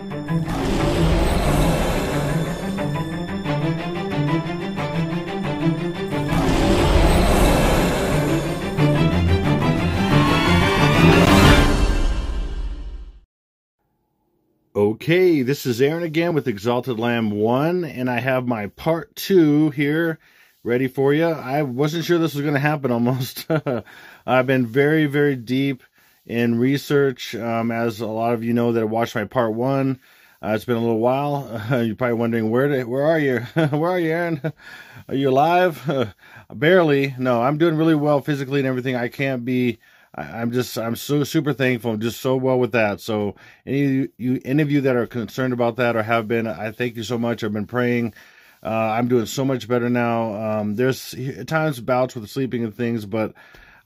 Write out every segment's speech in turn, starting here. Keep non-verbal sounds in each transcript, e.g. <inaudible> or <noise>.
Okay, this is Aaron again with Exalted Lamb 1, and I have my part 2 here ready for you. I wasn't sure this was going to happen almost. <laughs> I've been very, very deep in research, um, as a lot of you know that watched my part 1. Uh, it's been a little while. Uh, <laughs> you're probably wondering, where did, where are you? <laughs> where are you, Aaron? <laughs> Are you alive? barely. No, I'm doing really well physically and everything. I can't be I, am just I'm so super thankful. I'm just so well with that. So any of you, you any of you that are concerned about that or have been, I thank you so much. I've been praying. Uh, I'm doing so much better now. Um, there's at times bouts with sleeping and things, but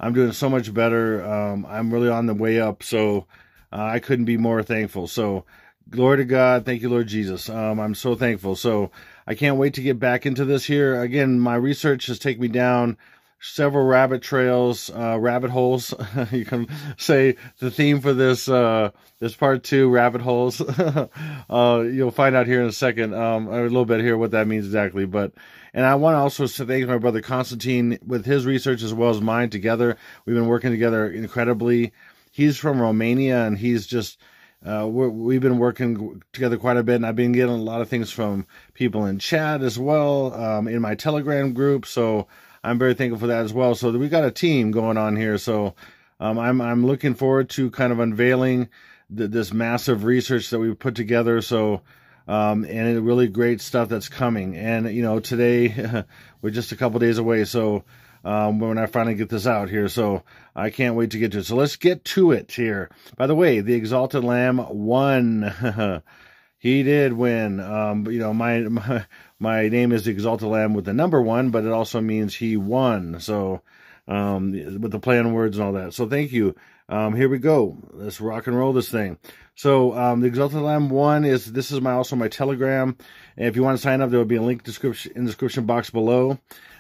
I'm doing so much better. Um, I'm really on the way up. So uh, I couldn't be more thankful. So glory to God. Thank you, Lord Jesus. Um, I'm so thankful. So I can't wait to get back into this here. Again, my research has taken me down several rabbit trails, uh, rabbit holes. <laughs> you can say the theme for this uh, this part two, rabbit holes. <laughs> uh, you'll find out here in a second, um, a little bit here what that means exactly. But and I want to also thank my brother Constantine with his research as well as mine together. We've been working together incredibly. He's from Romania and he's just. Uh, we have been working together quite a bit, and I've been getting a lot of things from people in chat as well, um, in my Telegram group. So I'm very thankful for that as well. So we got a team going on here. So um, I'm I'm looking forward to kind of unveiling this massive research that we've put together. So um, and really great stuff that's coming. And you know today <laughs> we're just a couple days away. So um, when I finally get this out here. So I can't wait to get to it. So let's get to it here. By the way, the Exalted Lamb won. <laughs> he did win. Um, you know, my, <laughs> my my name is the Exalted Lamb with the number one, but it also means he won. So, um, with the play on words and all that. So thank you. Um, here we go. Let's rock and roll this thing. So, um, the Exalted Lamb one is, this is my, also my Telegram. And if you want to sign up, there will be a link description in the description box below.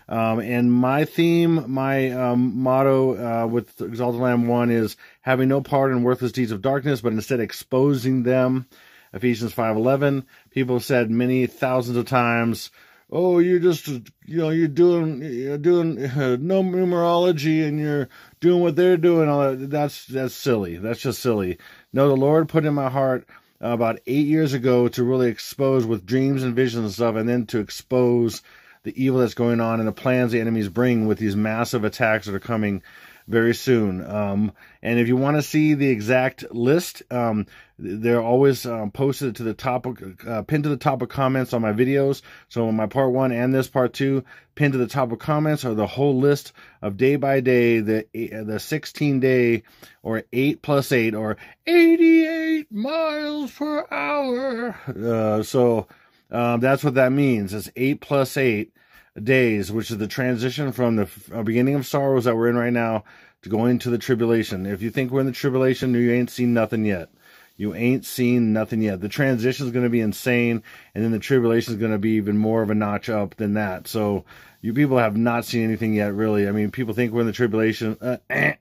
Um, and my theme, my um, motto uh, with Exalted Lamb 1 is having no part in worthless deeds of darkness, but instead exposing them Ephesians 5:11. People have said many thousands of times, "Oh, you're just you know you're doing you're doing uh, <laughs> no numerology and you're doing what they're doing." All that. That's that's silly. That's just silly. No, the Lord put in my heart uh, about eight years ago to really expose with dreams and visions and stuff, and then to expose the evil that's going on and the plans the enemies bring with these massive attacks that are coming very soon. Um, and if you want to see the exact list, um, they're always um, posted to the top, of, uh, pinned to the top of comments on my videos. So my part one and this part two, pinned to the top of comments are the whole list of day by day, the the 16 day or 8 plus 8 or 88 miles per hour. Uh, so um, that's what that means. It's 8 plus 8 days, which is the transition from the uh, beginning of sorrows that we're in right now to going into the tribulation. If you think we're in the tribulation, you ain't seen nothing yet. You ain't seen nothing yet. The transition is going to be insane, and then the tribulation is going to be even more of a notch up than that. So you people have not seen anything yet, really. I mean, people think we're in the tribulation. Uh, eh.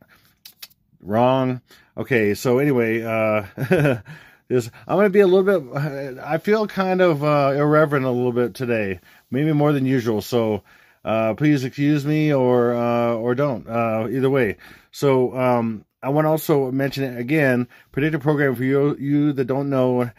<clears throat> Wrong. Okay, so anyway, uh, <laughs> this I'm going to be a little bit. I feel kind of uh, irreverent a little bit today maybe more than usual. So uh, please excuse me or uh, or don't. Uh, either way. So um, I want to also mention it again. Predictive program for you you that don't know.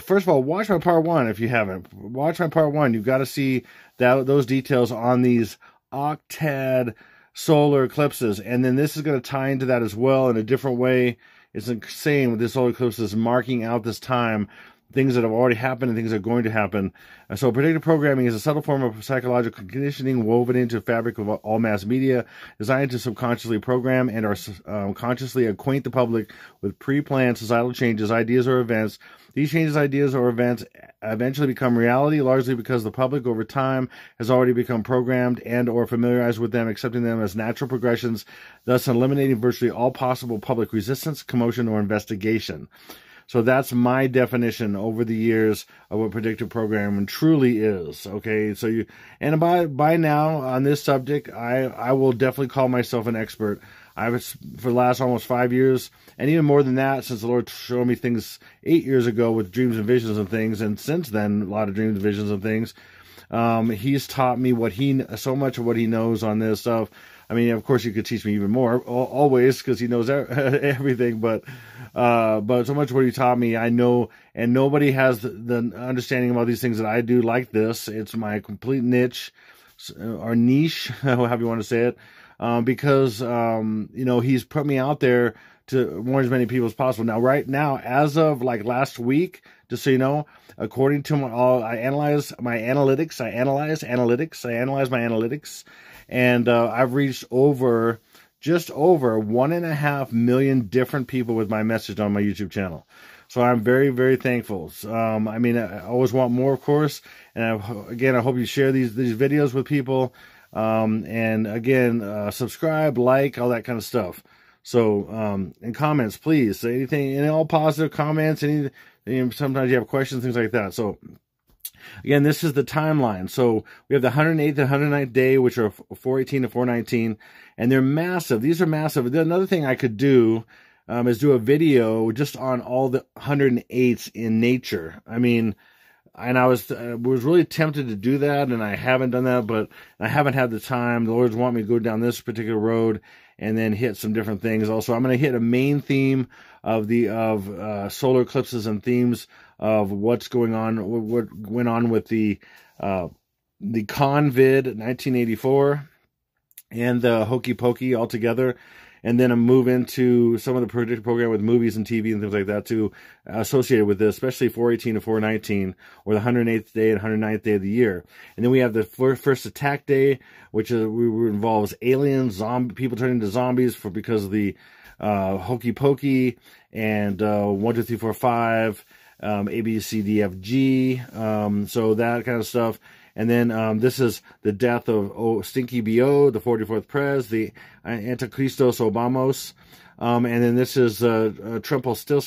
First of all, watch my part one if you haven't. Watch my part one. You've got to see that those details on these octad solar eclipses, and then this is going to tie into that as well in a different way. It's insane with this solar eclipse is marking out this time things that have already happened and things that are going to happen. And so predictive programming is a subtle form of psychological conditioning woven into the fabric of all mass media, designed to subconsciously program and or um, consciously acquaint the public with pre-planned societal changes, ideas, or events. These changes, ideas, or events eventually become reality, largely because the public over time has already become programmed and or familiarized with them, accepting them as natural progressions, thus eliminating virtually all possible public resistance, commotion, or investigation. So that's my definition over the years of what predictive programming truly is. Okay, so you and by by now on this subject, I I will definitely call myself an expert. I was for the last almost five years, and even more than that, since the Lord showed me things eight years ago with dreams and visions and things, and since then a lot of dreams visions and things. Um, he's taught me what he so much of what he knows on this stuff. I mean, of course, you could teach me even more always because he knows <laughs> everything. But uh, but so much what he taught me, I know, and nobody has the, the understanding about these things that I do like this. It's my complete niche or niche, <laughs> however you want to say it, um, because um, you know he's put me out there to warn as many people as possible. Now, right now, as of like last week, just so you know, according to my, all, I analyze my analytics. I analyze analytics. I analyze my analytics, and uh, I've reached over just over one and a half million different people with my message on my YouTube channel. So I'm very, very thankful. Um, I mean, I always want more, of course. And I, again, I hope you share these these videos with people. Um, and again, uh, subscribe, like, all that kind of stuff. So, um, and comments, please. Say anything, any all positive comments. Any, any, sometimes you have questions, things like that. So, Again, this is the timeline. So we have the 108th and 109th day, which are 418 to 419, and they're massive. These are massive. Another thing I could do um, is do a video just on all the 108s in nature. I mean, and I was uh, was really tempted to do that, and I haven't done that, but I haven't had the time. The Lord's want me to go down this particular road and then hit some different things. Also, I'm going to hit a main theme of the of uh, solar eclipses and themes of what's going on, what went on with the uh, the Convid 1984 and the Hokey Pokey all together and then a move into some of the predictive program with movies and TV and things like that too, associated with this, especially 418 to 419, or the 108th day and 109th day of the year. And then we have the first attack day, which is, involves aliens, zombie people turning into zombies for because of the uh, hokey pokey and uh, one two three four five, um, A B C D F G, um, so that kind of stuff. And then um, this is the death of oh, Stinky B.O., the 44th Prez, the Antichristos Obamos. Um, and then this is uh, uh, Trumple still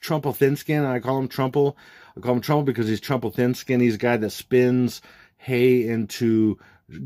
Trumple Thinskin. I call him Trumple. I call him Trumple because he's Trumple Thinskin. He's a guy that spins hay into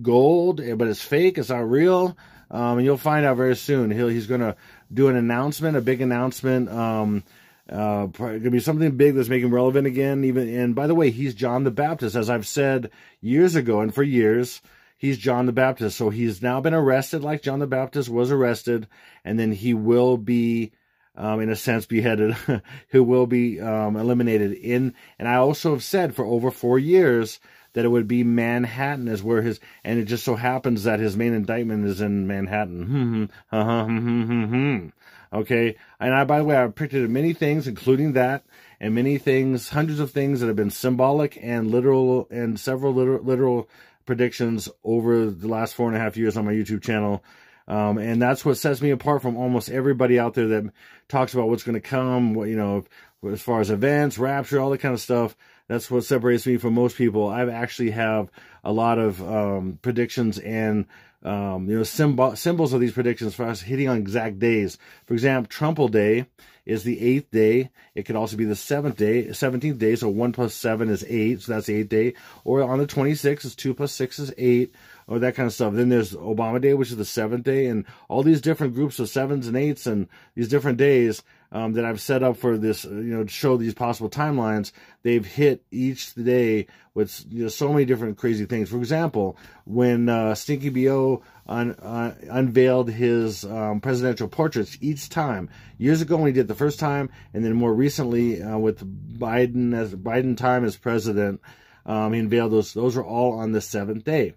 gold, but it's fake. It's not real. Um, and you'll find out very soon. He'll, he's going to do an announcement, a big announcement. Um, uh, gonna be something big that's making relevant again. Even and by the way, he's John the Baptist, as I've said years ago and for years. He's John the Baptist, so he's now been arrested, like John the Baptist was arrested, and then he will be, um, in a sense, beheaded. <laughs> he will be um, eliminated in. And I also have said for over four years that it would be Manhattan is where his, and it just so happens that his main indictment is in Manhattan. Hmm, hmm, hmm, okay. And I, by the way, I've predicted many things, including that, and many things, hundreds of things that have been symbolic and literal, and several literal, literal predictions over the last four and a half years on my YouTube channel. Um, and that's what sets me apart from almost everybody out there that talks about what's going to come, what, you know, as far as events, rapture, all that kind of stuff. That's what separates me from most people. I actually have a lot of um, predictions and um, you know, symbol, symbols of these predictions for us hitting on exact days. For example, Trumple Day is the eighth day. It could also be the seventh day, 17th day. So 1 plus 7 is 8. So that's the eighth day. Or on the 26th is 2 plus 6 is 8 or that kind of stuff. Then there's Obama Day, which is the seventh day, and all these different groups of sevens and eights and these different days um, that I've set up for this, uh, you know, to show these possible timelines. They've hit each day with you know, so many different crazy things. For example, when uh, Stinky Bo un, uh, unveiled his um, presidential portraits each time years ago when he did the first time, and then more recently uh, with Biden as Biden time as president, um, he unveiled those. Those are all on the seventh day.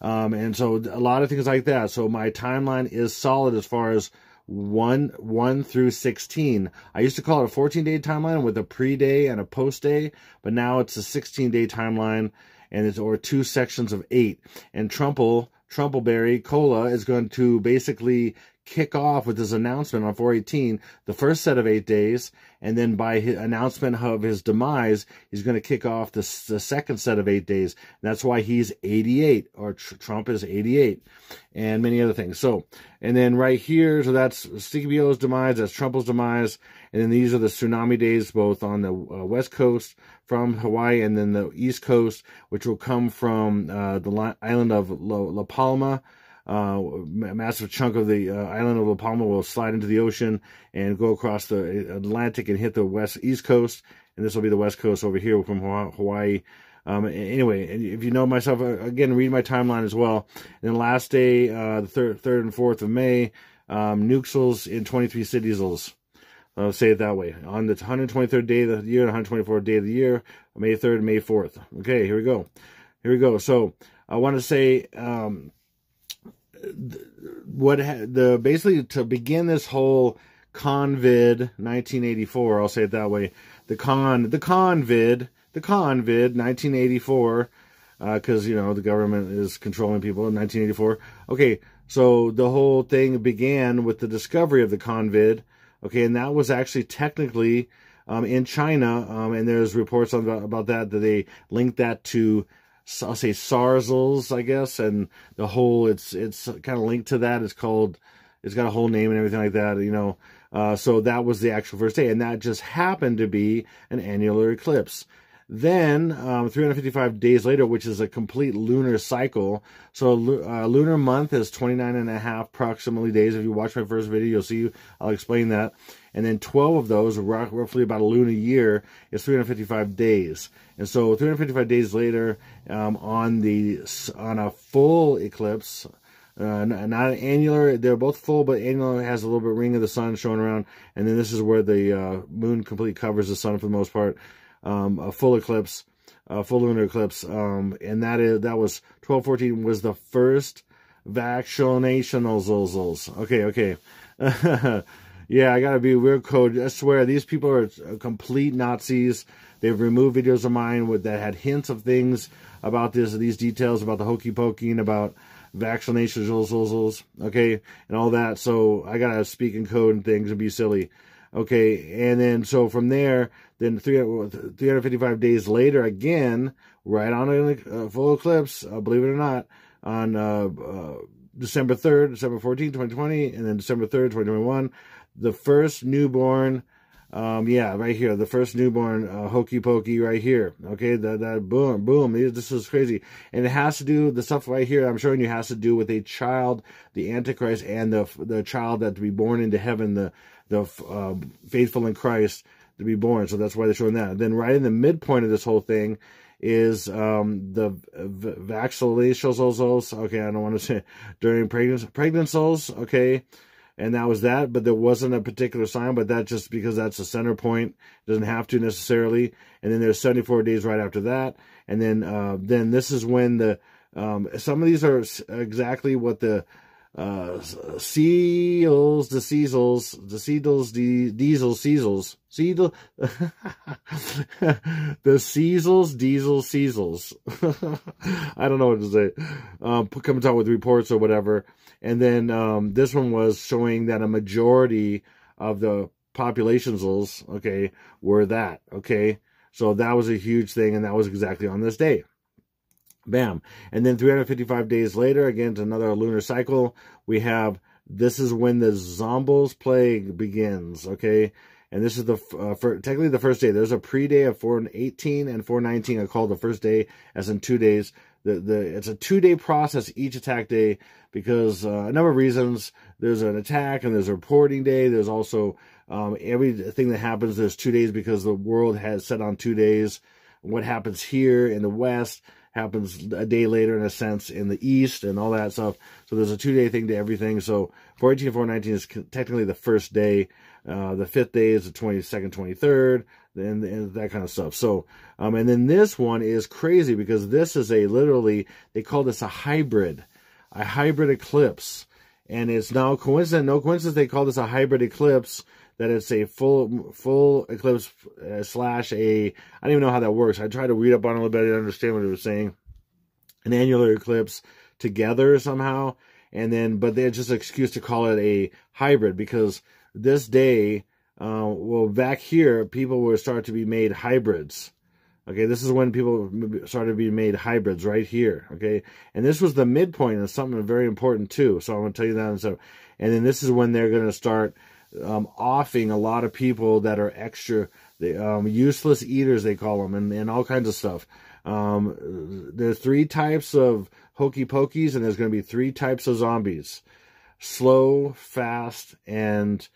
Um, and so a lot of things like that. So my timeline is solid as far as one one through sixteen. I used to call it a fourteen day timeline with a pre day and a post day, but now it's a sixteen day timeline, and it's or two sections of eight. And Trumple Trumpleberry Cola is going to basically kick off with his announcement on 418, the first set of eight days, and then by his announcement of his demise, he's going to kick off the, the second set of eight days. And that's why he's 88, or tr Trump is 88, and many other things. So, and then right here, so that's Stinky Bo's demise, that's Trump's demise, and then these are the tsunami days, both on the uh, west coast from Hawaii, and then the east coast, which will come from uh, the island of La, La Palma, uh, massive chunk of the uh, island of La Palma will slide into the ocean and go across the Atlantic and hit the west east coast. And this will be the west coast over here from Hawaii. Um, anyway, if you know myself, uh, again, read my timeline as well. And then last day, uh, the third, third and fourth of May, um, Nuxels in 23 cities. I'll say it that way. On the 123rd day of the year, 124th day of the year, May 3rd, May 4th. Okay, here we go. Here we go. So I want to say, um, what the basically to begin this whole convid 1984 i'll say it that way the con the convid the convid 1984 because uh, you know the government is controlling people in 1984 okay so the whole thing began with the discovery of the convid okay and that was actually technically um, in china um, and there's reports on, about that that they linked that to I'll say Sarsels, I guess, and the whole it's it's kind of linked to that. It's called it's got a whole name and everything like that, you know. Uh, so that was the actual first day, and that just happened to be an annular eclipse. Then, um, 355 days later, which is a complete lunar cycle. So, uh, lunar month is 29 and a half approximately days. If you watch my first video, you'll see, I'll explain that. And then 12 of those, roughly about a lunar year, is 355 days. And so, 355 days later, um, on the on a full eclipse, uh, not an annular. They're both full, but annular has a little bit ring of the sun showing around. And then this is where the uh, moon completely covers the sun for the most part um, a full eclipse, a full lunar eclipse, um, and that is that was 1214 was the first vaccinationals. Okay, okay. <laughs> yeah, I gotta be weird code. I swear, these people are complete Nazis. They've removed videos of mine with that had hints of things about this, these details about the hokey pokey about vaccinations, okay, and all that. So I gotta speak in code and things and be silly. Okay, and then so from there, then 355 days later, again, right on a uh, full eclipse, uh, believe it or not, on uh, uh, December 3rd, December 14th, 2020, and then December 3rd, 2021, the first newborn, um, yeah, right here, the first newborn uh, hokey pokey right here. Okay, that, that boom, boom, this is crazy. And it has to do, the stuff right here I'm showing you has to do with a child, the Antichrist, and the, the child that to be born into heaven, the the uh, faithful in Christ to be born. So that's why they're showing that. then right in the midpoint of this whole thing is um, the vaccinations. Okay, I don't want to say <laughs> during pregnancy, pregnancies. Okay, and that was that. But there wasn't a particular sign. But that just because that's the center point doesn't have to necessarily. And then there's 74 days right after that. And then uh, then this is when the um, some of these are exactly what the uh, seals, the Caesals, the Seedles, the Diesel, Caesals, Seedle, <laughs> the Caesals, Diesel, Caesals. <laughs> I don't know what to say. Um, comes out with reports or whatever. And then um, this one was showing that a majority of the populations, okay, were that, okay. So that was a huge thing, and that was exactly on this day. Bam. And then 355 days later, again, to another lunar cycle, we have this is when the Zombo's plague begins, okay? And this is the uh, for, technically the first day. There's a pre-day of 418 and 419. I call the first day as in two days. The the it's a two day process each attack day because uh, a number of reasons. There's an attack and there's a reporting day. There's also um, everything that happens. There's two days because the world has set on two days. What happens here in the West happens a day later in a sense in the east and all that stuff. So there's a two day thing to everything. So 418 and 419 is technically the first day. Uh, the fifth day is the 22nd, 23rd, and, and that kind of stuff. So, um, and then this one is crazy because this is a literally, they call this a hybrid, a hybrid eclipse. And it's now coincident, no coincidence, they call this a hybrid eclipse that it's a full full eclipse uh, slash a I don't even know how that works. I tried to read up on it a little bit. Didn't understand what it was saying. An annular eclipse together somehow, and then but it's just an excuse to call it a hybrid because this day, uh, well, back here, people will start to be made hybrids. Okay, this is when people started to be made hybrids right here. Okay, and this was the midpoint of something very important too. So I'm going to tell you that. And so, and then this is when they're going to start um, offing a lot of people that are extra, they, um, useless eaters, they call them, and, and all kinds of stuff. Um, there's three types of hokey pokeys, and there's going to be three types of zombies slow, fast, and,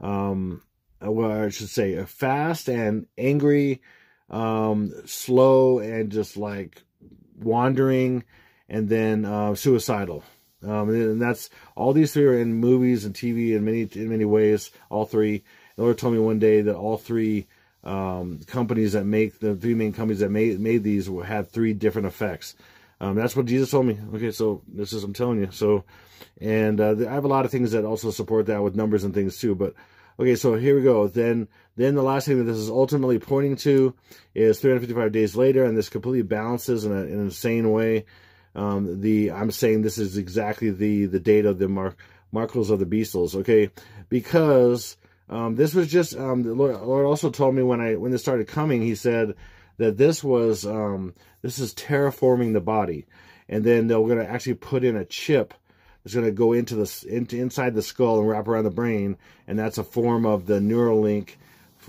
um, uh, well, I should say, fast and angry, um, slow, and just like wandering, and then uh, suicidal. Um, and that's all these three are in movies and TV in many in many ways. All three. The Lord told me one day that all three um, companies that make the three main companies that made made these have three different effects. Um, that's what Jesus told me. Okay, so this is I'm telling you. So, and uh, I have a lot of things that also support that with numbers and things too. But okay, so here we go. Then then the last thing that this is ultimately pointing to is 355 days later, and this completely balances in, a, in an insane way. Um, the I'm saying this is exactly the the date of the Mar- Markles of the Beastles, okay? Because um, this was just um, the Lord, Lord, also told me when I when this started coming, He said that this was um, this is terraforming the body, and then they're going to actually put in a chip that's going to go into the into inside the skull and wrap around the brain, and that's a form of the Neuralink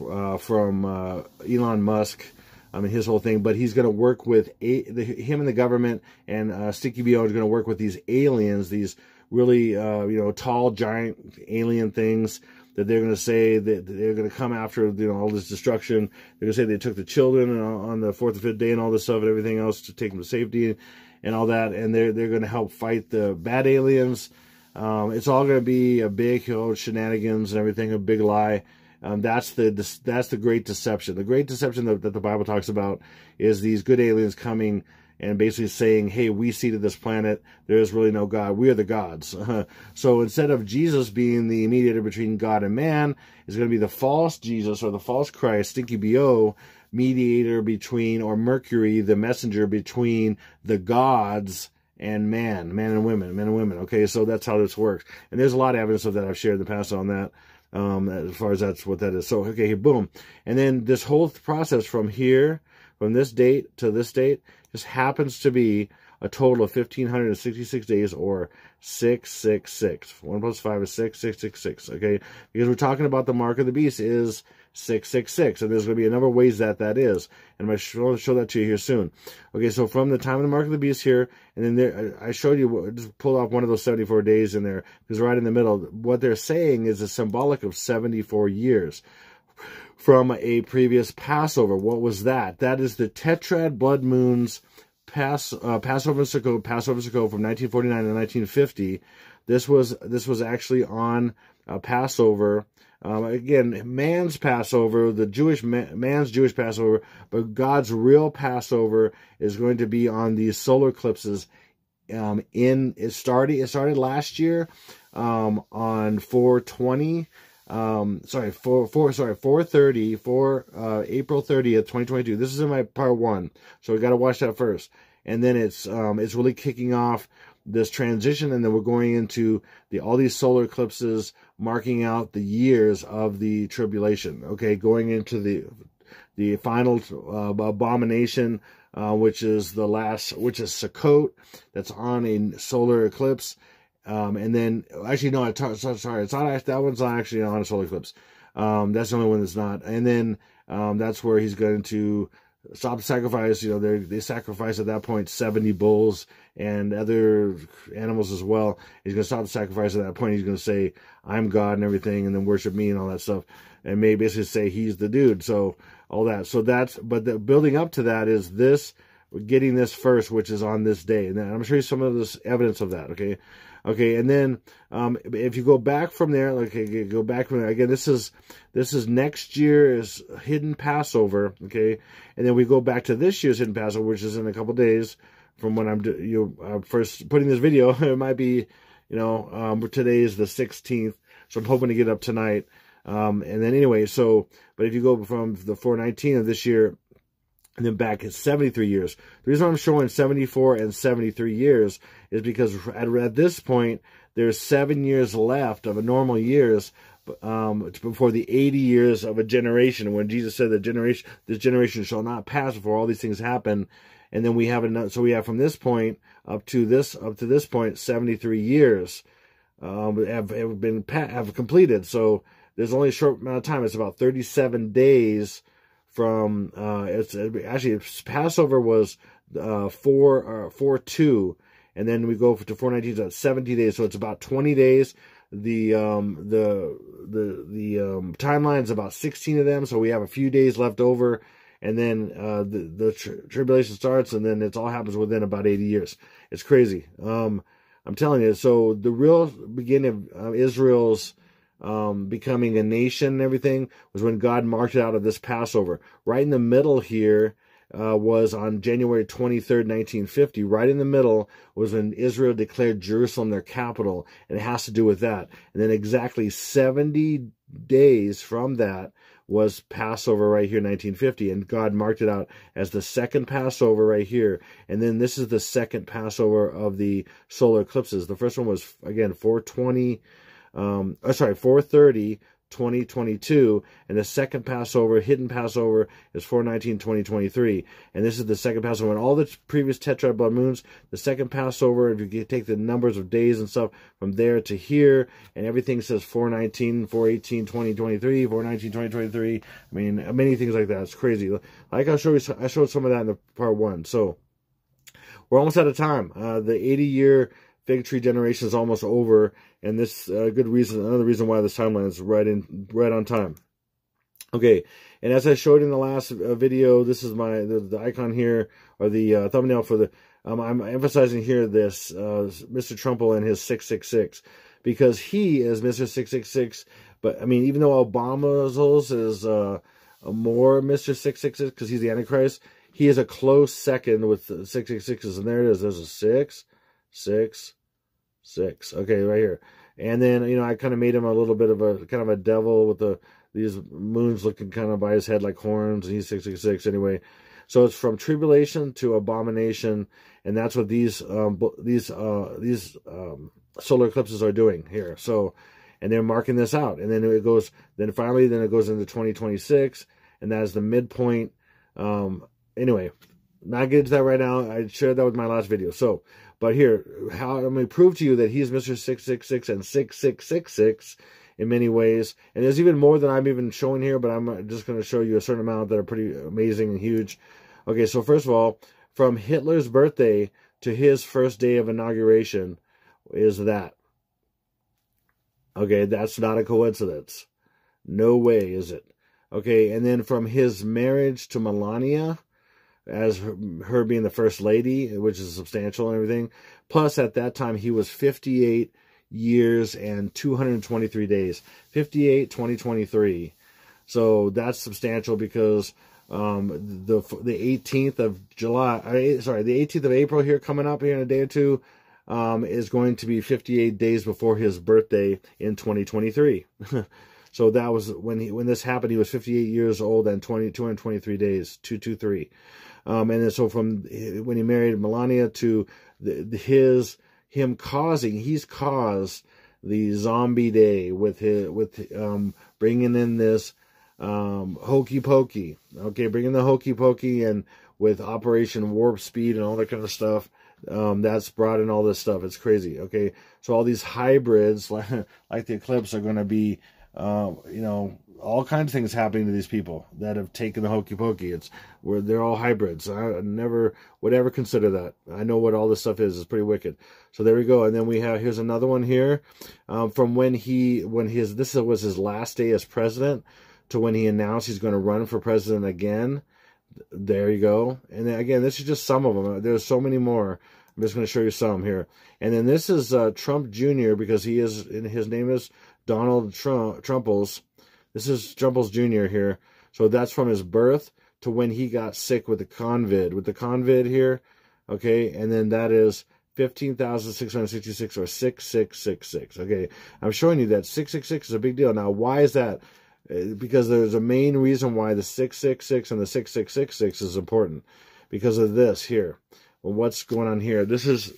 uh, from uh, Elon Musk I mean, his whole thing. But he's going to work with a, the, him and the government, and uh, Stinky BO is going to work with these aliens, these really, uh, you know, tall, giant alien things that they're going to say that they're going to come after, you know, all this destruction. They're going to say they took the children on the fourth or fifth day and all this stuff and everything else to take them to safety and all that. And they're, they're going to help fight the bad aliens. Um, it's all going to be a big, you shenanigans and everything, a big lie. Um, that's the that's the great deception. The great deception that, that the Bible talks about is these good aliens coming and basically saying, "Hey, we seeded this planet. There is really no God. We are the gods." <laughs> so instead of Jesus being the mediator between God and man, is going to be the false Jesus or the false Christ, Stinky Bo, mediator between or Mercury, the messenger between the gods and man, man and women, men and women. Okay, so that's how this works. And there's a lot of evidence of that I've shared in the past on that um, as far as that's what that is. So, okay, boom. And then this whole process from here, from this date to this date, just happens to be a total of 1,566 days or 666. 1 plus 5 is 6, 666, okay? Because we're talking about the mark of the beast is 666. And there's going to be a number of ways that that is. And I'm going to show, that to you here soon. Okay, so from the time of the mark of the beast here, and then there, I showed you, just pull off one of those 74 days in there, because right in the middle, what they're saying is a symbolic of 74 years from a previous Passover. What was that? That is the Tetrad blood moons Pass, uh, Passover Sukkot, Passover Sukkot from 1949 to 1950. This was this was actually on uh, Passover um, again, man's Passover, the Jewish man, man's Jewish Passover, but God's real Passover is going to be on these solar eclipses. Um, in it started it started last year um, on 420. Um, sorry, four, four, sorry, 430, for uh, April 30th, 2022. This is in my part one, so we got to watch that first. And then it's, um, it's really kicking off this transition, and then we're going into the all these solar eclipses marking out the years of the tribulation. Okay, going into the the final uh, abomination, uh, which is the last, which is Sukkot, that's on a solar eclipse. Um, and then, actually, no, I t- sorry, it's not that one's not actually on a solar eclipse. Um, that's the only one that's not. And then um, that's where he's going to stop the sacrifice. You know, they they sacrifice at that point seventy bulls and other animals as well. He's going to stop the sacrifice at that point. He's going to say, "I'm God" and everything, and then worship me and all that stuff, and maybe basically say he's the dude. So all that. So that's but the building up to that is this getting this first, which is on this day, and then I'm sure you some of this evidence of that. Okay. Okay, and then um, if you go back from there, like okay, go back from there again. This is this is next year's hidden Passover. Okay, and then we go back to this year's hidden Passover, which is in a couple days from when I'm you uh, first putting this video. <laughs> it might be, you know, um, today is the 16th, so I'm hoping to get up tonight. Um, and then anyway, so but if you go from the 419 of this year and then back at 73 years. The reason I'm showing 74 and 73 years is because at, at this point, there's seven years left of a normal years um, before the 80 years of a generation. When Jesus said that generation, this generation shall not pass before all these things happen. And then we have another, so we have from this point up to this, up to this point, 73 years, um, have, have been, have completed. So, there's only a short amount of time. It's about 37 days from uh, it's actually it's, Passover was uh, four uh, four two, and then we go to four nineteen. So 70 days. So it's about 20 days. The um the the the um, timeline is about 16 of them. So we have a few days left over. And then uh, the the tri- tribulation starts, and then it all happens within about 80 years. It's crazy. Um, I'm telling you. So the real beginning of Israel's um, becoming a nation and everything was when God marked it out of this Passover. Right in the middle here uh, was on January 23rd, 1950. Right in the middle was when Israel declared Jerusalem their capital, and it has to do with that. And then exactly 70 days from that was Passover right here, 1950, and God marked it out as the second Passover right here. And then this is the second Passover of the solar eclipses. The first one was again 420 um, oh, sorry, 430, 2022, and the second Passover, hidden Passover, is 419, 2023. And this is the second Passover. And all the previous tetrad blood moons, the second Passover, if you take the numbers of days and stuff from there to here, and everything says 419, 418, 2023, 419, 2023. I mean, many things like that. It's crazy. Like I showed you, I showed some of that in the part one. So we're almost out of time. Uh, the 80 year fig tree generation is almost over, and this uh, good reason, another reason why this timeline is right in, right on time. Okay, and as I showed in the last uh, video, this is my the, the icon here or the uh, thumbnail for the. Um, I'm emphasizing here this uh, Mr. Trumple and his 666 because he is Mr. 666. But I mean, even though Obama's is uh, more Mr. 666 because he's the Antichrist, he is a close second with 666s, and there it is. There's a six, six, six. Okay, right here. And then, you know, I kind of made him a little bit of a kind of a devil with the these moons looking kind of by his head like horns, and he's 666 anyway. So it's from tribulation to abomination, and that's what these um, these uh, these um, solar eclipses are doing here. So, and they're marking this out, and then it goes. Then finally, then it goes into 2026, and that is the midpoint. Um, anyway, not get into that right now. I shared that with my last video. So but here, how I'm going to prove to you that he's Mr. 666 and 6666 in many ways. And there's even more than I'm even showing here, but I'm uh, just going to show you a certain amount that are pretty amazing and huge. Okay, so first of all, from Hitler's birthday to his first day of inauguration is that. Okay, that's not a coincidence. No way is it. Okay, and then from his marriage to Melania as her, her, being the first lady, which is substantial and everything. Plus, at that time, he was 58 years and 223 days. 58, 2023. So that's substantial because um, the the 18th of July, sorry, the 18th of April here coming up here in a day or two um, is going to be 58 days before his birthday in 2023. <laughs> so that was when he when this happened. He was 58 years old and 20 223 days, 223. Um, and then so from when he married Melania to the, the, his him causing he's caused the zombie day with his with um, bringing in this um, hokey pokey. Okay, bringing the hokey pokey and with Operation Warp Speed and all that kind of stuff. Um, that's brought in all this stuff. It's crazy. Okay, so all these hybrids like, <laughs> like the Eclipse are going to be, uh, you know, all kinds of things happening to these people that have taken the hokey pokey. It's where they're all hybrids. I never would ever consider that. I know what all this stuff is. It's pretty wicked. So there we go. And then we have here's another one here um, from when he when his this was his last day as president to when he announced he's going to run for president again. There you go. And then again, this is just some of them. There's so many more. I'm just going to show you some here. And then this is uh, Trump Jr. because he is his name is Donald Trump Trumples this is Jumples Jr. here. So that's from his birth to when he got sick with the convid. With the convid here, okay, and then that is 15,666 or 6666. Okay, I'm showing you that 666 is a big deal. Now, why is that? Uh, because there's a main reason why the 666 and the 6666 is important. Because of this here. Well, what's going on here? This is,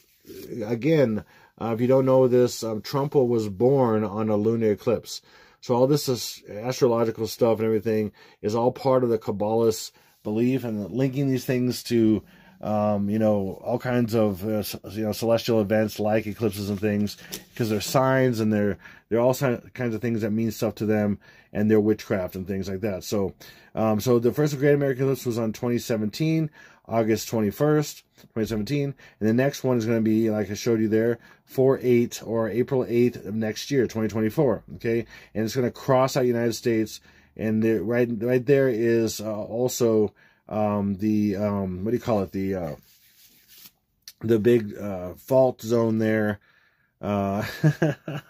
again, uh, if you don't know this, um, was born on a lunar eclipse. So all this is astrological stuff and everything is all part of the Kabbalist belief and linking these things to um, you know, all kinds of uh, you know celestial events like eclipses and things, because they're signs and they're they're all kinds of things that mean stuff to them, and they're witchcraft and things like that. So, um, so the first Great American Eclipse was on 2017, August 21st, 2017, and the next one is going to be like I showed you there, 4-8 or April 8th of next year, 2024. Okay, and it's going to cross out United States, and right right there is uh, also um, the um, what do you call it? The uh, the big uh, fault zone there. Uh, <laughs>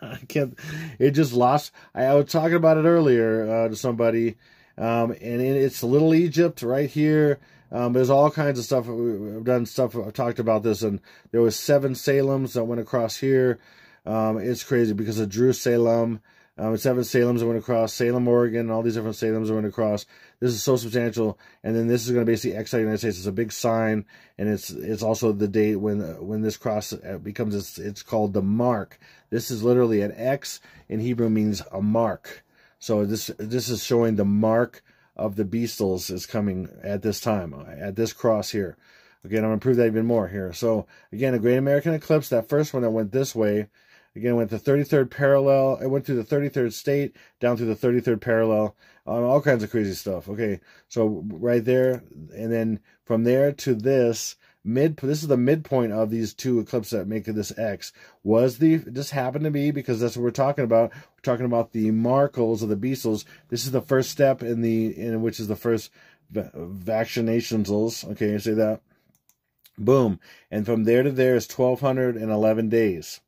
I can't. It just lost. I, I was talking about it earlier uh, to somebody, um, and it's Little Egypt right here. Um, there's all kinds of stuff. We've done stuff. I've talked about this, and there was seven Salems that went across here. Um, it's crazy because of Salem, Um, seven Salems that went across, Salem, Oregon, all these different Salems that went across. This is so substantial, and then this is going to basically exile the United States. It's a big sign, and it's it's also the date when when this cross uh, becomes it's, it's called the mark. This is literally an X in Hebrew means a mark. So this this is showing the mark of the beastles is coming at this time at this cross here. Again, I'm going to prove that even more here. So again, a Great American Eclipse, that first one that went this way Again, went the 33rd parallel. It went through the 33rd state, down through the 33rd parallel, um, all kinds of crazy stuff. Okay, so right there, and then from there to this mid. This is the midpoint of these two eclipses that make this X. Was the this happened to be because that's what we're talking about. We're talking about the Markles of the Beastles. This is the first step in the in which is the first vaccinations. Okay, you say that. Boom, and from there to there is 1211 days.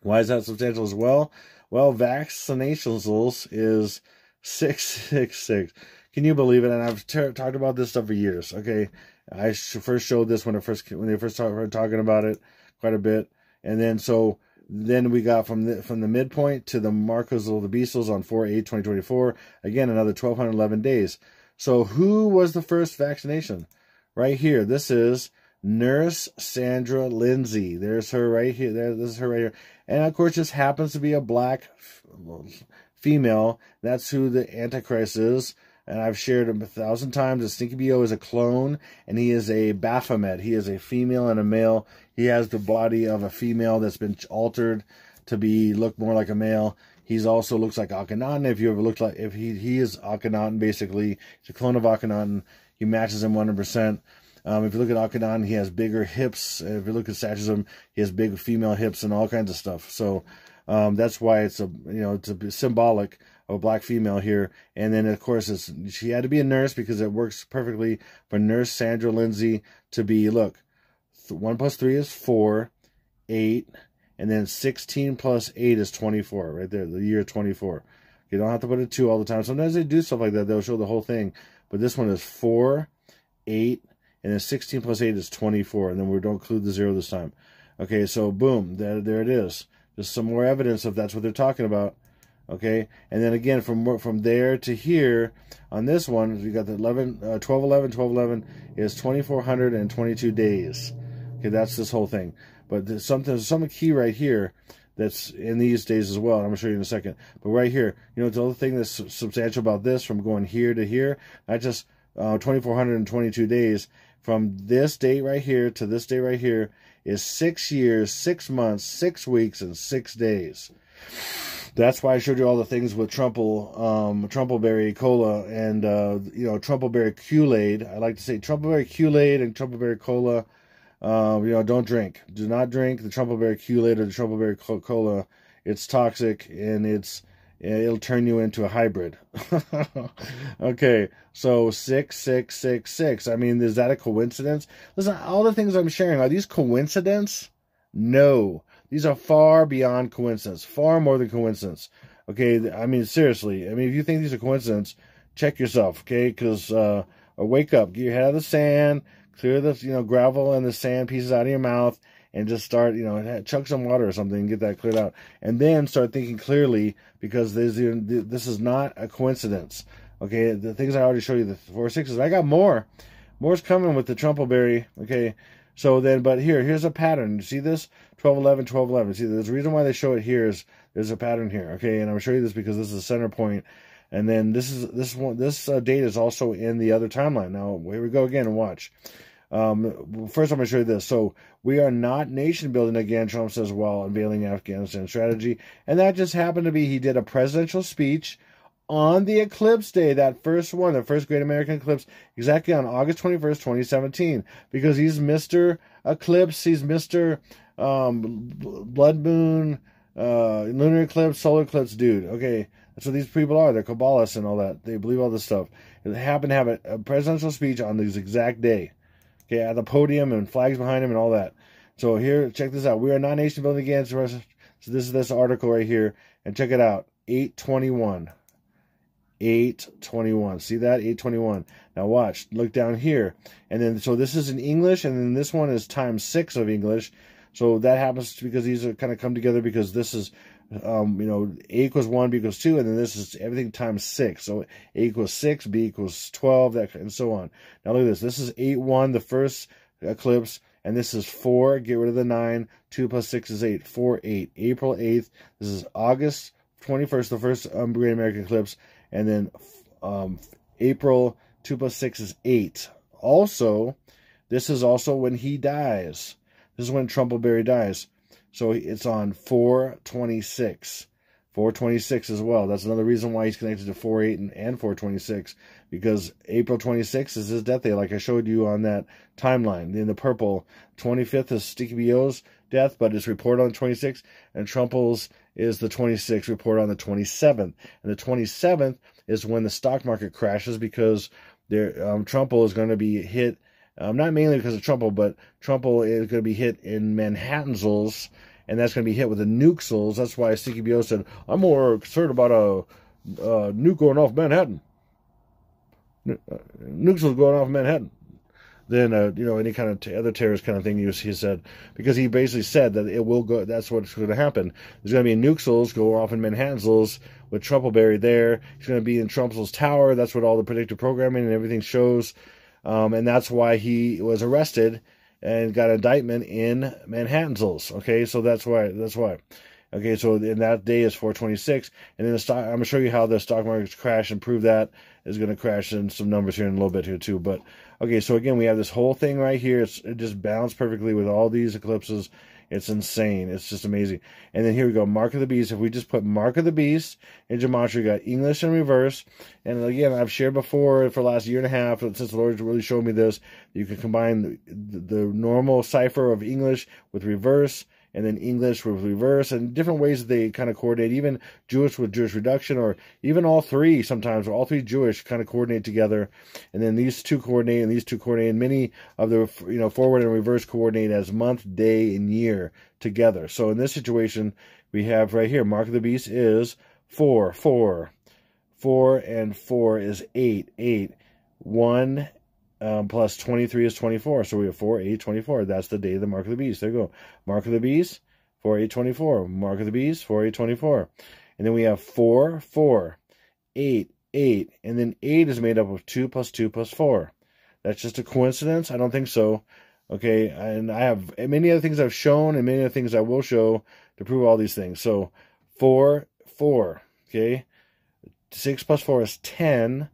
Why is that substantial as well? Well, vaccinations is 666. <laughs> Can you believe it? And I've talked about this stuff for years. Okay, I first showed this when I first when they first started talking about it quite a bit, and then so then we got from the from the midpoint to the Marcos of the Beastles on 4 8 2024. Again, another 1211 days. So who was the first vaccination? Right here. This is Nurse Sandra Lindsay. There's her right here. There, this is her right here. And of course, just happens to be a black female. That's who the Antichrist is. And I've shared him a thousand times. The Stinky B.O. is a clone, and he is a Baphomet. He is a female and a male. He has the body of a female that's been altered to be look more like a male. He's also looks like Akhenaten. If you ever looked like, if he he is Akhenaten, basically, he's a clone of Akhenaten. He matches him 100%. Um, if you look at Akhenaten, he has bigger hips. If you look at Satism, he has big female hips and all kinds of stuff. So um, that's why it's a you know it's a symbolic of a black female here. And then of course she had to be a nurse because it works perfectly for Nurse Sandra Lindsay to be look. One plus three is four, eight, and then sixteen plus eight is twenty-four. Right there, the year twenty-four. You don't have to put a two all the time. Sometimes they do stuff like that. They'll show the whole thing, but this one is four, eight, and then 16 plus 8 is 24, and then we don't include the zero this time. Okay, so boom, there, there it is. Just some more evidence of that's what they're talking about. Okay, and then again, from from there to here, on this one, we got the 11, uh, 12, 11, 12, 11 is 2,422 days. Okay, that's this whole thing. But there's something, there's some key right here that's in these days as well. I'm to show you in a second. But right here, you know, the other thing that's substantial about this from going here to here, not just uh, 2,422 days, from this date right here to this day right here is six years, six months, six weeks, and six days. That's why I showed you all the things with Trumple, um, Trumpleberry Cola and, uh, you know, Trumpleberry Kool-Aid. I like to say Trumpleberry Kool-Aid and Trumpleberry Cola. Um, you know, don't drink. Do not drink the Trumpleberry Kool-Aid or the Trumpleberry Cola. It's toxic and it's it'll turn you into a hybrid. <laughs> okay, so six, six, six, six. I mean, is that a coincidence? Listen, all the things I'm sharing are these coincidence? No, these are far beyond coincidence, far more than coincidence. Okay, I mean seriously. I mean, if you think these are coincidence, check yourself. Okay, because uh, wake up, get your head out of the sand, clear the you know gravel and the sand pieces out of your mouth and just start, you know, chuck some water or something and get that cleared out. And then start thinking clearly because this, this is not a coincidence. Okay, the things I already showed you, the four sixes. I got more. More's coming with the Trumpleberry. Okay, so then, but here, here's a pattern. You see this? 12, 11, 12, 11. See, a reason why they show it here is there's a pattern here. Okay, and I'm showing you this because this is the center point. And then this is this one this uh, date is also in the other timeline. Now here we go again and watch. Um, first, I'm going to show you this. So, we are not nation building again, Trump says, while unveiling Afghanistan strategy. And that just happened to be he did a presidential speech on the eclipse day, that first one, the first great American eclipse, exactly on August 21st, 2017, because he's Mr. Eclipse, he's Mr. Um, blood moon, uh, lunar eclipse, solar eclipse dude. Okay, that's what these people are. They're Kabbalists and all that. They believe all this stuff. It happened to have a, a presidential speech on this exact day. Okay, at the podium and flags behind him and all that. So here, check this out. We are not nation building again. So this is this article right here, and check it out. 821. 821. See that? 821. Now watch. Look down here. And then, so this is in English, and then this one is times six of English. So that happens because these are kind of come together because this is, um, you know, A equals 1, B equals 2, and then this is everything times 6. So A equals 6, B equals 12, that, and so on. Now look at this. This is 8 1, the first eclipse, and this is 4. Get rid of the 9. 2 plus 6 is 8. 4, 8. April 8th. This is August 21st, the first um, Great American eclipse and then um, April 2 plus 6 is 8. Also, this is also when he dies. This is when Trumpleberry dies. So it's on 426. 426 as well. That's another reason why he's connected to 48 and, and 426 because April 26th is his death day, like I showed you on that timeline. In the purple, 25th is Sticky BO's death, but it's reported on the 26th, and Trumple's is the 26th, report on the 27th. And the 27th is when the stock market crashes because there, um, Trumple is going to be hit, um, not mainly because of Trumple, but Trumple is going to be hit in Manhattansels, and that's going to be hit with the nukesels. That's why Sticky BO said, I'm more concerned about a, a nuke going off Manhattan. Uh, nukes going off Manhattan than uh, you know any kind of t- other terrorist kind of thing. He, he said because he basically said that it will go. That's what's going to happen. There's going to be nukesels go off in Manhattansels with Trumpleberry there. He's going to be in Trump's tower. That's what all the predictive programming and everything shows, um, and that's why he was arrested and got indictment in Manhattansels. Okay, so that's why. That's why. Okay, so in that day is 426, and then the stock. I'm gonna show you how the stock markets crash and prove that is gonna crash in some numbers here in a little bit here too. But okay, so again, we have this whole thing right here. It's, it just balanced perfectly with all these eclipses. It's insane. It's just amazing. And then here we go, Mark of the Beast. If we just put Mark of the Beast in Gematria, we got English in reverse. And again, I've shared before for the last year and a half, since the Lord really showed me this, you can combine the, the normal cipher of English with reverse and then English with reverse, and different ways that they kind of coordinate, even Jewish with Jewish reduction, or even all three sometimes, or all three Jewish kind of coordinate together, and then these two coordinate, and these two coordinate, and many of the you know forward and reverse coordinate as month, day, and year together. So in this situation, we have right here, Mark of the Beast is four, four, four, and four is eight, eight, one um, plus 23 is 24. So we have 4, 8, 24. That's the day of the Mark of the Beast. There you go. Mark of the Beast, 4, 8, 24. Mark of the Beast, 4, 8, 24. And then we have 4, 4, 8, 8. And then 8 is made up of 2 plus 2 plus 4. That's just a coincidence? I don't think so. Okay, and I have many other things I've shown and many other things I will show to prove all these things. So 4, 4. Okay, 6 plus 4 is 10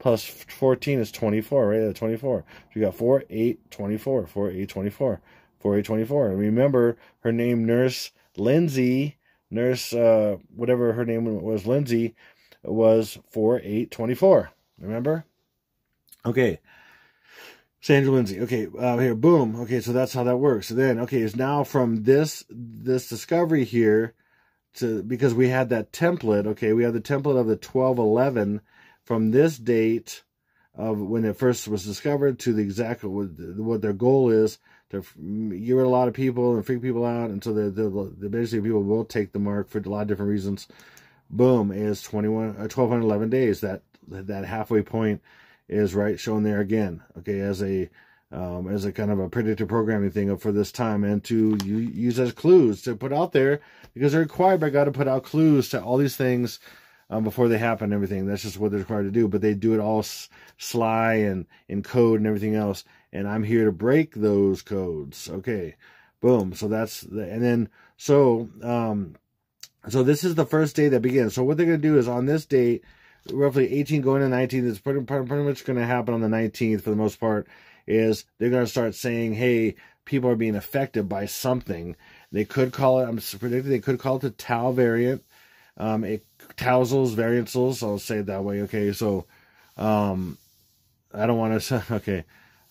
plus 14 is 24, right? 24. So you got 4, 8, 24. 4, 8, 24. 4, 8, 24. And remember, her name, Nurse Lindsay, Nurse, uh, whatever her name was, Lindsay, was 4, 8, 24. Remember? Okay. Sandra Lindsay. Okay, uh, here, boom. Okay, so that's how that works. So then, okay, it's now from this this discovery here to because we had that template. Okay, we have the template of the twelve eleven from this date of when it first was discovered to the exact what their goal is to get rid of a lot of people and freak people out, and so the the, the basically people will take the mark for a lot of different reasons. Boom is 21 uh, 1211 days. That that halfway point is right shown there again. Okay, as a um, as a kind of a predictive programming thing for this time and to use as clues to put out there because they're required by God to put out clues to all these things um, before they happen and everything. That's just what they're required to do. But they do it all sly and in code and everything else. And I'm here to break those codes. Okay, boom. So that's the, and then so um, so this is the first day that begins. So what they're gonna do is on this date, roughly 18 going to 19. It's pretty, pretty much going to happen on the 19th for the most part. Is they're going to start saying, hey, people are being affected by something. They could call it, I'm predicting they could call it the Tau variant. Um, it, Tausels, variansels, I'll say it that way. Okay, so um, I don't want to say, <laughs> okay.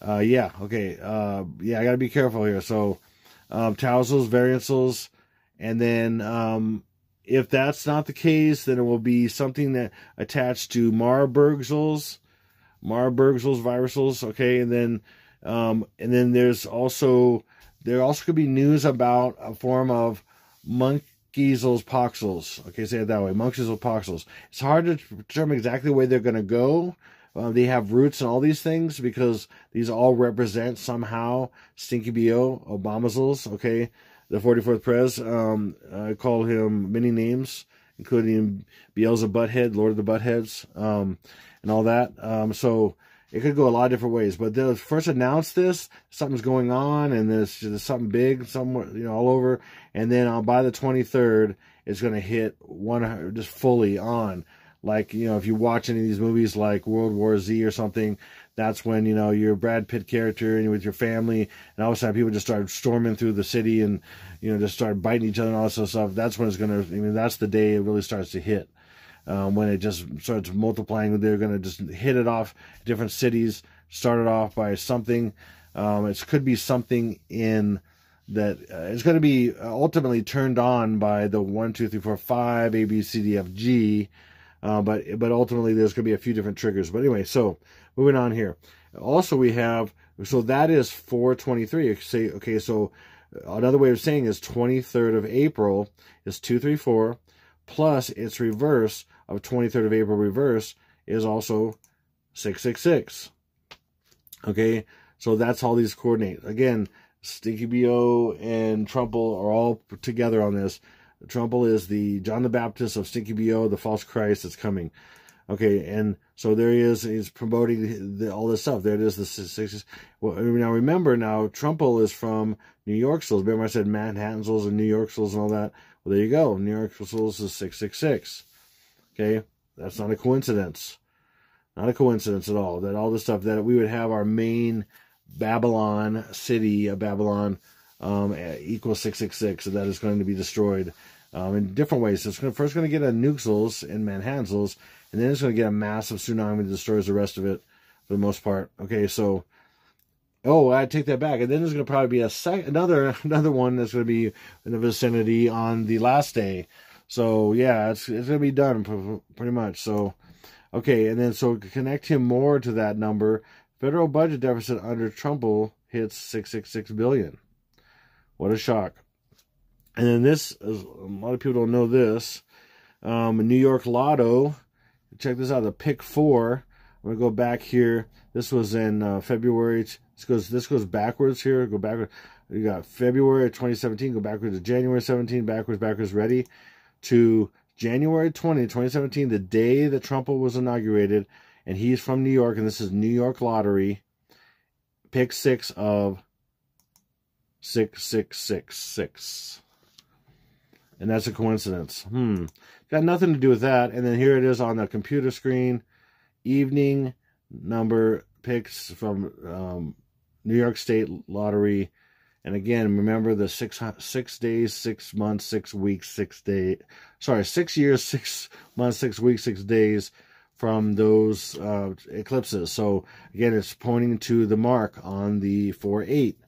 Uh, yeah, okay. Uh, yeah, I got to be careful here. So, um, Tausels, variansels, and then um, if that's not the case, then it will be something that attached to Marburgsels, Marburgsels, virusals, okay, and then um, and then there's also there also could be news about a form of monkey's poxels. Okay, say it that way, monkey's poxels. It's hard to determine exactly where they're going to go. Uh, they have roots and all these things because these all represent somehow Stinky Bo, Obama's, okay? The 44th Prez, um, I call him many names, including Beelzebub Butthead, Lord of the Buttheads, um, and all that. Um, so it could go a lot of different ways. But they'll first announced this, something's going on, and there's, there's something big somewhere, you know, all over. And then uh, by the 23rd, it's going to hit one just fully on. Like, you know, if you watch any of these movies like World War Z or something, that's when, you know, you're a Brad Pitt character and you're with your family, and all of a sudden people just start storming through the city and, you know, just start biting each other and all this stuff. That's when it's going to, I mean, that's the day it really starts to hit. Um, when it just starts multiplying, they're going to just hit it off different cities, start it off by something. Um, it could be something in that uh, it's going to be ultimately turned on by the one, two, three, four, five, A, B, C, D, F, G uh, but but ultimately, there's going to be a few different triggers. But anyway, so moving on here. Also, we have so that is 423. Say okay, so another way of saying is 23rd of April is 234 plus its reverse of 23rd of April reverse is also 666. Okay, so that's all these coordinate. Again, Stinky Bo and Trumple are all together on this. Trumple is the John the Baptist of Stinky Bo, the false Christ that's coming. Okay, and so there he is. He's promoting the, all this stuff. There it is. The six. Well, now remember, now Trumple is from New York Souls. Remember, I said Manhattan Souls and New York Souls and all that. Well, there you go. New York Souls is six six six. Okay, that's not a coincidence. Not a coincidence at all. That all the stuff that we would have our main Babylon city of Babylon um, equals 666, and that is going to be destroyed um, in different ways. So it's going to, first going to get a Nuxels in Manhansels, and then it's going to get a massive tsunami that destroys the rest of it for the most part. Okay, so oh, I take that back, and then there's going to probably be a sec- another <laughs> another one that's going to be in the vicinity on the last day. So yeah, it's it's to be done pretty much. So okay, and then so connect him more to that number. Federal budget deficit under Trumple hits six six six billion. What a shock. And then this, a lot of people don't know this. Um, New York Lotto. Check this out. The pick four. I'm gonna go back here. This was in uh, February. This goes. This goes backwards here. Go backwards. You got February 2017. Go backwards to January 17. Backwards, backwards. Ready to January 20, 2017, the day that Trump was inaugurated, and he's from New York, and this is New York Lottery. Pick six of 6666. And that's a coincidence. Hmm. Got nothing to do with that. And then here it is on the computer screen. Evening number picks from um, New York State Lottery. And again, remember the six six days, six months, six weeks, six day. Sorry, six years, <laughs> six months, six weeks, six days from those uh, eclipses. So again, it's pointing to the mark on the four eight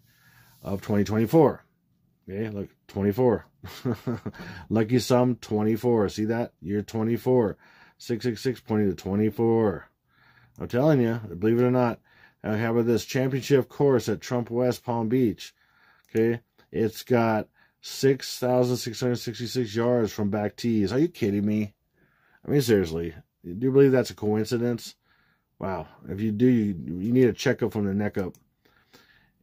of 2024. Okay, look, 24. <laughs> Lucky sum 24. See that? Year 24. 666 pointing to 24. I'm telling you, believe it or not. I have this championship course at Trump West Palm Beach. Okay, it's got 6,666 yards from back tees. Are you kidding me? I mean, seriously, do you believe that's a coincidence? Wow. If you do, you, you need a checkup from the neck up.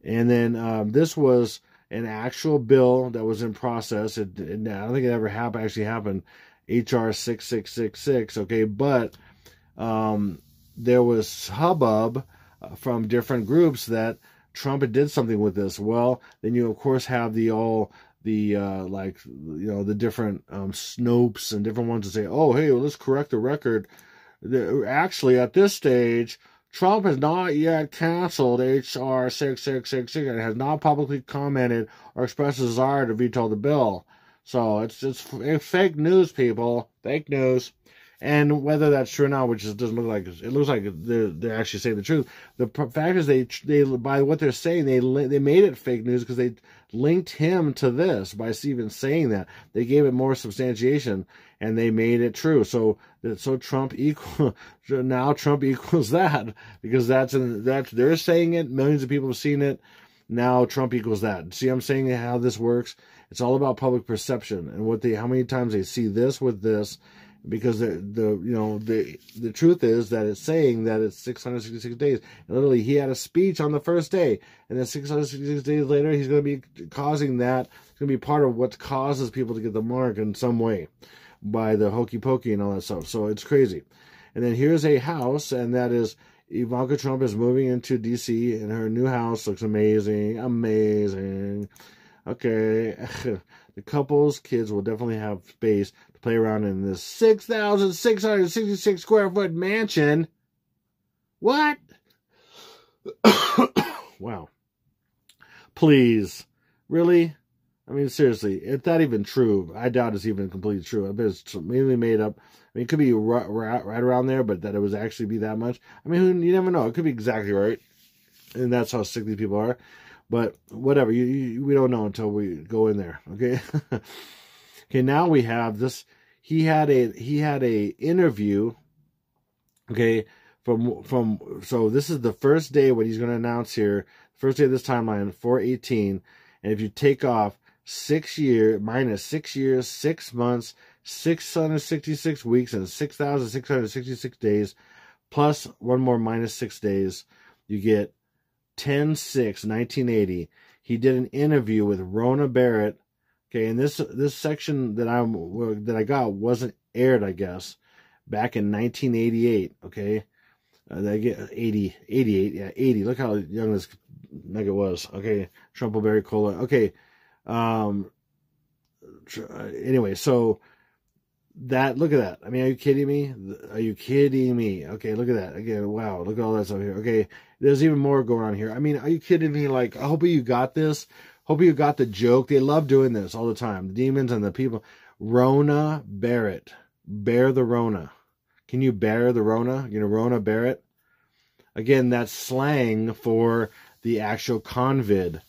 And then um, this was an actual bill that was in process. It, it, I don't think it ever happened. Actually happened. HR six six six six. Okay, but um, there was hubbub uh, from different groups that Trump did something with this. Well, then you of course have the all the uh, like you know the different um, Snopes and different ones to say, oh hey, well, let's correct the record. actually at this stage, Trump has not yet canceled H.R. 6666 and has not publicly commented or expressed a desire to veto the bill. So it's, it's, it's fake news, people. Fake news. And whether that's true or not, which doesn't look like it looks like they're, they're actually saying the truth. The fact is, they they by what they're saying, they they made it fake news because they linked him to this by even saying that. They gave it more substantiation and they made it true. So so Trump <laughs> equal now Trump <laughs> equals that because that's in that they're saying it. Millions of people have seen it. Now Trump equals that. See, I'm saying how this works. It's all about public perception and what they how many times they see this with this because the the you know the the truth is that it's saying that it's 666 days. And literally, he had a speech on the first day, and then 666 days later, he's going to be causing that. It's going to be part of what causes people to get the mark in some way by the hokey pokey and all that stuff. So it's crazy. And then here's a house, and that is Ivanka Trump is moving into D.C. and her new house looks amazing, amazing. Okay, <laughs> the couple's kids will definitely have space to play around in this 6,666 square foot mansion. What? <coughs> wow. Please. Really? I mean, seriously, if that even true, I doubt it's even completely true. I bet it's mainly made up. I mean, it could be right, right, right around there, but that it was actually be that much. I mean, you never know. It could be exactly right. And that's how sick these people are. But whatever, you, you, we don't know until we go in there. Okay. <laughs> okay. Now we have this. He had a he had a interview. Okay, from from so this is the first day what he's going to announce here. First day of this timeline, four eighteen, and if you take off six year minus six years, six months, six hundred sixty six weeks, and six thousand six hundred sixty six days, plus one more minus six days, you get 10 6 1980 he did an interview with rona barrett. Okay and this this section that i'm that i got wasn't aired i guess back in 1988 okay? Uh, I get 80 88 yeah 80 look how young this nugget was okay? Berry cola okay um anyway so that look at that. I mean, are you kidding me? Are you kidding me? Okay, look at that. Again, wow, look at all that stuff here. Okay, there's even more going on here. I mean, are you kidding me? Like, I hope you got this. Hope you got the joke. They love doing this all the time. The demons and the people. Rona Barrett. Bear the Rona. Can you bear the Rona? You know, Rona Barrett? Again, that's slang for the actual convid.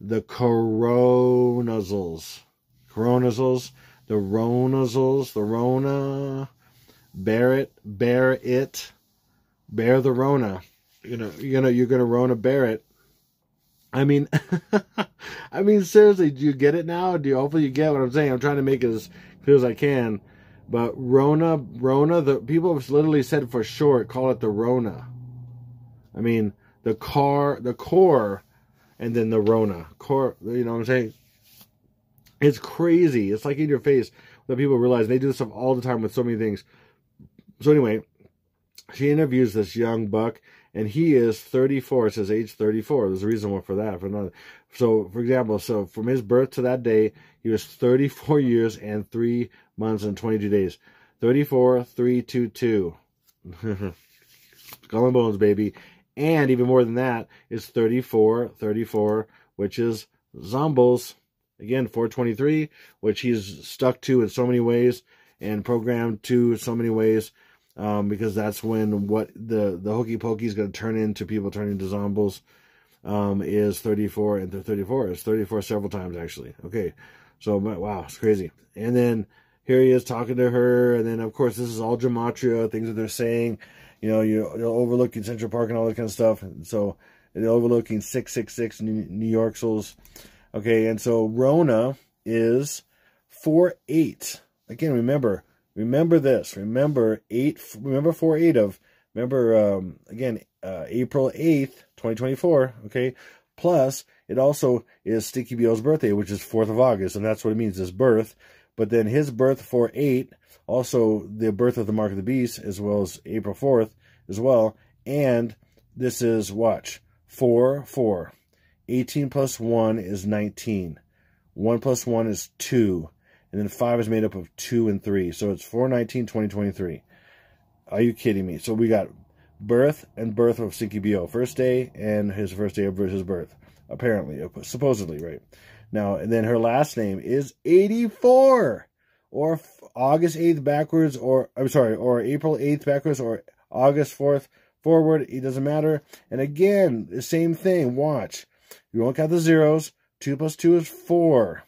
The coronazals. Coronazals the Ronazles, the Rona, bear it, bear it, bear the Rona. You know, you're gonna you're gonna Rona bear it. I mean, <laughs> I mean seriously, do you get it now? Do you hopefully you get what I'm saying? I'm trying to make it as clear as I can. But Rona, Rona, the people have literally said for short, call it the Rona. I mean, the car, the core, and then the Rona. Core, you know what I'm saying? It's crazy. It's like in your face that people realize they do this stuff all the time with so many things. So anyway, she interviews this young buck, and he is 34. It says age 34. There's a reason for that. For another. So, for example, so from his birth to that day, he was 34 <laughs> years and three months and 22 days. 34, 322. <laughs> Skull and bones, baby. And even more than that is 34, 34, which is Zombles. Again, 423, which he's stuck to in so many ways and programmed to so many ways. Um, because that's when what the the hokey pokey is going to turn into people turning into zombies um, is 34 and the 34 is 34 several times actually. Okay. So wow it's crazy. And then here he is talking to her and then of course this is all gematria things that they're saying. You know you're, you're overlooking central park and all that kind of stuff. And so they're overlooking 666 new, new york souls Okay, and so Rona is 4 8. Again, remember, remember this. Remember 8, remember 4 8 of, remember, um, again, uh, April 8th, 2024. Okay, plus it also is Sticky Beal's birthday, which is 4th of August, and that's what it means, his birth. But then his birth, 4 8, also the birth of the Mark of the Beast, as well as April 4th as well. And this is, watch, 4 4. 18 plus 1 is 19. 1 plus 1 is 2. And then 5 is made up of 2 and 3. So it's 419, 2023. Are you kidding me? So we got birth and birth of Stinky BO. First day and his first day of his birth, apparently, uh, supposedly, right? Now, and then her last name is 84 or August 8th backwards, or I'm sorry, or April 8th backwards, or August 4th forward. It doesn't matter. And again, the same thing. Watch. You won't count the zeros. 2 plus 2 is 4.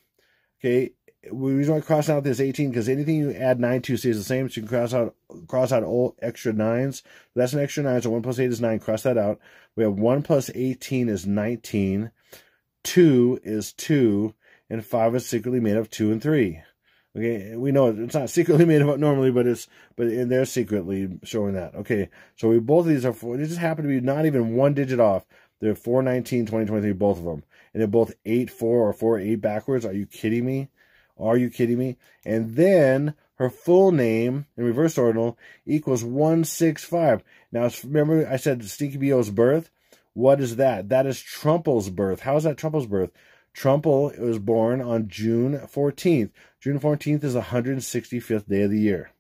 Okay. We reason why cross out this 18 because anything you add 9 to stays the same. So you can cross out cross out all extra 9s. That's an extra 9. So 1 plus 8 is 9. Cross that out. We have 1 plus 18 is 19. 2 is 2. And 5 is secretly made of 2 and 3. Okay, we know it's not secretly <laughs> made up normally, but it's but in they're secretly showing that. Okay, so we both of these are four. They just happen to be not even one digit off. They're 419, 2023, both of them, and they're both eight four or four eight backwards. Are you kidding me? Are you kidding me? And then her full name in reverse ordinal equals 165. Now, remember I said Stinky BO's birth? What is that? That is Trumple's birth. How is that Trumple's birth? Trumple was born on June 14th. June 14th is the 165th day of the year.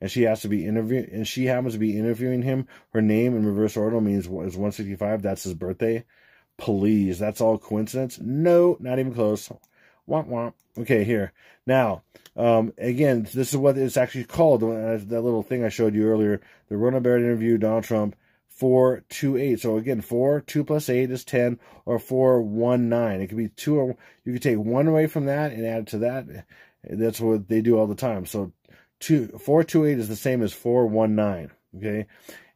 And she has to be interviewing, and she happens to be interviewing him. Her name in reverse order means is 165. That's his birthday. Please, that's all coincidence? No, not even close. Womp womp. Okay, here. Now, um, again, this is what it's actually called. That little thing I showed you earlier. The Rona Barrett interview, Donald Trump. four two eight. So again, 4, 2 plus 8 is 10, or 4, 1, 9. It could be 2 or you could take 1 away from that and add it to that. That's what they do all the time. So 2, 4, 2, 8 is the same as 419, Okay.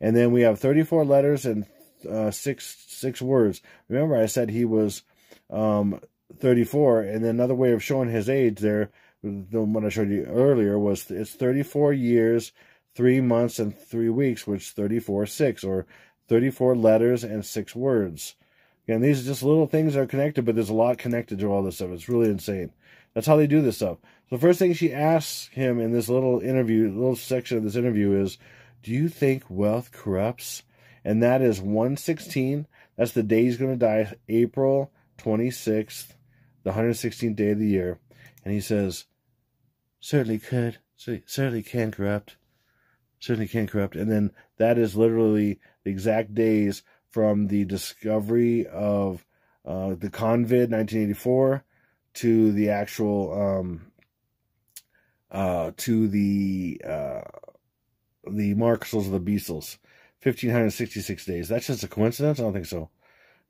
And then we have 34 letters and uh, six six words. Remember, I said he was um, 34, and then another way of showing his age there, the one I showed you earlier, was it's 34 years three months and three weeks, which 34 6, or 34 letters and six words. Again, these are just little things that are connected, but there's a lot connected to all this stuff. It's really insane. That's how they do this stuff. So the first thing she asks him in this little interview, little section of this interview is, do you think wealth corrupts? And that is 116. That's the day he's going to die, April 26th, the 116th day of the year. And he says, certainly could, certainly can corrupt certainly can corrupt. And then that is literally the exact days from the discovery of uh, the Convid 1984 to the actual um, uh, to the uh, the Marshals of the Beastles. 1566 days. That's just a coincidence? I don't think so.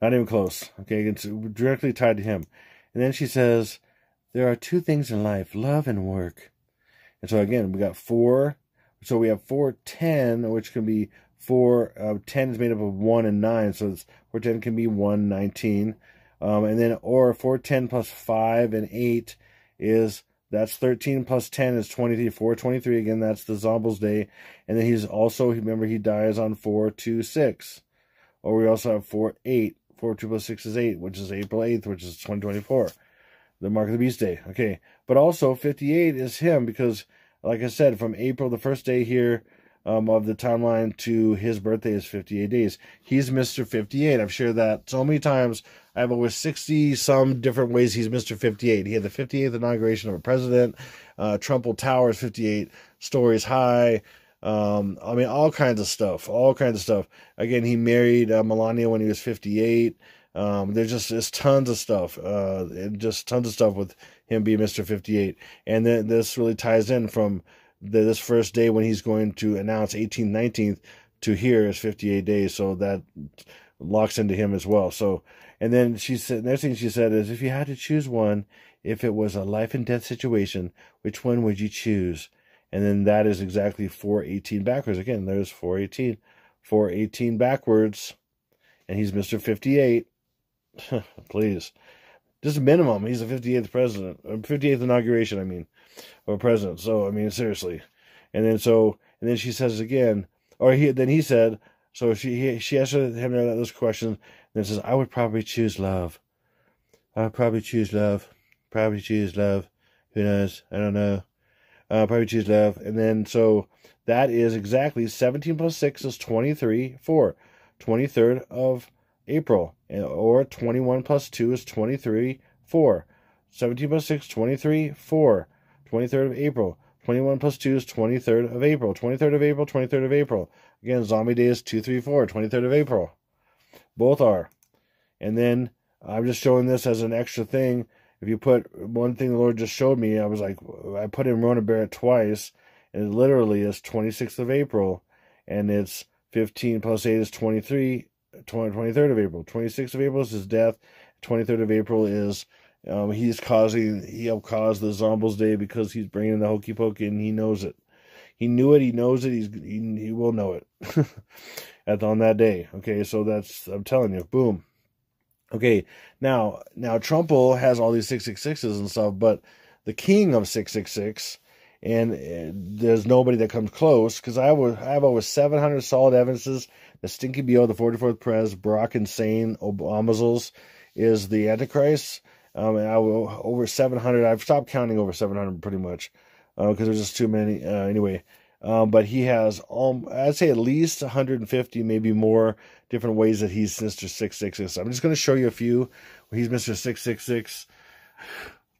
Not even close. Okay, it's directly tied to him. And then she says, There are two things in life love and work. And so again, we got four so we have 410, which can be 4, uh, 10 is made up of 1 and 9, so it's, 410 can be 119. Um, and then, or 410 plus 5 and 8 is, that's 13 plus 10 is 23. 423, again, that's the Zombies Day. And then he's also, remember, he dies on 426. Or we also have 4 8. 4 2 plus 6 is 8, which is April 8th, which is 2024. The Mark of the Beast Day. Okay. But also, 58 is him because like I said, from April, the first day here um, of the timeline to his birthday is 58 days. He's Mr. 58. I've shared that so many times. I have over 60 some different ways he's Mr. 58. He had the 58th inauguration of a president. Uh, Trumple Towers, 58 stories high. Um, I mean, all kinds of stuff. All kinds of stuff. Again, he married uh, Melania when he was 58. Um, there's just there's tons of stuff, uh, just tons of stuff with him being Mr. 58. And then this really ties in from the, this first day when he's going to announce 18th, 19th to here is 58 days. So that locks into him as well. So, and then she said, next thing she said is, if you had to choose one, if it was a life and death situation, which one would you choose? And then that is exactly 418 backwards. Again, there's 418. 418 backwards. And he's Mr. 58. <laughs> Please. Just minimum. He's the 58th president, 58th uh, inauguration, I mean, or president. So, I mean, seriously. And then so, and then she says again, or he, then he said, so she, he, she asked him those questions, and then says, I would probably choose love. I would probably choose love. Probably choose love. Who knows? I don't know. Uh, probably choose love. And then, so that is exactly 17 plus 6 is 23, 4. 23rd of April. Or 21 plus 2 is 23, 4. 17 plus 6, 23, 4. 23rd of April. 21 plus 2 is 23rd of April. 23rd of April, 23rd of April. Again, zombie day is 234, 23rd of April. Both are. And then I'm just showing this as an extra thing. If you put one thing the Lord just showed me, I was like, I put in Rona Barrett twice, and it literally is 26th of April, and it's 15 plus 8 is 23, 20, 23rd of April. 26th of April is his death. 23rd of April is um, he's causing, he'll cause the Zombies Day because he's bringing the hokey pokey and he knows it. He knew it, he knows it, he's, he, he will know it <laughs> at on that day. Okay, so that's, I'm telling you, boom. Okay, now, now Trumple has all these 666s and stuff, but the king of 666, and uh, there's nobody that comes close because I, I have over 700 solid evidences. The Stinky BO, the 44th Prez, Barack Insane, Obamazels is the Antichrist. Um, and I will, over 700. I've stopped counting over 700 pretty much because uh, there's just too many. Uh, anyway, um, but he has, um, I'd say at least 150, maybe more different ways that he's Mr. 666. I'm just going to show you a few he's Mr. 666.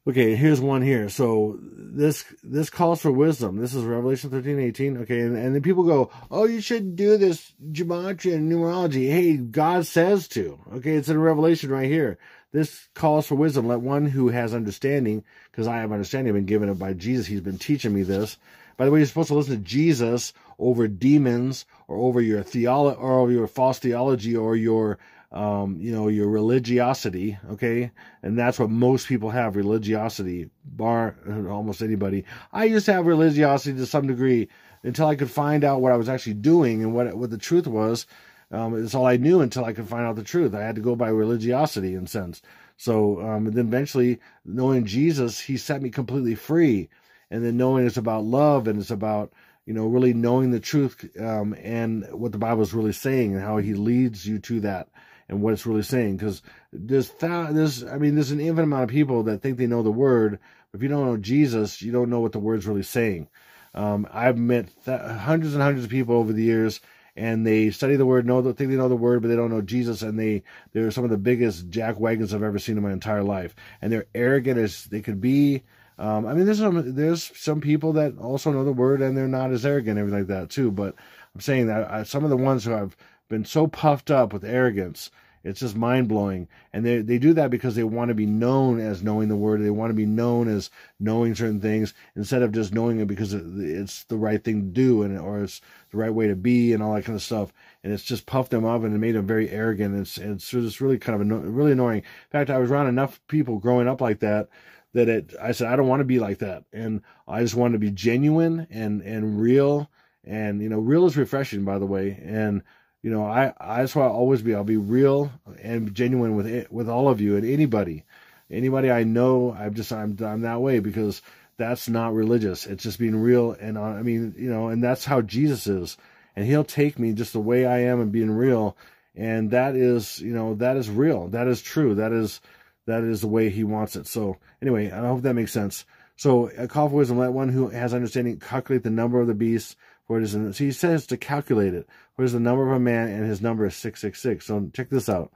Okay, here's one here. So this this calls for wisdom. This is Revelation 13, 18. Okay, and, and then people go, oh, you shouldn't do this gematria and numerology. Hey, God says to. Okay, it's in Revelation right here. This calls for wisdom. Let one who has understanding, because I have understanding, been given it by Jesus. He's been teaching me this. By the way, you're supposed to listen to Jesus over demons or over your theology or over your false theology or your um, you know, your religiosity, okay? And that's what most people have, religiosity, bar almost anybody. I used to have religiosity to some degree until I could find out what I was actually doing and what what the truth was. Um, it's all I knew until I could find out the truth. I had to go by religiosity in sense. So um, and then eventually, knowing Jesus, He set me completely free. And then knowing it's about love and it's about you know really knowing the truth um, and what the Bible is really saying and how He leads you to that and what it's really saying. Because there's th- there's I mean there's an infinite amount of people that think they know the Word, but if you don't know Jesus, you don't know what the Word's really saying. Um, I've met th- hundreds and hundreds of people over the years and they study the word, know think they know the word, but they don't know Jesus, and they they're some of the biggest jack wagons I've ever seen in my entire life, and they're arrogant as they could be. Um, I mean, there's some there's some people that also know the word and they're not as arrogant, everything like that too. But I'm saying that I, some of the ones who have been so puffed up with arrogance it's just mind blowing. And they, they do that because they want to be known as knowing the word. They want to be known as knowing certain things instead of just knowing it because it's the right thing to do and or it's the right way to be and all that kind of stuff. And it's just puffed them up and it made them very arrogant. It's, it's just really kind of anno- really annoying. In fact, I was around enough people growing up like that that it, I said, I don't want to be like that. And I just want to be genuine and, and real. And, you know, real is refreshing, by the way. And, you know, I, I that's why I'll always be. I'll be real and genuine with it, with all of you and anybody, anybody I know. I'm just I'm I'm that way because that's not religious. It's just being real and. Uh, I mean, you know, and that's how Jesus is, and He'll take me just the way I am and being real, and that is, you know, that is real. That is true. That is that is the way He wants it. So anyway, I hope that makes sense. So a call for wisdom. Let one who has understanding calculate the number of the beast it is in, so he says to calculate it. What is the number of a man? And his number is 666. So check this out.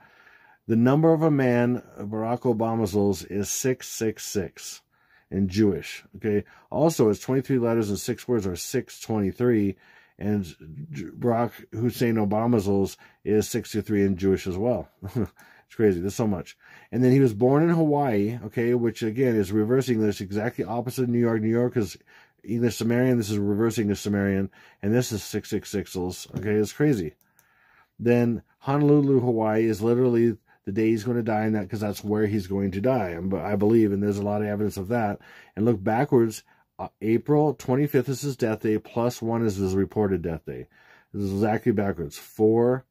The number of a man, Barack Obama's is 666 in Jewish. Okay. Also, it's 23 letters and six words are 623. And Barack Hussein Obama's is 63 in Jewish as well. <laughs> it's crazy. There's so much. And then he was born in Hawaii, okay, which again is reverse English, exactly opposite New York. New York is English Sumerian. This is reverse English Sumerian, and this is 666. Okay, it's crazy. Then Honolulu, Hawaii is literally the day he's going to die, and that because that's where he's going to die. I believe, and there's a lot of evidence of that. And look backwards. Uh, April 25th is his death day, plus one is his reported death day. This is exactly backwards. Four,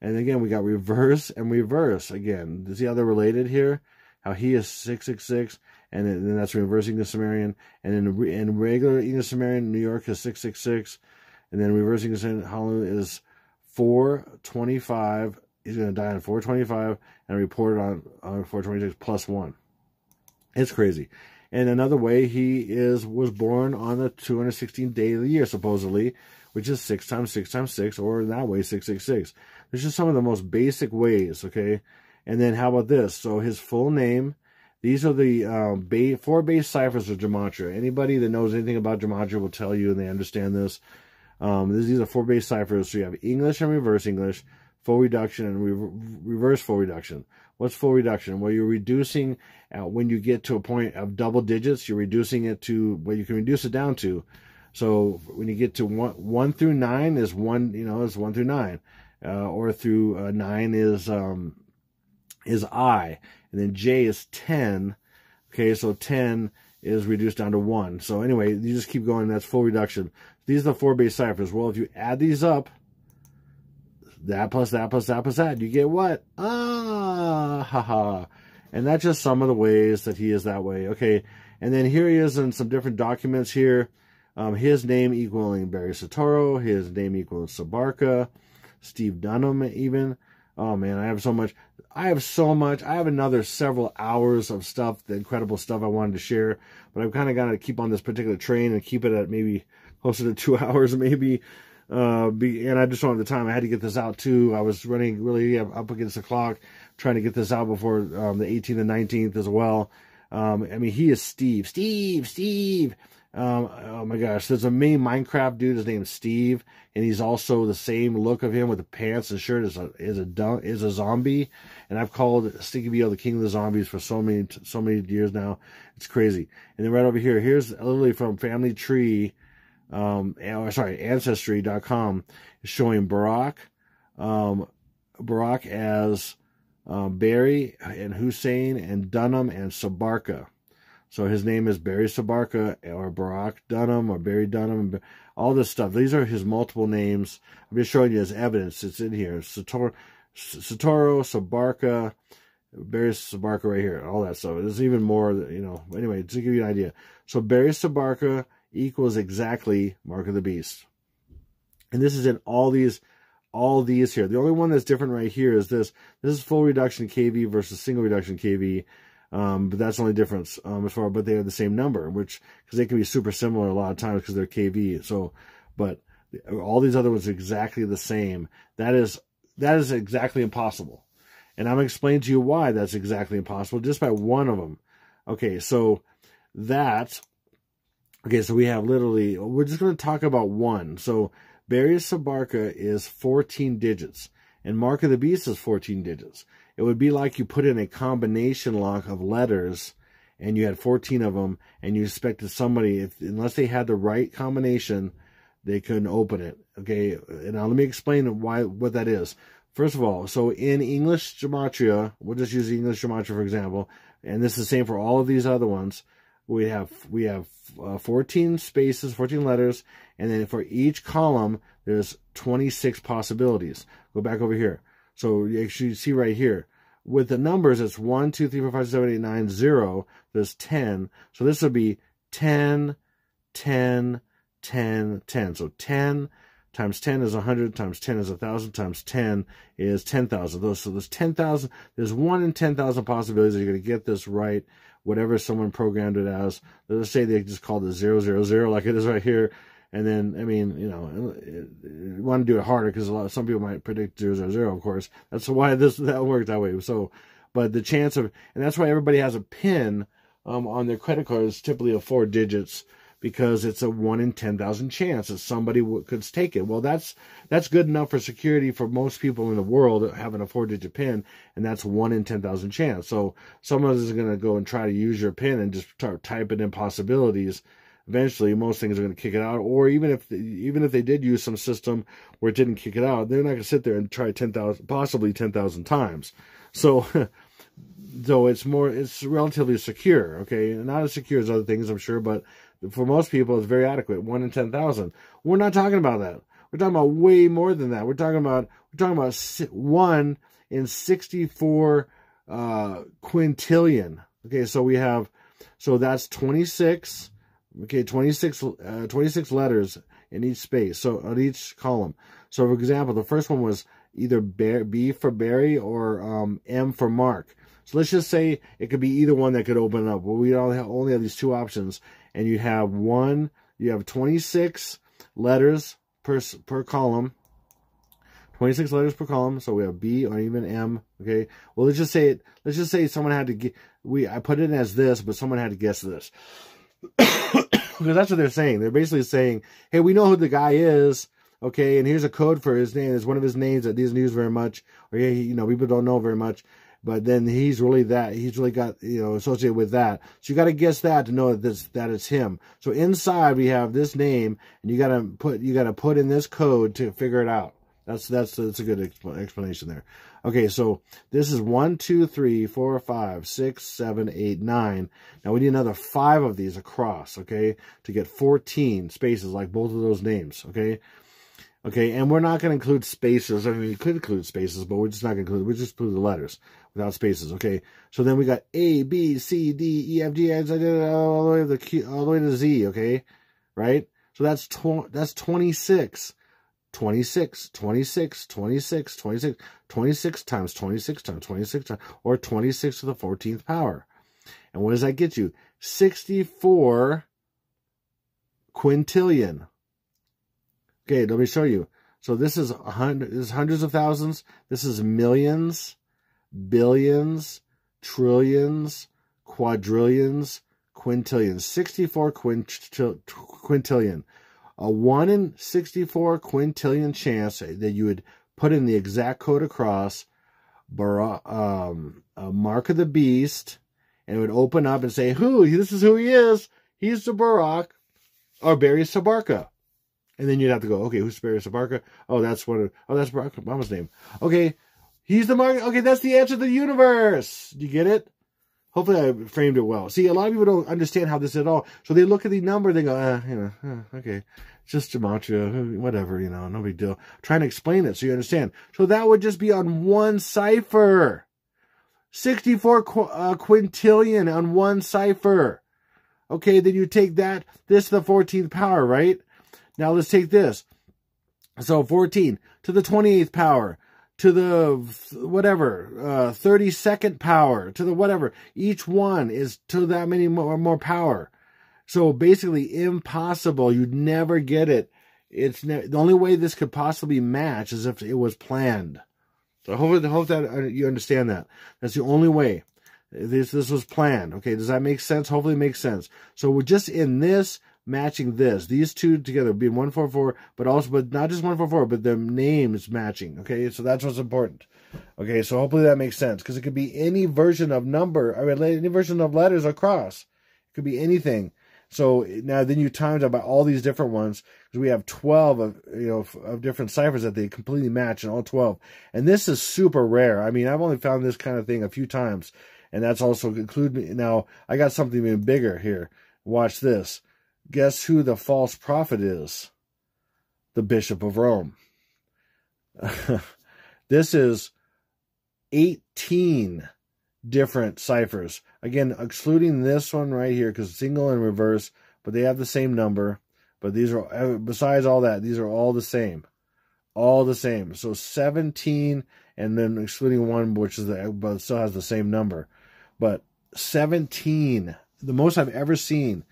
and again we got reverse and reverse again. See how they're related here? How he is 666 and then, that's reversing the Sumerian. And then in regular English Sumerian, New York is 666. And then reversing the Honolulu is 425. He's going to die on 425 and reported on, on 426 plus one. It's crazy. And another way, he is was born on the 216th day of the year, supposedly, which is 6 times 6 times 6, or in that way, 666. There's just some of the most basic ways, okay? And then how about this? So his full name These are the um, ba four base ciphers of Gematria. Anybody that knows anything about Gematria will tell you and they understand this. Um, these are four base ciphers. So you have English and reverse English, full reduction and re reverse full reduction. What's full reduction? Well, you're reducing uh, when you get to a point of double digits, you're reducing it to what you can reduce it down to. So when you get to one, one through nine is one, you know, is one through nine, uh, or through uh, nine is um, is I, and then J is ten. Okay, so ten is reduced down to one. So anyway, you just keep going. That's full reduction. These are the four base ciphers. Well, if you add these up, that plus that plus that plus that, you get what? Ah, haha. And that's just some of the ways that he is that way. Okay, and then here he is in some different documents here. Um, his name equaling Barry Soetoro, his name equaling Soebarkah, Steve Dunham even. Oh man, I have so much. I have so much. I have another several hours of stuff, the incredible stuff I wanted to share, but I've kind of got to keep on this particular train and keep it at maybe closer to two <laughs> hours, maybe. Uh, be, and I just don't have the time. I had to get this out too. I was running really up against the clock, trying to get this out before um, the 18th and 19th as well. Um, I mean, he is Steve, Steve, Steve. Um, oh my gosh, there's a main Minecraft dude. His name is Steve, and he's also the same look of him with the pants and shirt is a is a is a zombie. And I've called Stinky Beetle the king of the zombies for so many so many years now. It's crazy. And then right over here, here's literally from Family Tree, um, or sorry, Ancestry.com showing Barack, um, Barack as um, Barry and Hussein and Dunham and Soebarkah. So his name is Barry Soebarkah or Barack Dunham or Barry Dunham, all this stuff. These are his multiple names. I'm just showing you as evidence. It's in here. Sator, Soetoro, Soebarkah, Barry Soebarkah right here, all that stuff. There's even more, you know. Anyway, to give you an idea. So Barry Soebarkah equals exactly Mark of the Beast. And this is in all these all these here. The only one that's different right here is this. This is full reduction KV versus single reduction KV. Um, but that's the only difference um, as far, but they are the same number, which because they can be super similar a lot of times because they're KV. So, but all these other ones exactly the same. That is that is exactly impossible, and I'm going to explain to you why that's exactly impossible just by one of them. Okay, so that okay, so we have literally we're just going to talk about one. So Barry Soebarkah is 14 digits, and Mark of the Beast is 14 digits it would be like you put in a combination lock of letters and you had 14 of them and you expected somebody, if unless they had the right combination, they couldn't open it. Okay, now let me explain why what that is. First of all, so in English gematria, we'll just use English gematria for example, and this is the same for all of these other ones. We have we have uh, 14 spaces, 14 letters, and then for each column, there's 26 possibilities. Go back over here. So you actually see right here, with the numbers, it's 1, 2, 3, 4, 5, 6, 7, 8, 9, 0. There's 10. So this would be 10, 10, 10, 10. So 10 times 10 is 100, times 10 is 1,000, times 10 is 10,000. So there's 10,000, there's 1 in 10,000 possibilities you're going to get this right, whatever someone programmed it as. Let's say they just called it 000 like it is right here. And then, I mean, you know, you want to do it harder because a lot, some people might predict zero zero zero. Of course, that's why this that worked that way. So, but the chance of, and that's why everybody has a pin um, on their credit card is typically of four digits because it's a one in ten thousand chance that somebody could take it. Well, that's that's good enough for security for most people in the world having a four digit pin, and that's one in ten thousand chance. So someone is going to go and try to use your pin and just start typing in possibilities eventually most things are going to kick it out. Or even if even if they did use some system where it didn't kick it out, they're not going to sit there and try ten thousand, possibly ten thousand times. So, <laughs> so it's more it's relatively secure. Okay, not as secure as other things, I'm sure, but for most people, it's very adequate. One in ten thousand. We're not talking about that. We're talking about way more than that. We're talking about we're talking about one in sixty four uh, quintillion. Okay, so we have so that's twenty six Okay, 26, uh, 26 letters in each space, so on each column. So, for example, the first one was either bear, B for Barry or um, M for Mark. So let's just say it could be either one that could open up. Well, we only have, only have these two options, and you have one, you have 26 letters per per column, 26 letters per column, so we have B or even M, okay? Well, let's just say it, let's just say someone had to get, we, I put it as this, but someone had to guess this. <coughs> because that's what they're saying. They're basically saying, hey, we know who the guy is, okay, and here's a code for his name. It's one of his names that doesn't use very much, or yeah, you know, people don't know very much but then he's really that he's really got you know associated with that so you got to guess that to know that this that it's him so inside we have this name and you got to put you got to put in this code to figure it out that's that's that's a good explanation there okay so this is one two three four five six seven eight nine now we need another five of these across okay to get 14 spaces like both of those names okay Okay, and we're not going to include spaces. I mean, we could include spaces, but we're just not going to include, we just include the letters without spaces. Okay, so then we got A, B, C, D, E, F, G, all the way to the Q, all the way to Z. Okay, right? So that's tw that's 26. 26, 26, 26, 26, 26 times 26 times 26 times, or 26 to the 14th power. And what does that get you? 64 quintillion. Okay, let me show you. So this is hundred, this is hundreds of thousands. This is millions, billions, trillions, quadrillions, quintillions. 64 quintillion. A 1 in 64 quintillion chance that you would put in the exact code across, um, a mark of the beast, and it would open up and say, who? This is who he is. He's the Barack, or Barry Soebarkah. And then you'd have to go, okay, who's Barry Soebarkah? Oh, that's one of, oh, that's Barack Obama's name. Okay, he's the mark. Okay, that's the answer to the universe. Do you get it? Hopefully I framed it well. See, a lot of people don't understand how this at all. So they look at the number, they go, uh, you know, uh, okay, just gematria, whatever, you know, no big deal. Trying to explain it so you understand. So that would just be on one cipher. 64 qu uh, quintillion on one cipher. Okay, then you take that, this is the 14th power, right? Now let's take this. So 14 to the 28th power, to the whatever, uh, 32nd power, to the whatever. Each one is to that many more, more power. So basically impossible. You'd never get it. It's the only way this could possibly match is if it was planned. So I hope, hope that uh, you understand that. That's the only way. This this was planned. Okay, does that make sense? Hopefully it makes sense. So we're just in this matching this. These two together being 144, but also, but not just 144, but their names matching. Okay, so that's what's important. Okay, so hopefully that makes sense because it could be any version of number, I mean, any version of letters across. It could be anything. So now then you times it by all these different ones because we have 12 of, you know, of different ciphers that they completely match in all 12. And this is super rare. I mean, I've only found this kind of thing a few times. And that's also include me. Now, I got something even bigger here. Watch this. Guess who the false prophet is? The Bishop of Rome. <laughs> this is 18 different ciphers. Again, excluding this one right here because single and reverse, but they have the same number. But these are, uh, besides all that, these are all the same. All the same. So 17 and then excluding one, which is the, but still has the same number. But 17, the most I've ever seen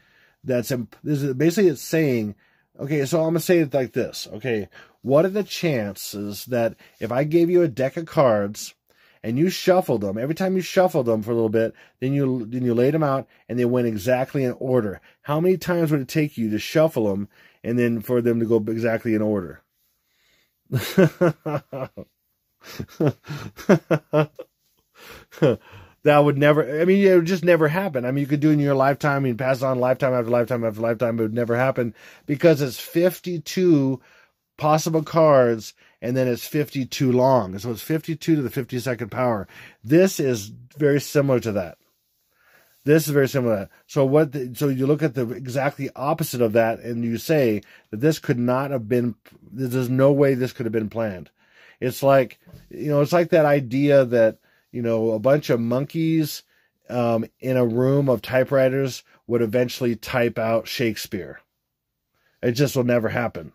that's this is basically it's saying okay so i'm gonna say it like this okay? What are the chances that if i gave you a deck of cards and you shuffled them every time you shuffled them for a little bit then you then you laid them out and they went exactly in order. How many times would it take you to shuffle them and then for them to go exactly in order <laughs> that would never i mean it would just never happen i mean you could do it in your lifetime mean pass on lifetime after lifetime after lifetime but it would never happen because it's 52 possible cards and then it's 52 long so it's 52 to the 52nd power this is very similar to that this is very similar. So what? The, so you look at the exactly opposite of that, and you say that this could not have been. There's no way this could have been planned. It's like you know, it's like that idea that you know, a bunch of monkeys um, in a room of typewriters would eventually type out Shakespeare. It just will never happen.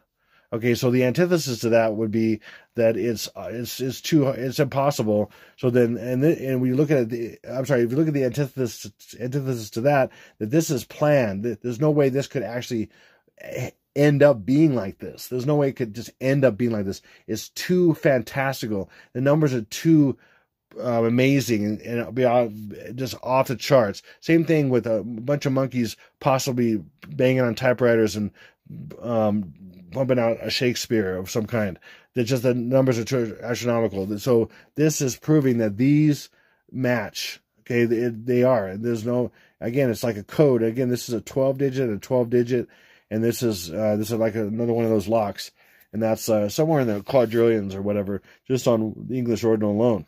Okay, so the antithesis to that would be that it's uh, it's it's too it's impossible. So then and then, and we look at the I'm sorry, if you look at the antithesis antithesis to that, that this is planned. There's no way this could actually end up being like this. There's no way it could just end up being like this. It's too fantastical. The numbers are too um, amazing and, and be just off the charts. Same thing with a bunch of monkeys possibly banging on typewriters and um, pumping out a Shakespeare of some kind. That just the numbers are astronomical. So this is proving that these match. Okay, they, they are. There's no again. It's like a code. Again, this is a 12 digit, a 12 digit, and this is uh, this is like another one of those locks, and that's uh, somewhere in the quadrillions or whatever, just on the English ordinal alone.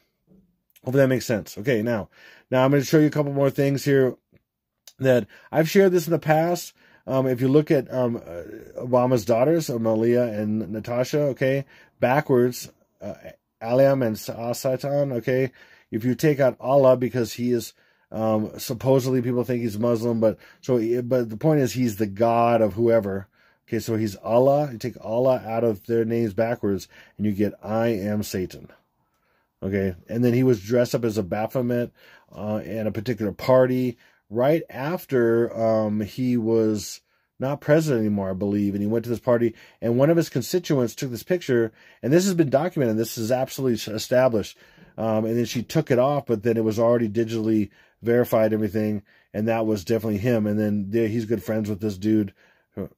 Hopefully that makes sense. Okay, now, now I'm going to show you a couple more things here that I've shared this in the past. Um, if you look at um, uh, Obama's daughters, Malia and Natasha, okay, backwards, uh, Aliam and Satan, okay, if you take out Allah because he is um, supposedly people think he's Muslim, but so but the point is he's the god of whoever. Okay, so he's Allah. You take Allah out of their names backwards, and you get I am Satan. Okay, and then he was dressed up as a Baphomet uh, in a particular party right after um, he was not president anymore, I believe, and he went to this party, and one of his constituents took this picture, and this has been documented. This is absolutely established. Um, and then she took it off, but then it was already digitally verified, everything, and that was definitely him. And then he's good friends with this dude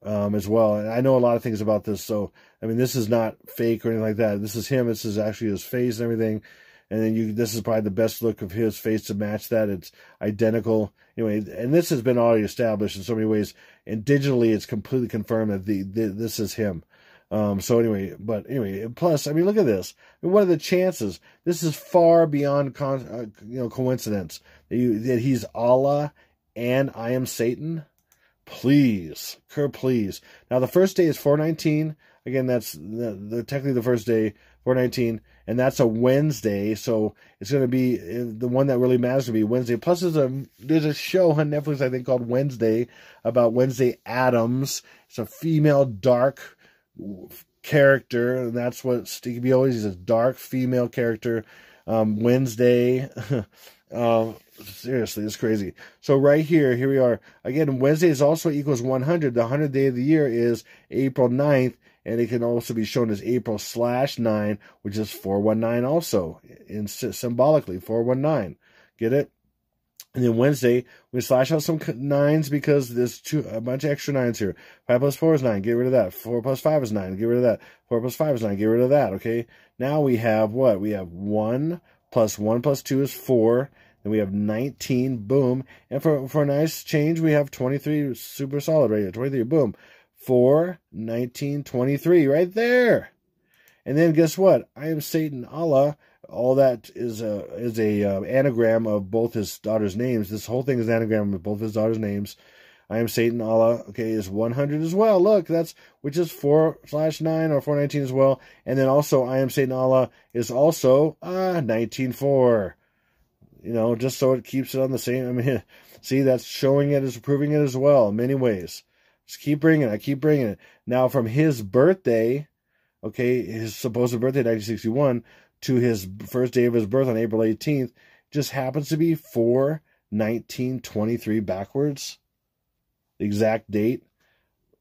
um, as well. And I know a lot of things about this. So, I mean, this is not fake or anything like that. This is him. This is actually his face and everything. And then you, this is probably the best look of his face to match that. It's identical. Anyway, and this has been already established in so many ways. And digitally, it's completely confirmed that the, the this is him. Um, so anyway, but anyway, plus, I mean, look at this. I mean, what are the chances? This is far beyond, con- uh, you know, coincidence that, you, that he's Allah and I am Satan. Please, Kerr, please. Now the first day is 419. Again, that's the, the technically the first day, 419, and that's a Wednesday. So it's going to be uh, the one that really matters to be Wednesday. Plus, there's a there's a show on Netflix I think called Wednesday about Wednesday Addams. It's a female dark character, and that's what Stevie always is a dark female character. Um, Wednesday. Um, <laughs> seriously, it's crazy. So right here, here we are. Again, Wednesday is also equals 100. The 100th day of the year is April 9th, and it can also be shown as April slash 9, which is 419 also, in symbolically, 419. Get it? And then Wednesday, we slash out some nines because there's two a bunch of extra nines here. Five plus four is nine. Get rid of that. Four plus five is nine. Get rid of that. Four plus five is nine. Get rid of that. Okay. Now we have what? We have one plus one plus two is four. Then we have 19. Boom. And for, for a nice change, we have 23 super solid right here. 23. Boom. 4, 19, 23 right there. And then guess what? I am Satan Allah all that is a is a uh, anagram of both his daughter's names. This whole thing is an anagram of both his daughter's names. I am Satan Allah. Okay, is 100 as well. Look, that's which is 4 slash 9 or 419 as well. And then also I am Satan Allah is also uh 194. You know, just so it keeps it on the same. <laughs> I mean, see, that's showing it as proving it as well in many ways. Just keep bringing it. I keep bringing it. Now, from his birthday, okay, his supposed birthday, 1961, to his first day of his birth on April 18th just happens to be 4 1923 backwards. Exact date.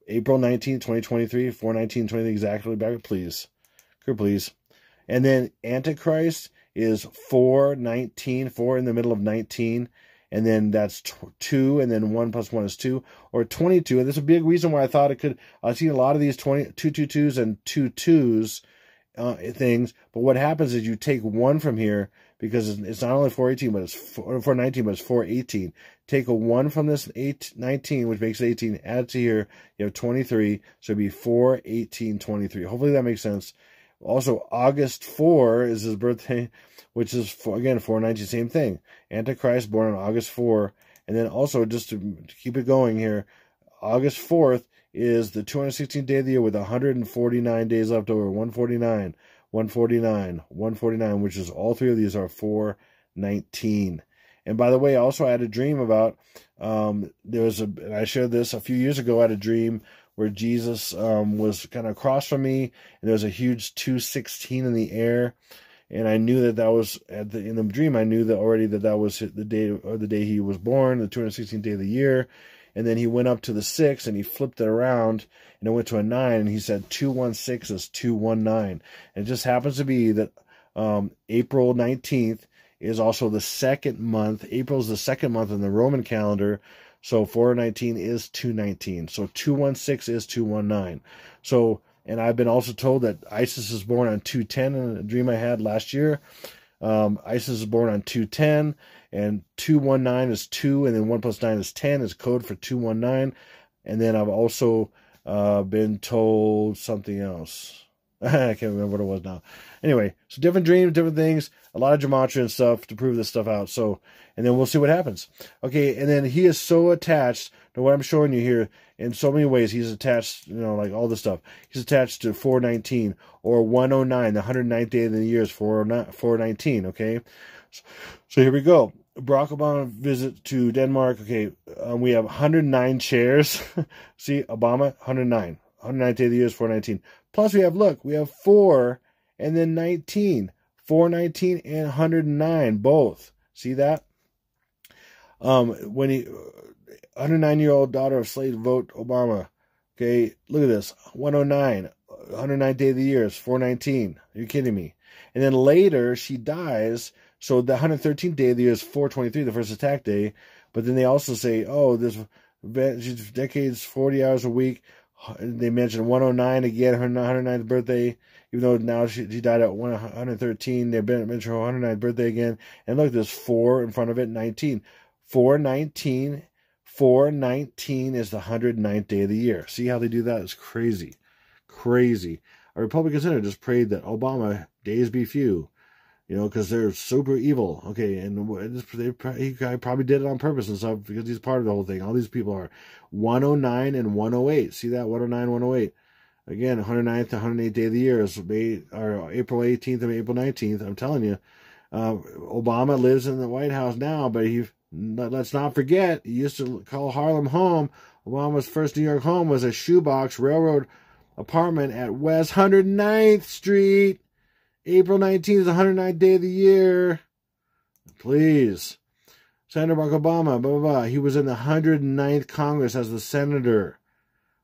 April 19, 2023, 4 19 exactly back, please. Could please. And then Antichrist is 4 19, 4 in the middle of 19. And then that's t- 2, and then 1 plus 1 is 2, or 22. And there's a big reason why I thought it could. I've seen a lot of these 20, 2 2 2s and 2 2s uh, things. But what happens is you take one from here because it's not only 418, but it's 419, but it's 418. Take a one from this 8, 19, which makes it 18, add it to here, you have 23, so it'd be 4, 18, 23. Hopefully that makes sense. Also, August 4 is his birthday, which is, for, again, 419, same thing. Antichrist born on August 4. And then also, just to, to keep it going here, August 4th is the 216th day of the year with 149 days left over. 149, 149, 149, which is all three of these are 419. And by the way, also, I had a dream about um, there was a I shared this a few years ago. I had a dream where Jesus um, was kind of across from me, and there was a huge 216 in the air, and I knew that that was at the in the dream. I knew that already that that was the day or the day he was born, the 216th day of the year, and then he went up to the six and he flipped it around and it went to a nine and he said 216 is 219 and it just happens to be that um, april 19th is also the second month april is the second month in the roman calendar so 419 is 219 so 216 is 219 so and i've been also told that isis is born on 210 in a dream i had last year. Um, isis is born on 210 and 219 is 2 and then 1 plus 9 is 10 is code for 219 and then i've also uh, been told something else <laughs> i can't remember what it was now anyway so different dreams different things a lot of gematria and stuff to prove this stuff out so and then we'll see what happens okay and then he is so attached to what i'm showing you here in so many ways he's attached you know like all this stuff he's attached to 419 or 109 the 109th day of the year is 419 okay so here we go Barack Obama visit to Denmark. Okay, um, we have 109 chairs. <laughs> See, Obama, 109. 109th day of the year is 419. Plus, we have, look, we have 4 and then 19. 419 and 109, both. See that? Um, when he, 109 year old daughter of slave vote Obama. Okay, look at this 109. 109 day of the year is 419. Are you kidding me? And then later, she dies so the 113th day of the year is 423, the first attack day. But then they also say, oh, this decades, 40 hours a week. They mentioned 109 again, her 109th birthday, even though now she, she died at 113. They mentioned her 109th birthday again. And look, there's 4 in front of it, 19. 419, 419 is the 109th day of the year. See how they do that? It's crazy. Crazy. A Republican senator just prayed that Obama, days be few you know, because they're super evil. Okay, and they, he probably did it on purpose and stuff because he's part of the whole thing. All these people are 109 and 108. See that 109, 108. Again, 109th to 108th day of the year is May, or April 18th and April 19th. I'm telling you, uh, Obama lives in the White House now, but he let's not forget he used to call Harlem home. Obama's first New York home was a shoebox railroad apartment at West 109th Street. April 19th is the 109th day of the year. Please. Senator Barack Obama, blah, blah, blah. He was in the 109th Congress as the senator.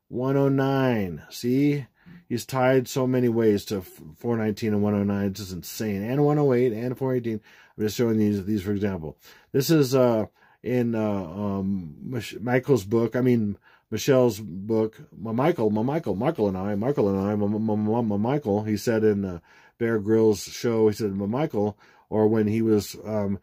109. See? He's tied so many ways to 419 and 109. It's just insane. And 108 and 418. I'm just showing these, these for example. This is uh, in uh, um, Michael's book. I mean, Michelle's book. My Michael, my Michael, Michael and I, Michael and I, my, my, my, my Michael, he said in uh, Bear Grylls show. He said, Michael, or when he was um,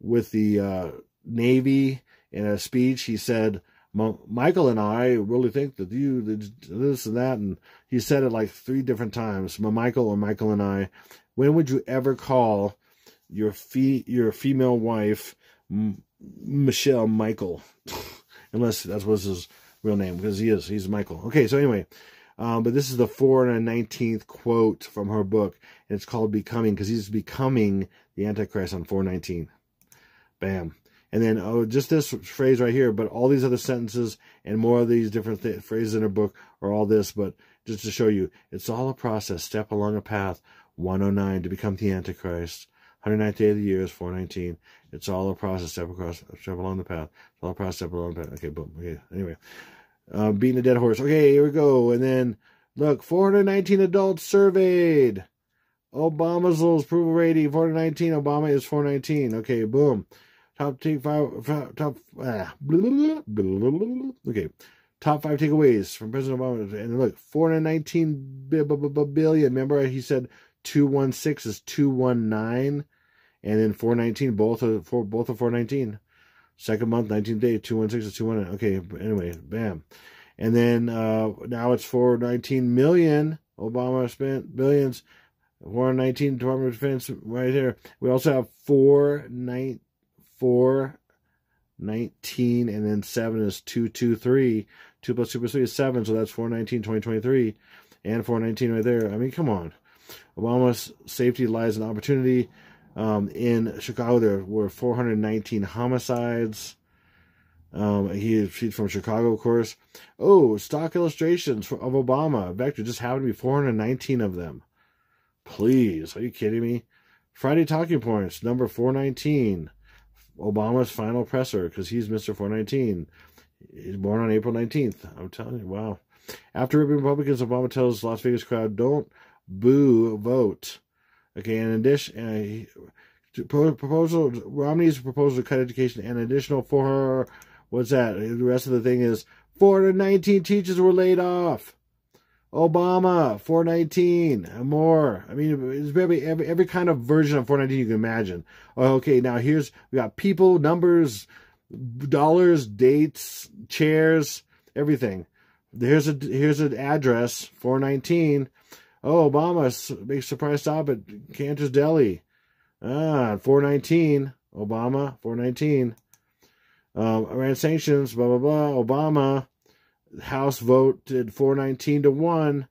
with the uh, Navy in a speech, he said, Michael and I really think that you this and that, and he said it like three different times. Michael or Michael and I. When would you ever call your fee your female wife M- Michelle Michael? <laughs> Unless that was his real name, because he is. He's Michael. Okay, so anyway, um, but this is the 419th quote from her book. And it's called Becoming because he's becoming the Antichrist on 419. Bam. And then, oh, just this phrase right here, but all these other sentences and more of these different th- phrases in her book are all this, but just to show you, it's all a process, step along a path. 109 to become the Antichrist. 109th day of the year is 419. It's all a process, step across, step along the path. It's all a process, step along the path. Okay, boom. Okay, anyway. Uh, beating a dead horse. Okay, here we go. And then, look, 419 adults surveyed. Obama's approval rating, 419. Obama is 419. Okay, boom. Top take five, top, ah, blah, blah, blah, okay. Top five takeaways from President Obama. And look, 419 billion. Remember, he said 216 is 219. And then 419, both four, both of 419. Second month, 19th day, 216 is 219. Okay, anyway, bam. And then uh, now it's 419 million. Obama spent billions. 419 Department of Defense right there. We also have 419, 419 and then 7 is 223. 2 plus 2 plus 3 is 7, so that's 419, 2023. And 419 right there. I mean, come on. Obama's safety lies in opportunity. Um, in Chicago, there were 419 homicides. Um, he, he's from Chicago, of course. Oh, stock illustrations of Obama. Vector just happened to be 419 of them. Please, are you kidding me? Friday talking points, number 419. Obama's final presser, because he's Mr. 419. He's born on April 19th. I'm telling you, wow. After ripping Republicans, Obama tells Las Vegas crowd, don't boo, vote. Okay, in addition, uh, proposal, Romney's proposal to cut education an additional four, what's that? The rest of the thing is 419 teachers were laid off. Obama, 419, and more. I mean, it's every, every, every kind of version of 419 you can imagine. Okay, now here's, we got people, numbers, dollars, dates, chairs, everything. Here's a, here's an address, 419. Oh, Obama, big surprise stop at Canter's Deli. Ah, 419, Obama, 419. Um, Iran sanctions, blah, blah, blah. Obama, House voted 419 to 1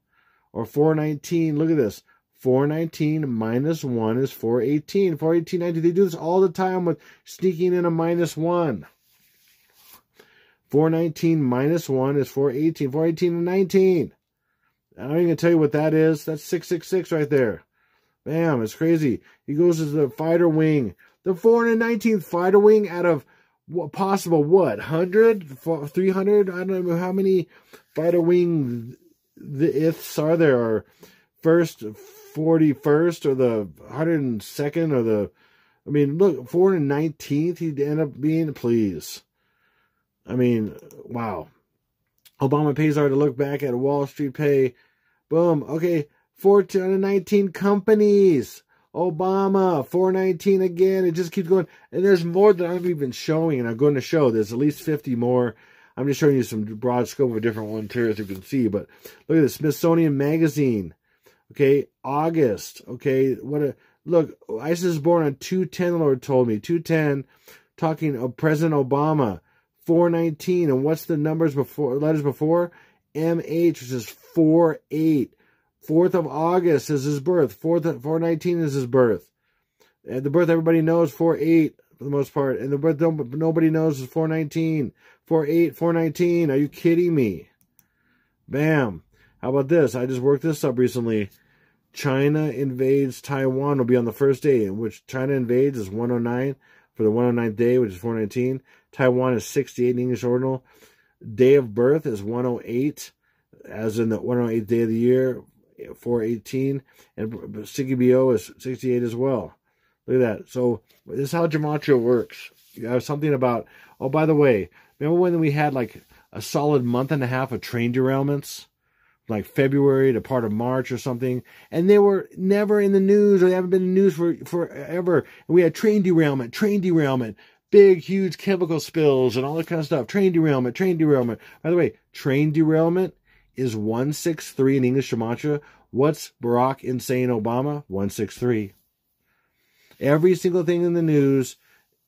or 419. Look at this. 419 minus 1 is 418. 418, 19. They do this all the time with sneaking in a minus 1. 419 minus 1 is 418. 418 and 19. I don't even going to tell you what that is. That's 666 right there. Bam, it's crazy. He goes to the fighter wing. The 419th fighter wing out of what possible what 100 300 i don't know how many fighter wing the ifs are there or first 41st or the 102nd or the i mean look 419th he'd end up being please i mean wow obama pays hard to look back at wall street pay boom okay 419 companies Obama, 419 again. It just keeps going. And there's more that I'm even showing, and I'm going to show. There's at least 50 more. I'm just showing you some broad scope of different ones here, as you can see. But look at this Smithsonian Magazine. Okay, August. Okay, what a look. ISIS is born on 210, Lord told me. 210, talking of President Obama. 419. And what's the numbers before, letters before? MH, which is 48. 4th of August is his birth. 4th, 419 is his birth. And the birth everybody knows, 4 8 for the most part. And the birth nobody knows is 419. 48, 419. Are you kidding me? Bam. How about this? I just worked this up recently. China invades Taiwan will be on the first day, in which China invades is 109 for the 109th day, which is 419. Taiwan is 68 in English ordinal. Day of birth is 108, as in the 108th day of the year. 418, and Stinky BO is 68 as well. Look at that. So this is how Gematria works. You have something about, oh, by the way, remember when we had like a solid month and a half of train derailments? Like February to part of March or something, and they were never in the news or they haven't been in the news for forever. And we had train derailment, train derailment, big, huge chemical spills and all that kind of stuff. Train derailment, train derailment. By the way, train derailment is 163 in English Gematria. What's Barack insane Obama? 163. Every single thing in the news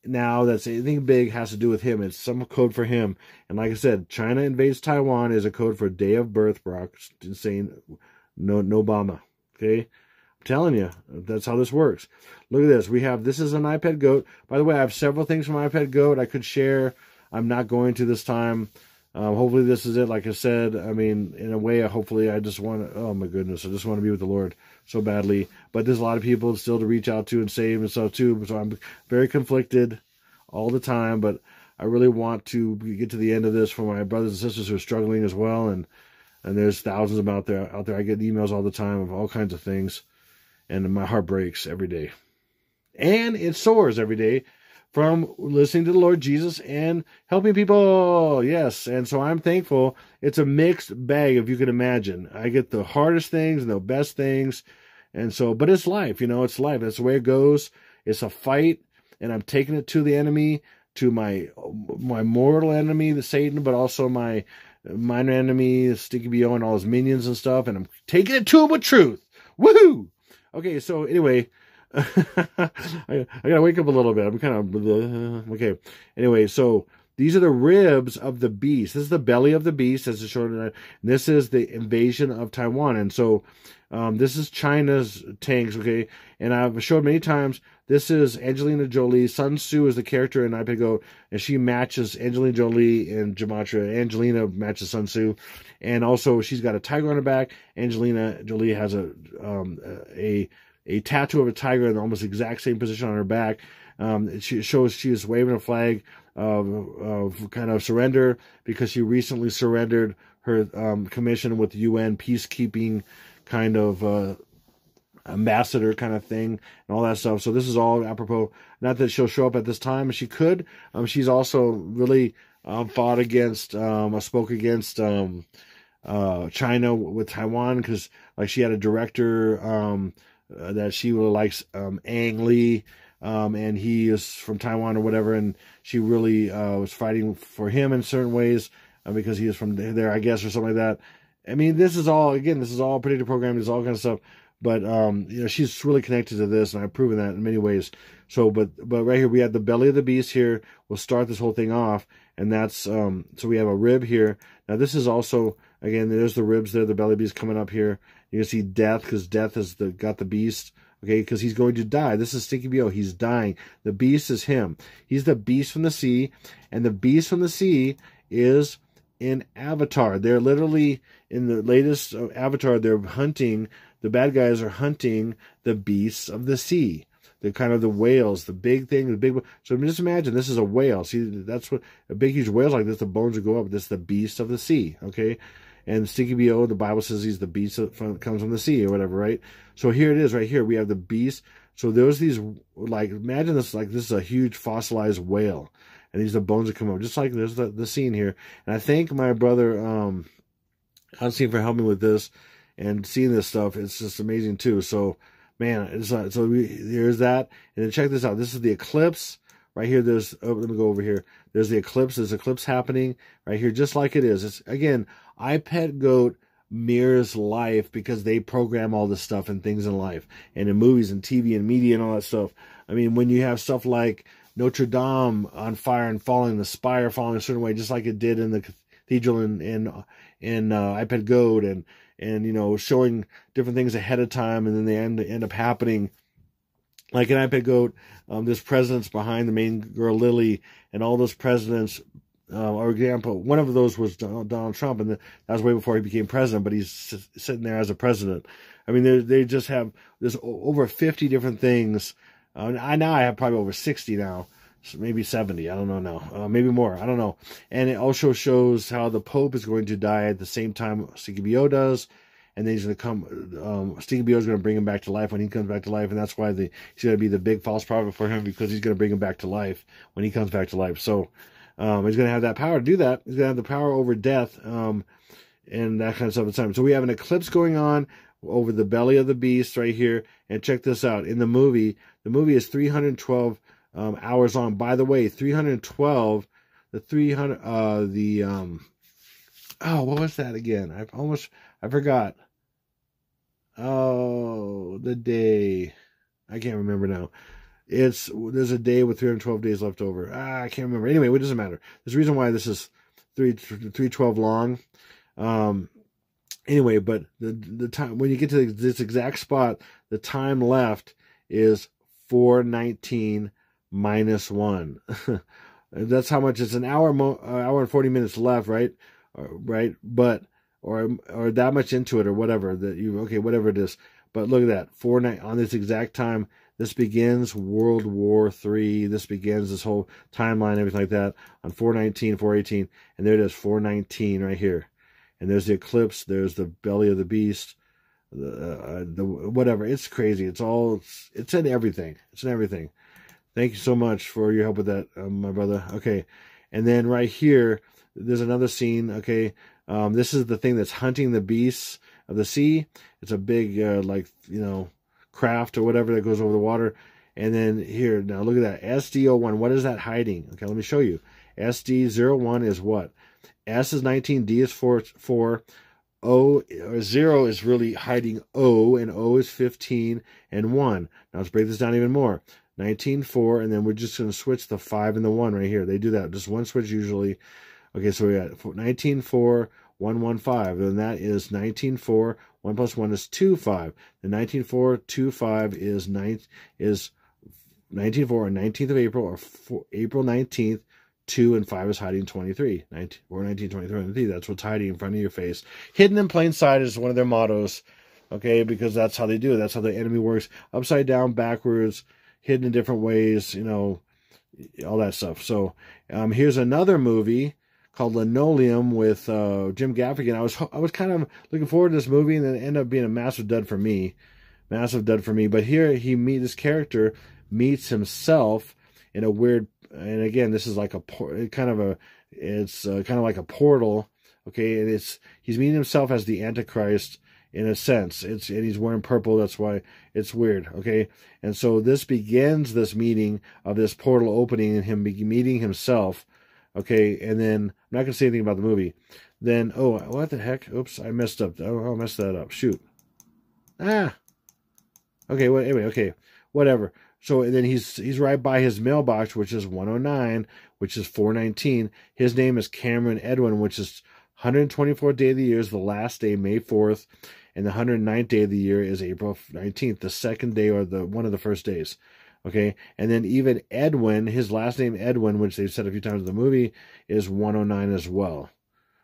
now that's anything big has to do with him. It's some code for him. And like I said, China invades Taiwan is a code for day of birth, Barack insane no no Obama. Okay? I'm telling you, that's how this works. Look at this. We have this is an iPet Goat. By the way, I have several things from iPet Goat I could share. I'm not going to this time. Um, hopefully this is it. Like I said, I mean, in a way, hopefully I just want to, oh my goodness, I just want to be with the Lord so badly. But there's a lot of people still to reach out to and save and stuff too. So I'm very conflicted all the time, but I really want to get to the end of this for my brothers and sisters who are struggling as well. And, and there's thousands of them out there, out there. I get emails all the time of all kinds of things and my heart breaks every day and it soars every day from listening to the Lord Jesus and helping people. Yes. And so I'm thankful. It's a mixed bag, if you can imagine. I get the hardest things and the best things. And so, but it's life, you know, it's life. That's the way it goes. It's a fight, and I'm taking it to the enemy, to my my mortal enemy, the Satan, but also my minor enemy, Stinky BO, and all his minions and stuff. And I'm taking it to him with truth. Woohoo! Okay, so anyway, <laughs> I, I, gotta wake up a little bit. I'm kind of uh, okay. Anyway, so these are the ribs of the beast. This is the belly of the beast, as it's shown. This is the invasion of Taiwan, and so um, this is China's tanks. Okay, and I've showed many times. This is Angelina Jolie. Sun Tzu is the character in iPet Goat, and she matches Angelina Jolie in Gematria. Angelina matches Sun Tzu, and also she's got a tiger on her back. Angelina Jolie has a um, a a tattoo of a tiger in almost exact same position on her back. Um, she shows she is waving a flag of, of kind of surrender because she recently surrendered her um, commission with UN peacekeeping kind of uh, ambassador kind of thing and all that stuff. So this is all apropos. Not that she'll show up at this time. She could. Um, she's also really um, fought against, um, spoke against um, uh, China with Taiwan because like she had a director um, uh, that she really likes, um, Ang Lee. Um, and he is from Taiwan or whatever, and she really uh, was fighting for him in certain ways uh, because he is from there, I guess, or something like that. I mean, this is all again, this is all predictive programming, this is all kind of stuff. But um, you know, she's really connected to this, and I've proven that in many ways. So, but but right here we have the belly of the beast. Here we'll start this whole thing off, and that's um. So we have a rib here. Now this is also again. There's the ribs there. The belly beast coming up here. You can see death because death has the got the beast. Okay, because he's going to die. This is Stinky Bo. He's dying. The beast is him. He's the beast from the sea, and the beast from the sea is in Avatar. They're literally in the latest uh, Avatar. They're hunting the bad guys are hunting the beasts of the sea. The kind of the whales, the big thing, the big. So just imagine this is a whale. See, that's what a big, huge whale like this. The bones would go up. This is the beast of the sea. Okay, and Stinky Bo, the Bible says he's the beast that comes from the sea or whatever, right? So here it is, right here. We have the beast. So there's these like imagine this like this is a huge fossilized whale, and these are the bones that come up, just like there's the the scene here. And I thank my brother um, Hansi for helping with this and seeing this stuff, it's just amazing too. So, man, it's uh, so we, there's that. And then check this out. This is the eclipse right here. There's oh, let me go over here. There's the eclipse. There's eclipse happening right here, just like it is. It's again, iPet Goat mirrors life because they program all this stuff and things in life and in movies and TV and media and all that stuff. I mean, when you have stuff like Notre Dame on fire and falling, the spire falling a certain way, just like it did in the cathedral in in in uh, iPetGoat and and you know showing different things ahead of time and then they end, end up happening like in iPetGoat, um, this president's behind the main girl Lily, and all those presidents. Uh, for example, one of those was Donald Trump, and that was way before he became president. But he's sitting there as a president. I mean, they just have there's over fifty different things. Uh, I now I have probably over sixty now, so maybe seventy. I don't know now, uh, maybe more. I don't know. And it also shows how the Pope is going to die at the same time Bo does and then he's going to come. Um, Stinky Bo is going to bring him back to life when he comes back to life, and that's why the he's going to be the big false prophet for him because he's going to bring him back to life when he comes back to life. So um, he's going to have that power to do that. He's going to have the power over death um, and that kind of stuff at the time. So we have an eclipse going on over the belly of the beast right here, and check this out. In the movie, the movie is 312 um, hours long. By the way, 312. The 300. Uh, the um. Oh, what was that again? I almost I forgot. Oh, the day. I can't remember now. It's there's a day with 312 days left over. Ah, I can't remember. Anyway, it doesn't matter. There's a reason why this is three 312 long. Um, anyway, but the the time when you get to this exact spot, the time left is 419 minus one. <laughs> That's how much. It's an hour, mo- uh, hour and 40 minutes left, right? Uh, right, but or or that much into it or whatever that you okay whatever it is. But look at that four night on this exact time this begins world war three. This begins this whole timeline everything like that on 419 418 and there it is 419 right here. And there's the eclipse there's the belly of the beast the, uh, the whatever. It's crazy. It's all it's, it's in everything. It's in everything. Thank you so much for your help with that um, my brother. Okay. And then right here there's another scene. Okay um, this is the thing that's hunting the beasts of the sea. It's a big, uh, like, you know, craft or whatever that goes over the water. And then here, now look at that. SD01, what is that hiding? Okay, let me show you. SD01 is what? S is 19, D is 4, 4 O, 0 is really hiding O, and O is 15 and 1. Now let's break this down even more. 19, 4, and then we're just going to switch the 5 and the 1 right here. They do that, just one switch usually. Okay, so we got 19, 4, 1, 1, 5. And that is 19, 4. 1 plus 1 is 2, 5. The 19, 4, 2, 5 is, 9, is 19, 4 on 19th of April, or 4, April 19th. 2 and 5 is hiding 23. 19, or 19, 23. That's what's hiding in front of your face. Hidden in plain sight is one of their mottos. Okay, because that's how they do it. That's how the enemy works. Upside down, backwards, hidden in different ways, you know, all that stuff. So um, here's another movie called Linoleum with uh, Jim Gaffigan. I was I was kind of looking forward to this movie, and then it ended up being a massive dud for me, massive dud for me. But here he meet this character meets himself in a weird, and again this is like a kind of a it's uh, kind of like a portal, okay, and it's he's meeting himself as the Antichrist in a sense. It's and he's wearing purple. That's why it's weird. Okay, and so this begins this meeting of this portal opening and him meeting himself. Okay, and then I'm not gonna say anything about the movie. Then oh, what the heck? Oops, I messed up. Oh, I messed that up. Shoot. Ah. Okay. Well, anyway. Okay. Whatever. So then he's he's right by his mailbox, which is 109, which is 419. His name is Cameron Edwin, which is 124th day of the year is the last day, May 4th, and the 109th day of the year is April 19th, the second day or the one of the first days. Okay, and then even Edwin, his last name Edwin, which they've said a few times in the movie, is 109 as well.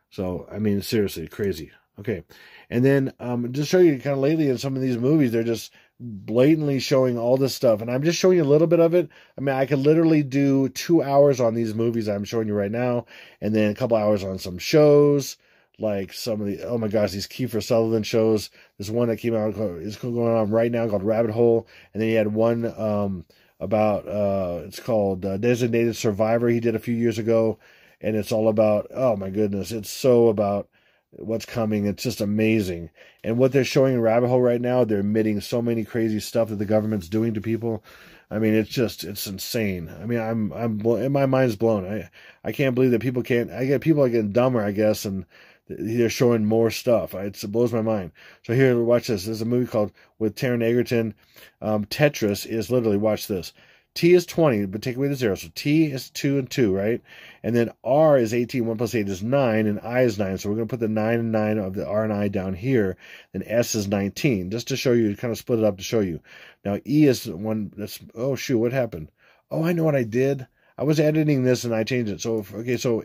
So I mean, seriously, crazy. Okay, and then um, just show you kind of lately in some of these movies, they're just blatantly showing all this stuff, and I'm just showing you a little bit of it. I mean, I could literally do two hours on these movies I'm showing you right now, and then a couple hours on some shows like some of the oh my gosh these Kiefer Sutherland shows. There's one that came out is going on right now called Rabbit Hole, and then he had one um, about uh, it's called uh, Designated Survivor. He did a few years ago, and it's all about oh my goodness, it's so about what's coming. It's just amazing, and what they're showing in Rabbit Hole right now, they're admitting so many crazy stuff that the government's doing to people. I mean, it's just it's insane. I mean, I'm I'm my mind's blown. I I can't believe that people can't. I get people are getting dumber, I guess, and they're showing more stuff. It blows my mind. So here, watch this. There's a movie called with Taron Egerton. Um, Tetris is literally watch this. T is 20, but take away the zero. So T is 2 and 2, right? And then R is 18, 1 plus 8 is 9, and I is 9. So we're going to put the 9 and 9 of the R and I down here. Then S is 19, just to show you, kind of split it up to show you. Now E is one that's, oh shoot, what happened? Oh, I know what I did. I was editing this and I changed it. So, okay, so,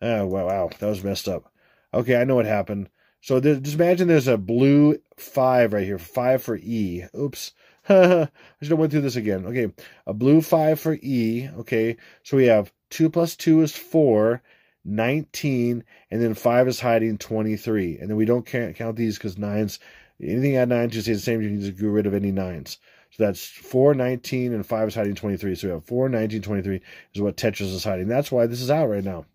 oh, wow, wow, that was messed up. Okay, I know what happened. So there, just imagine there's a blue 5 right here. 5 for E. Oops. <laughs> I should have went through this again. Okay, a blue 5 for E. Okay, so we have 2 plus 2 is 4, 19, and then 5 is hiding 23. And then we don't count, count these because 9s, anything at 9 just stay the same. You can just get rid of any 9s. So that's 4, 19, and 5 is hiding 23. So we have 4, 19, 23 is what Tetris is hiding. That's why this is out right now.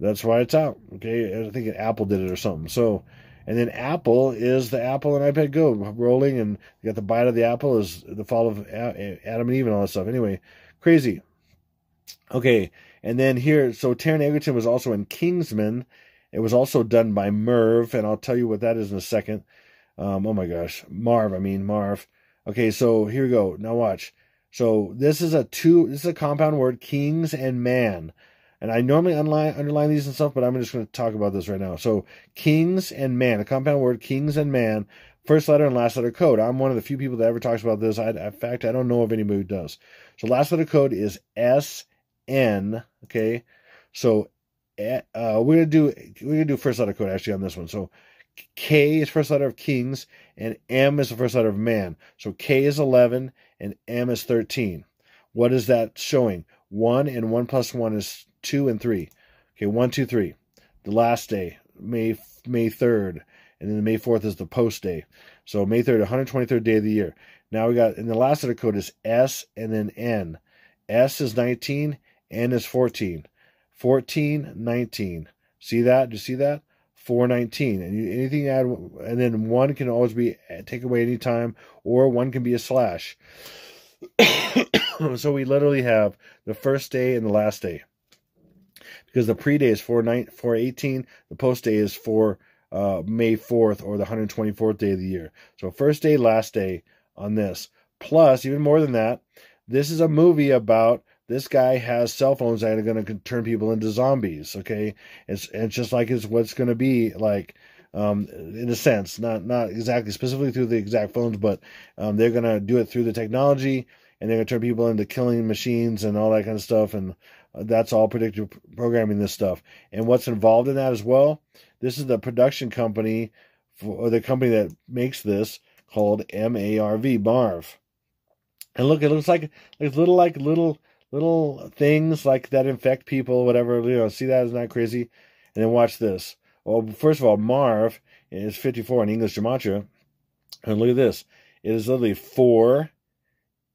That's why it's out. Okay, I think Apple did it or something. So, and then Apple is the Apple and iPet Goat rolling, and you got the bite of the apple is the fall of Adam and Eve and all that stuff. Anyway, crazy. Okay, and then here, so Taron Egerton was also in Kingsman. It was also done by Merv, and I'll tell you what that is in a second. Um, oh my gosh, Marv. I mean Marv. Okay, so here we go. Now watch. So this is a two. This is a compound word, kings and man. And I normally underline, underline these and stuff, but I'm just going to talk about this right now. So, kings and man, a compound word, kings and man, first letter and last letter code. I'm one of the few people that ever talks about this. I, in fact, I don't know of anybody who does. So, last letter code is S N. Okay, so eh, uh, we're gonna do we're gonna do first letter code actually on this one. So, K is first letter of kings, and M is the first letter of man. So K is 11 and M is 13. What is that showing? 1 and 1 plus 1 is two and three. Okay, one, two, three. The last day, May May third, and then May fourth is the post day. So May third, 123rd day of the year. Now we got, and the last letter code is S and then N. S is 19, N is 14. 14, 19. See that? Do you see that? 419. And you, anything add, and then one can always be uh, take away anytime, or one can be a slash. <coughs> so we literally have the first day and the last day because the pre day is 418, the post day is for uh, May 4th or the 124th day of the year. So first day, last day on this. Plus, even more than that, this is a movie about this guy has cell phones that are going to turn people into zombies. Okay, it's it's just like it's what's going to be like. Um, in a sense, not not exactly specifically through the exact phones, but um, they're gonna do it through the technology, and they're gonna turn people into killing machines and all that kind of stuff, and that's all predictive programming, this stuff. And what's involved in that as well? This is the production company, for, or the company that makes this called MARV, Marv. And look, it looks like like little like little little things like that infect people, whatever. You know, see that? Isn't crazy? And then watch this. Well, first of all, Marv is 54 in English Gematria. And look at this. It is literally 4,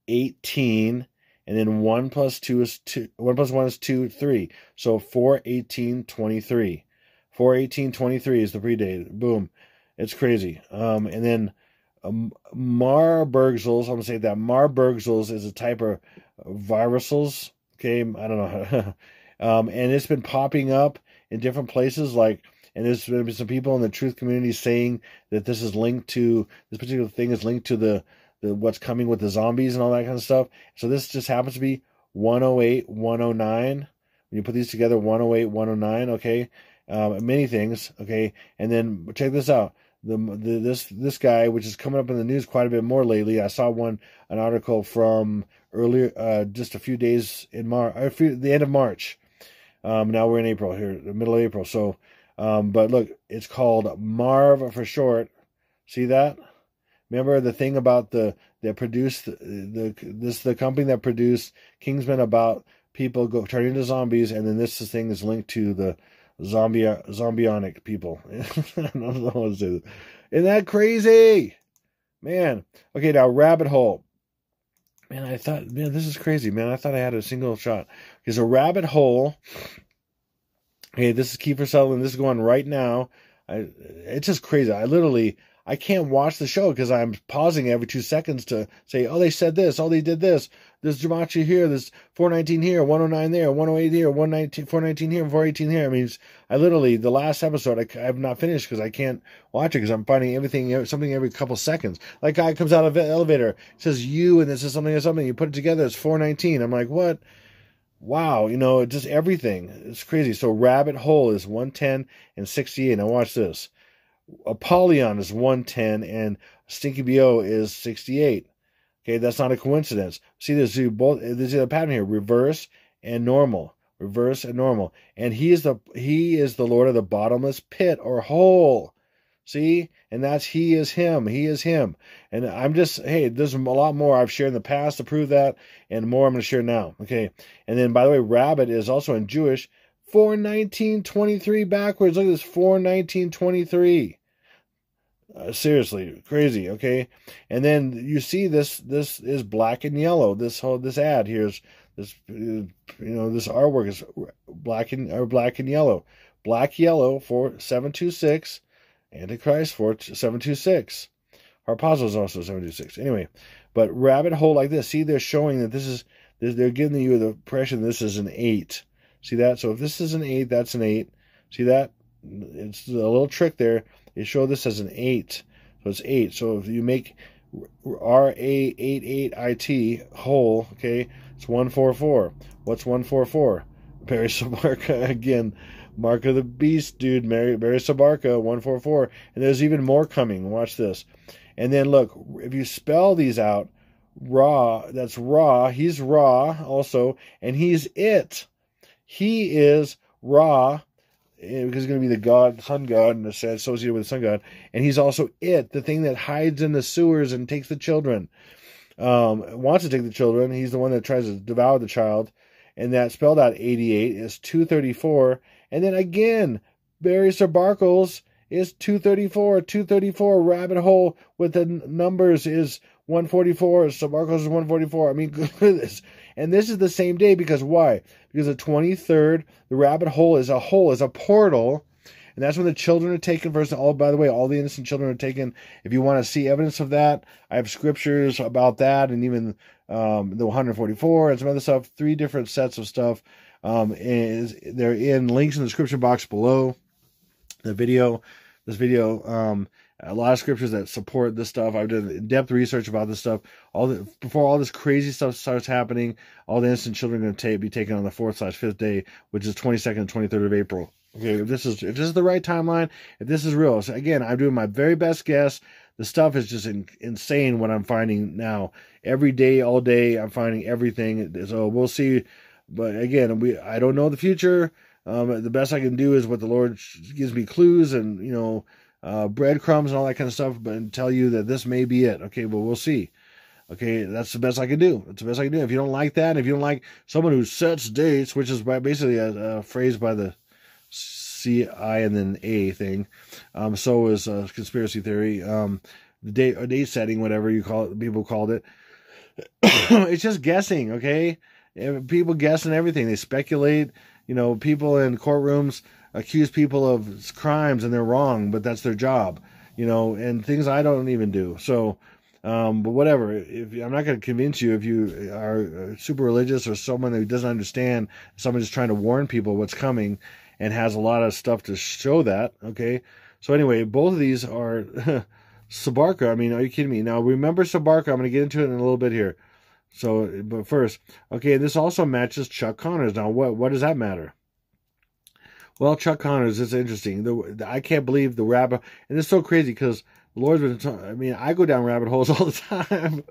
18, and then 1 plus 2 is 2. 1 plus 1 is 2, 3. So 4, 18, 23. 4, 18, 23 is the predate. Boom. It's crazy. Um, and then um, Marburgsals, I'm going to say that Marburgsals is a type of virusals. Okay, I don't know. <laughs> um, and it's been popping up in different places, like, and there's been some people in the truth community saying that this is linked to this particular thing is linked to the, the what's coming with the zombies and all that kind of stuff. So this just happens to be 108, 109. When you put these together, 108, 109. Okay, um, many things. Okay, and then check this out the, the this this guy, which is coming up in the news quite a bit more lately. I saw one an article from earlier, uh, just a few days in March, the end of March. Um, now we're in April here, the middle of April. So, um, but look, it's called Marv for short. See that? Remember the thing about the that produced the, the this the company that produced Kingsman about people go turning into zombies, and then this thing is linked to the zombie zombionic people. <laughs> I don't know what to say. Isn't that crazy? Man. Okay, now rabbit hole. Man, I thought, man, this is crazy, man. I thought I had a single shot. Because a rabbit hole. Okay, this is Kiefer Sutherland. This is going right now. I, it's just crazy. I literally I can't watch the show because I'm pausing every two seconds to say, oh, they said this, oh, they did this. There's Gematria here, there's 419 here, 109 there, 108 here, 119, 419 here, 418 here. I mean, I literally, the last episode, I, I have not finished because I can't watch it because I'm finding everything, something every couple seconds. Like guy comes out of the elevator, says you, and this is something or something. You put it together, it's 419. I'm like, what? Wow, you know, just everything. It's crazy. So Rabbit Hole is 110 and 68. Now watch this. Uh, Apollyon is 110 and Stinky BO is 68. Okay, that's not a coincidence. See, there's both there's a pattern here: reverse and normal, reverse and normal. And he is the he is the Lord of the bottomless pit or hole. See, and that's he is him. He is him. And I'm just hey, there's a lot more I've shared in the past to prove that, and more I'm going to share now. Okay, and then by the way, rabbit is also in Jewish 41923 backwards. Look at this 41923. Uh, seriously, crazy. Okay, and then you see this. This is black and yellow. This whole this ad here's this. You know, this artwork is black and or black and yellow. Black yellow for seven two six. Antichrist for seven two six. Harpazo is also seven two six. Anyway, but rabbit hole like this. See, they're showing that this is. They're giving you the impression this is an eight. See that? So if this is an eight, that's an eight. See that? It's a little trick there. They show this as an 8. So it's 8. So if you make RA88IT whole, okay, it's 144. What's 144? <laughs> Barry Soebarkah again. Mark of the Beast, dude. Mary, Barry Soebarkah, 144. And there's even more coming. Watch this. And then look, if you spell these out, Ra, that's Ra. He's Ra also, and he's it. He is Ra Eh, because he's going to be the god, sun god, and associated with the sun god. And he's also it, the thing that hides in the sewers and takes the children. Um, wants to take the children. He's the one that tries to devour the child. And that spelled out 88 is 234. And then again, Barry Barkles is 234. 234 rabbit hole with the numbers is 144. Sabarkos is 144. I mean, <laughs> goodness. And this is the same day because why? Because the 23rd, the rabbit hole is a hole, is a portal. And that's when the children are taken first. All by the way, all the innocent children are taken. If you want to see evidence of that, I have scriptures about that, and even um, the 144 and some other stuff. Three different sets of stuff. Um, is they're in links in the description box below the video. This video. Um, a lot of scriptures that support this stuff. I've done in-depth research about this stuff. All the before all this crazy stuff starts happening, all the innocent children are going to be taken on the fourth slash fifth day, which is twenty second and twenty third of April. Okay, if this is if this is the right timeline, if this is real, so again, I'm doing my very best guess. The stuff is just in, insane what I'm finding now. Every day, all day, I'm finding everything. So we'll see. But again, we I don't know the future. Um, the best I can do is what the Lord gives me clues and you know uh, breadcrumbs and all that kind of stuff, but tell you that this may be it. Okay, but we'll see. Okay, that's the best I can do. That's the best I can do. If you don't like that, if you don't like someone who sets dates, which is basically a, a phrase by the C I and then A thing, um, so is a conspiracy theory. Um, the date, date setting, whatever you call it, people called it. <coughs> it's just guessing. Okay, people guess and everything. They speculate. You know, people in courtrooms accuse people of crimes and they're wrong, but that's their job. You know, and things I don't even do. So um, but whatever, if I'm not going to convince you if you are super religious or someone who doesn't understand, someone just trying to warn people what's coming and has a lot of stuff to show that. Okay. So anyway, both of these are <laughs> Soebarkah. I mean, are you kidding me? Now remember Soebarkah. I'm going to get into it in a little bit here. So, but first, okay, this also matches Chuck Connors. Now, what what does that matter? Well, Chuck Connors it's interesting. The, the, I can't believe the rabbit, and it's so crazy because the Lord's been. I mean, I go down rabbit holes <laughs> all the time.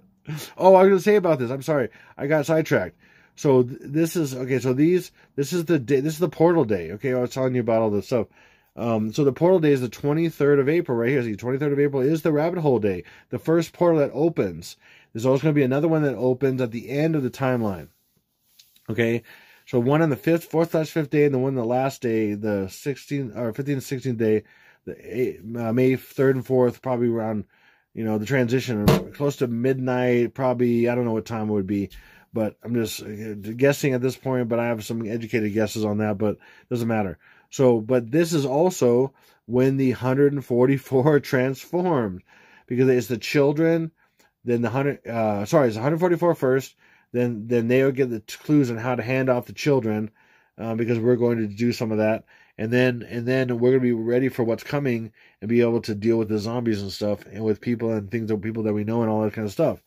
oh, I was going to say about this. I'm sorry, I got sidetracked. So th- this is okay. So these, this is the day. This is the portal day. Okay, I was telling you about all this stuff. Um, so the portal day is the 23rd of April, right here. See, 23rd of April is the rabbit hole day, the first portal that opens. There's always going to be another one that opens at the end of the timeline. Okay, so one on the fifth, fourth slash fifth day, and the one the last day, the 16th or 15th, and 16th day the uh, May third and fourth, probably around you know the transition, close to midnight. Probably I don't know what time it would be, but I'm just uh, guessing at this point. But I have some educated guesses on that, but doesn't matter. So, but this is also when the 144 <laughs> transformed because it's the children, then the hundred. Uh, sorry, it's 144 first. Then then they'll get the clues on how to hand off the children, uh, because we're going to do some of that. And then and then we're gonna be ready for what's coming and be able to deal with the zombies and stuff and with people and things of people that we know and all that kind of stuff.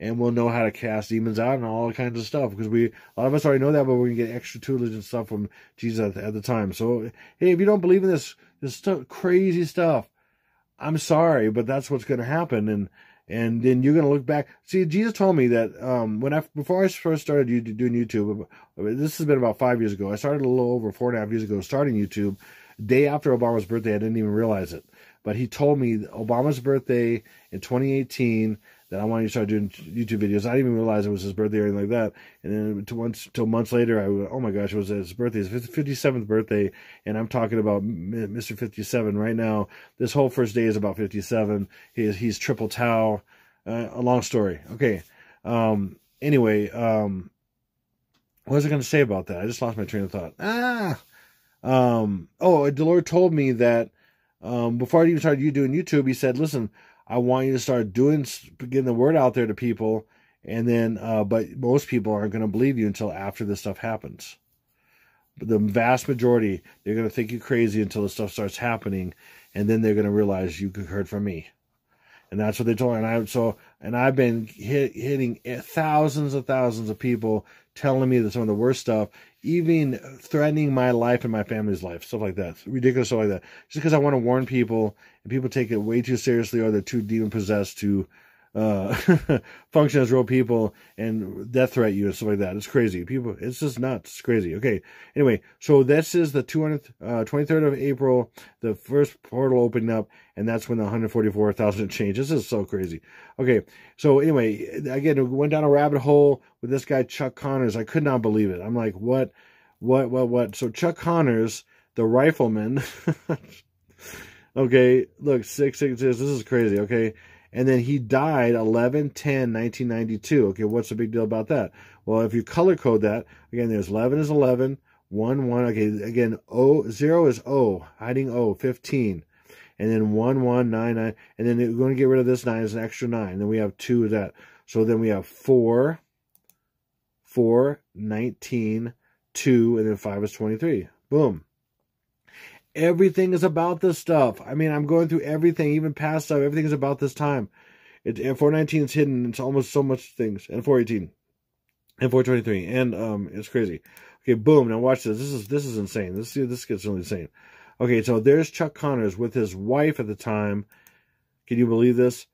And we'll know how to cast demons out and all kinds of stuff because we a lot of us already know that but we're gonna get extra tutelage and stuff from jesus at the, at the time. So hey if you don't believe in this this stuff, crazy stuff i'm sorry but that's what's gonna happen. And and then you're gonna look back. See, Jesus told me that um, when I before I first started doing YouTube, this has been about five years ago. I started a little over four and a half years ago starting YouTube. Day after Obama's birthday, I didn't even realize it, but he told me Obama's birthday in 2018 that I wanted to start doing YouTube videos. I didn't even realize it was his birthday or anything like that. And then to once till months later, I went, oh my gosh, it was his birthday, his 57th birthday, and I'm talking about Mr. 57 right now. This whole first day is about 57. He's he's triple tau. Uh, a long story. Okay. Um. Anyway. Um. What was I going to say about that? I just lost my train of thought. Ah. Um. Oh, the Lord told me that. Um, before I even started you doing YouTube, he said, "Listen, I want you to start doing, getting the word out there to people. And then, uh, but most people aren't going to believe you until after this stuff happens. But the vast majority, they're going to think you crazy until the stuff starts happening. And then they're going to realize you heard from me. And that's what they told me. And I, so, and I've been hit, hitting thousands and thousands of people telling me that some of the worst stuff, even threatening my life and my family's life, stuff like that. Ridiculous stuff like that. Just because I want to warn people and people take it way too seriously or they're too demon possessed to uh, <laughs> function as real people and death threat you and stuff like that. It's crazy. People, it's just nuts. It's crazy. Okay. Anyway, so this is the 200th, uh, 23rd of April, the first portal opening up, and that's when the 144,000 change. This is so crazy. Okay. So anyway, again, we went down a rabbit hole with this guy, Chuck Connors. I could not believe it. I'm like, what, what, what, what? So Chuck Connors, the rifleman, <laughs> okay, look, six, six, this is crazy. Okay and then he died 11 10 1992 okay what's the big deal about that? Well if you color code that again there's 11 is 11 1 1 okay again o 0 is o hiding o 15 and then 1 1 9 9 and then we're going to get rid of this 9 is an extra 9 then we have 2 of that. So then we have 4 4 19 2 and then 5 is 23 boom Everything is about this stuff. I mean, I'm going through everything, even past stuff. Everything is about this time. It, and 419 is hidden. It's almost so much things. And 418 and 423. And um, it's crazy. Okay, boom. Now watch this. This is this is insane. This this gets really insane. Okay, so there's Chuck Connors with his wife at the time. Can you believe this?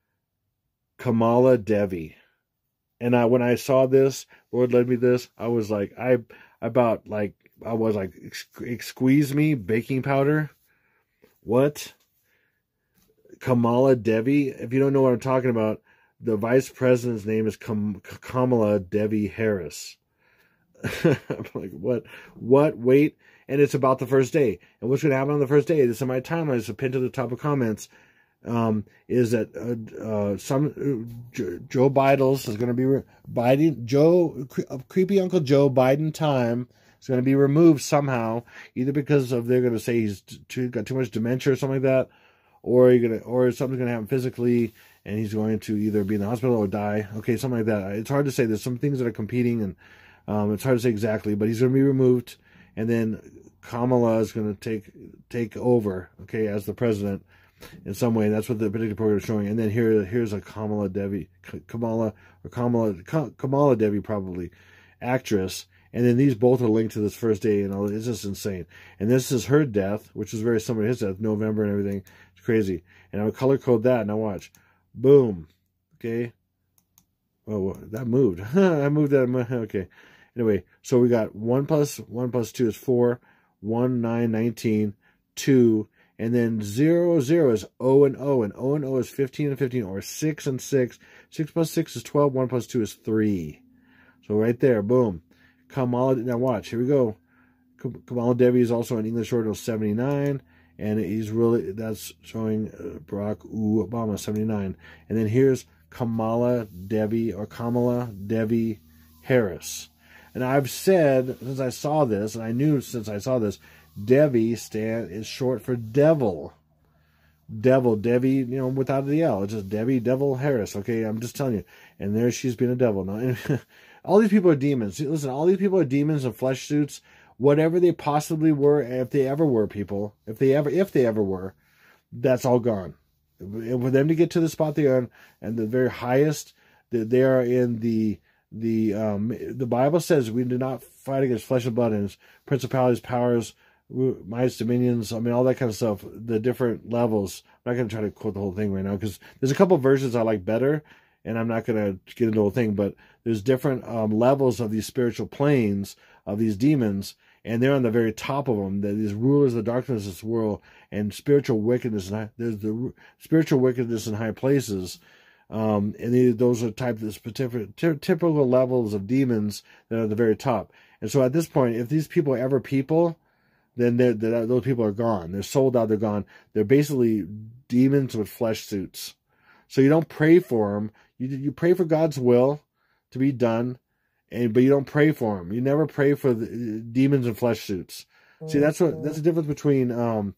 Kamala Devi. And I, when I saw this, Lord led me this. I was like, I about like I was like, excuse me baking powder. What? Kamala Devi. If you don't know what I'm talking about, the vice president's name is Kamala Devi Harris. <laughs> I'm like, what? What? Wait. And it's about the first day. And what's going to happen on the first day? This is my timeline. It's a pin to the top of comments. Um, is that uh, uh, some uh, Joe Biden's is going to be Biden Joe creepy Uncle Joe Biden time is going to be removed somehow, either because of they're going to say he's too, got too much dementia or something like that, or you're gonna or something's going to happen physically and he's going to either be in the hospital or die. Okay, something like that. It's hard to say. There's some things that are competing, and um, it's hard to say exactly. But he's going to be removed, and then Kamala is going to take take over. Okay, as the president in some way. That's what the predictive program is showing. And then here here's a Kamala Devi, Kamala or Kamala Kamala Devi probably actress. And then these both are linked to this first day, and all. It's just insane. And this is her death, which is very similar to his death, November and everything. It's crazy. And I would color code that. Now watch. Boom. Okay. Oh, that moved. <laughs> I moved that. <laughs> Okay. Anyway, so we got 1 plus 1 plus 2 is 4, 1, 9, 19, 2, and then 0, 0 is O and O, and O and O is 15 and 15, or 6 and 6. 6 plus 6 is 12, 1 plus 2 is 3. So right there, boom. Kamala, now watch, here we go. Kamala Devi is also an English ordinal 79 and he's really that's showing uh, Barack Obama 79 and then here's Kamala Devi or Kamala Devi Harris. And I've said since I saw this and I knew since I saw this Devi stand is short for devil. Devil Devi you know without the L it's just Debbie Devil Harris okay I'm just telling you. And there she's been a devil. Now <laughs> all these people are demons listen all these people are demons in flesh suits whatever they possibly were, if they ever were people, if they ever, if they ever were, that's all gone. And for them to get to the spot they are and the very highest, that they are in the the um the Bible says we do not fight against flesh and blood and principalities, powers, mights, dominions. I mean all that kind of stuff. The different levels. I'm not going to try to quote the whole thing right now because there's a couple versions I like better, and I'm not going to get into the whole thing. But there's different um, levels of these spiritual planes of these demons, and they're on the very top of them. That these rulers of the darkness of this world and spiritual wickedness. And there's the spiritual wickedness in high places. Um, and they, those are type specific, typical levels of demons that are at the very top. And so at this point, if these people are ever people, then they're, they're, those people are gone. They're sold out. They're gone. They're basically demons with flesh suits. So you don't pray for them. You you pray for God's will to be done, and but you don't pray for them. You never pray for the demons in flesh suits. See, that's what that's the difference between um,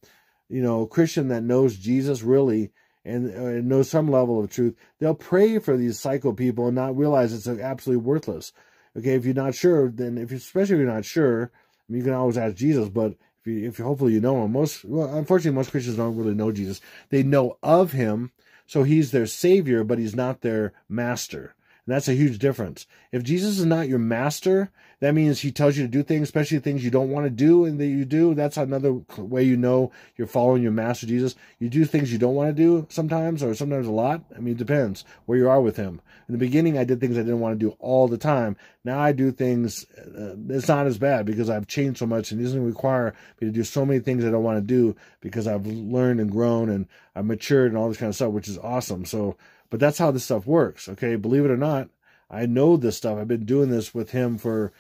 you know, a Christian that knows Jesus really and, uh, knows some level of truth. They'll pray for these psycho people and not realize it's absolutely worthless. Okay, if you're not sure, then if you, especially if you're not sure, I mean, you can always ask Jesus. But if you, if you, hopefully you know him, most well, unfortunately, most Christians don't really know Jesus. They know of him, so he's their savior, but he's not their master. And that's a huge difference. If Jesus is not your master, that means he tells you to do things, especially things you don't want to do and that you do. That's another way you know you're following your master Jesus. You do things you don't want to do sometimes, or sometimes a lot. I mean, it depends where you are with him. In the beginning, I did things I didn't want to do all the time. Now I do things, uh, it's not as bad because I've changed so much and it doesn't require me to do so many things I don't want to do because I've learned and grown and I've matured and all this kind of stuff, which is awesome. So, but that's how this stuff works. Okay. Believe it or not, I know this stuff. I've been doing this with him for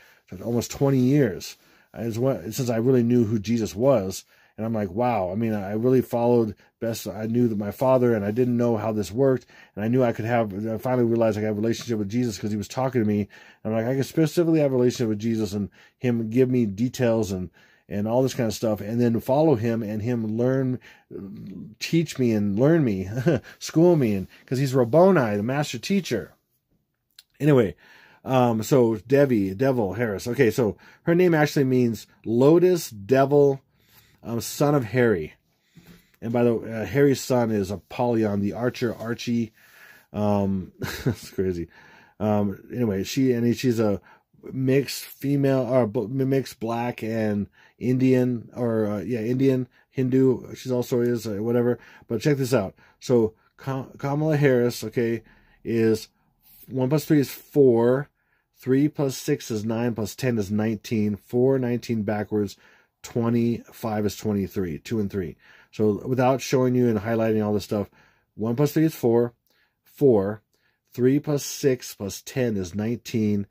almost 20 years as well, since I really knew who Jesus was. And I'm like, wow. I mean, I really followed best. I knew that my father, and I didn't know how this worked. And I knew I could have. I finally realized I have a relationship with Jesus because he was talking to me. And I'm like, I could specifically have a relationship with Jesus and him give me details and and all this kind of stuff, and then follow him and him learn, teach me and learn me, <laughs> school me, and because he's Rabboni, the master teacher. Anyway, um, so Devi, Devil Harris. Okay, so her name actually means Lotus Devil, um, son of Harry. And by the way, uh, Harry's son is Apollyon, the archer Archie. Um, <laughs> that's crazy. Um, anyway, she and she's a mixed female or mixed black and Indian or uh, yeah Indian Hindu. She's also is uh, whatever. But check this out. So Kamala Harris, okay, is 1 plus 3 is 4. 3 plus 6 is 9 plus 10 is 19. 4, 19 backwards. 25 is 23. 2 and 3. So without showing you and highlighting all this stuff, 1 plus 3 is 4. 4. 3 plus 6 plus 10 is 19,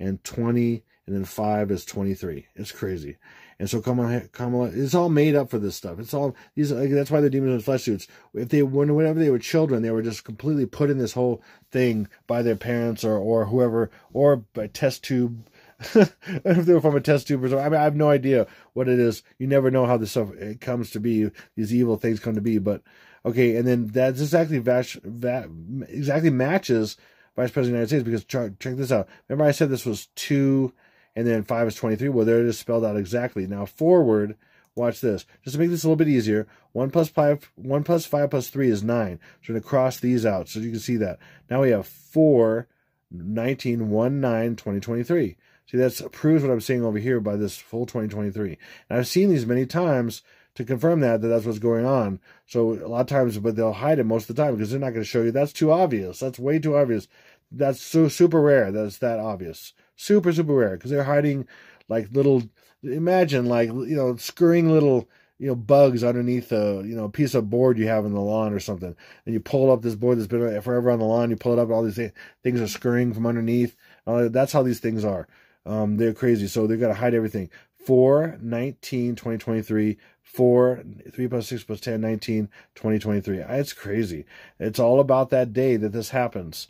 and 20, and then 5 is 23. It's crazy. And so Kamala, it's all made up for this stuff. It's all these. Like, that's why they're demons in flesh suits. If they when whenever they were children, they were just completely put in this whole thing by their parents or or whoever or by test tube. <laughs> if they were from a test tube or something. I mean, I have no idea what it is. You never know how this stuff it comes to be. These evil things come to be. But okay, and then that's exactly that, that exactly matches Vice President of the United States because check, check this out. Remember, I said this was two and then 5 is 23. Well, there it is spelled out exactly. Now, forward, watch this. Just to make this a little bit easier, 1 plus 5, 1 plus 5 plus 3 is 9. So we're going to cross these out so you can see that. Now we have 4, 19, 1, 9, 2023. See, that proves what I'm saying over here by this full 2023. And I've seen these many times to confirm that, that that's what's going on. So a lot of times, but they'll hide it most of the time because they're not going to show you. That's too obvious. That's way too obvious. That's so super rare. That's that obvious super super rare because they're hiding like little imagine like you know scurrying little you know bugs underneath a you know piece of board you have in the lawn or something. And you pull up this board that's been forever on the lawn you pull it up all these things are scurrying from underneath. Uh, that's how these things are. Um, they're crazy. So they've got to hide everything. 4 19 2023 4 3 plus 6 plus 10 19 2023 it's crazy. It's all about that day that this happens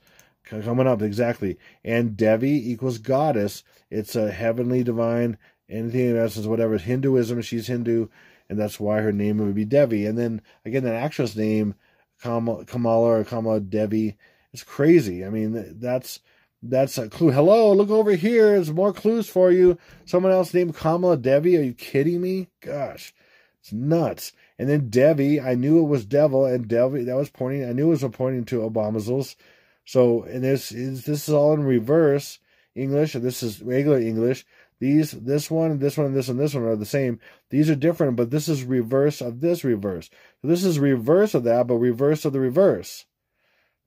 coming up exactly. And Devi equals goddess. It's a heavenly divine, anything in essence, whatever. Hinduism, she's Hindu, and that's why her name would be Devi. And then again, the actress name Kamala or Kamala Devi. It's crazy. I mean, that's that's a clue. Hello, look over here. There's more clues for you. Someone else named Kamala Devi. Are you kidding me? Gosh, it's nuts. And then Devi, I knew it was devil, and Devi that was pointing. I knew it was pointing to Obama's so, and this is this is all in reverse English, and this is regular English. These, this one, this one, this and this one are the same. These are different, but this is reverse of this reverse. So this is reverse of that, but reverse of the reverse.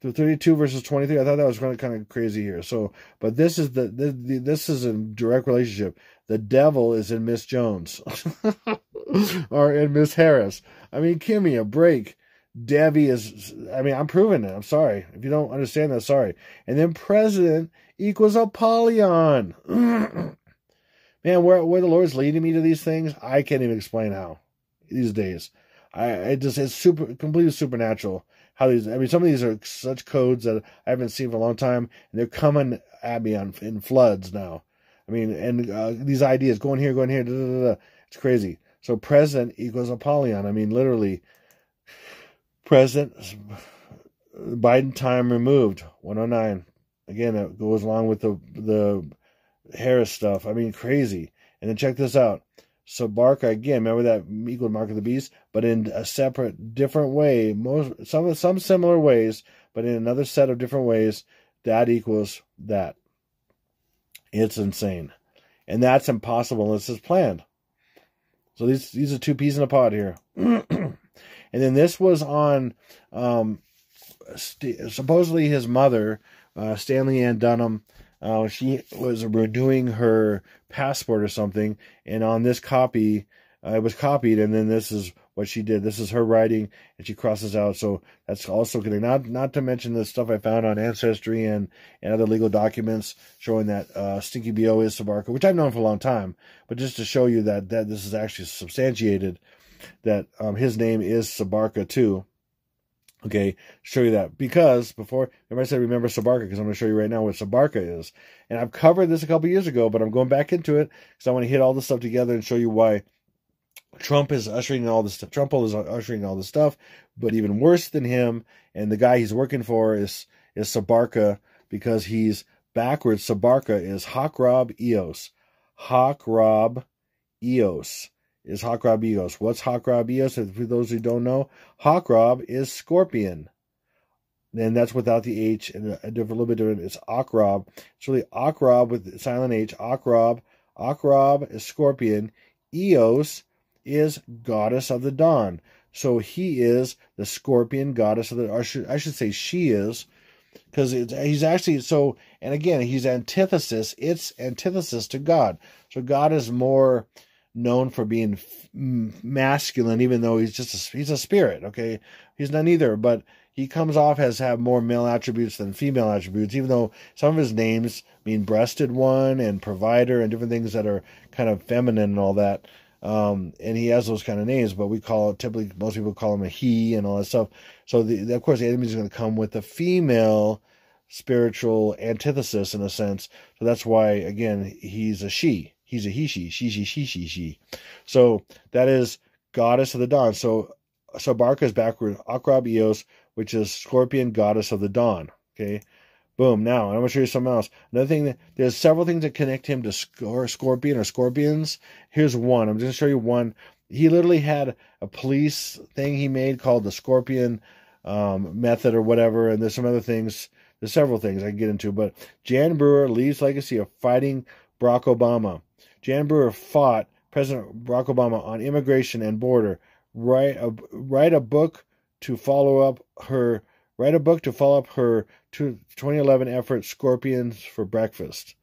The 32 versus 23. I thought that was kind of, kind of crazy here. So, but this is the, the, the this is a direct relationship. The devil is in Miss Jones <laughs> or in Miss Harris. I mean, give me a break. Devi is, I mean, I'm proving it. I'm sorry. If you don't understand that, sorry. And then president equals Apollyon. <clears throat> Man, where, where the Lord's leading me to these things, I can't even explain how these days. I just it's super completely supernatural how these I mean some of these are such codes that I haven't seen for a long time and they're coming at me on in floods now. I mean and uh, these ideas going here going here da, da, da, it's crazy. So president equals Apollyon. I mean literally President Biden time removed 109. Again, it goes along with the the Harris stuff. I mean, crazy. And then check this out. Soebarkah again. Remember that equal mark of the beast, but in a separate, different way. Most some some similar ways, but in another set of different ways. That equals that. It's insane, and that's impossible unless it's planned. So these these are two peas in a pod here. <clears throat> And then this was on um, st- supposedly his mother, uh, Stanley Ann Dunham. Uh, she was renewing her passport or something, and on this copy, uh, it was copied, and then this is what she did. This is her writing, and she crosses out. So that's also good. Not not to mention the stuff I found on Ancestry and, and other legal documents showing that uh, Stinky BO is Soebarkah, which I've known for a long time. But just to show you that that this is actually substantiated that um, his name is Soebarkah too. Okay, show you that because before everybody said remember Soebarkah because I'm going to show you right now what Soebarkah is, and I've covered this a couple years ago, but I'm going back into it because I want to hit all the stuff together and show you why Trump is ushering all this stuff. Trump is ushering all this stuff, but even worse than him and the guy he's working for is is Soebarkah because he's backwards. Soebarkah is Hawkrob Eos, Hawkrob Eos is Hawkrob Eos. What's Hawkrob Eos? For those who don't know, Hawkrob is Scorpion. And that's without the H and a, different, little bit different. It's Akrob. It's really Akrob with silent H. Akrob. Akrob is Scorpion. Eos is Goddess of the Dawn. So he is the Scorpion Goddess of the. Should, I should say she is, because he's actually so. And again, he's antithesis. It's antithesis to God. So God is more known for being masculine, even though he's just a, he's a spirit. Okay, he's not either, but he comes off as have more male attributes than female attributes, even though some of his names mean breasted one and provider and different things that are kind of feminine and all that. Um, and he has those kind of names, but we call it typically most people call him a he and all that stuff. So the, of course the enemy is going to come with a female spiritual antithesis in a sense. So that's why again he's a she. He's a he she she she she she she. So that is goddess of the dawn. So so Barca is backward Akrab Eos, which is scorpion goddess of the dawn. Okay. Boom. Now I'm going to show you something else. Another thing that there's several things that connect him to Scor- Scorpion or Scorpions. Here's one. I'm just going to show you one. He literally had a police thing he made called the Scorpion um, method or whatever, and there's some other things. There's several things I can get into, but Jan Brewer leaves legacy of fighting Barack Obama. Jan Brewer fought President Barack Obama on immigration and border. Write a write a book to follow up her write a book to follow up her 2011 effort Scorpions for Breakfast.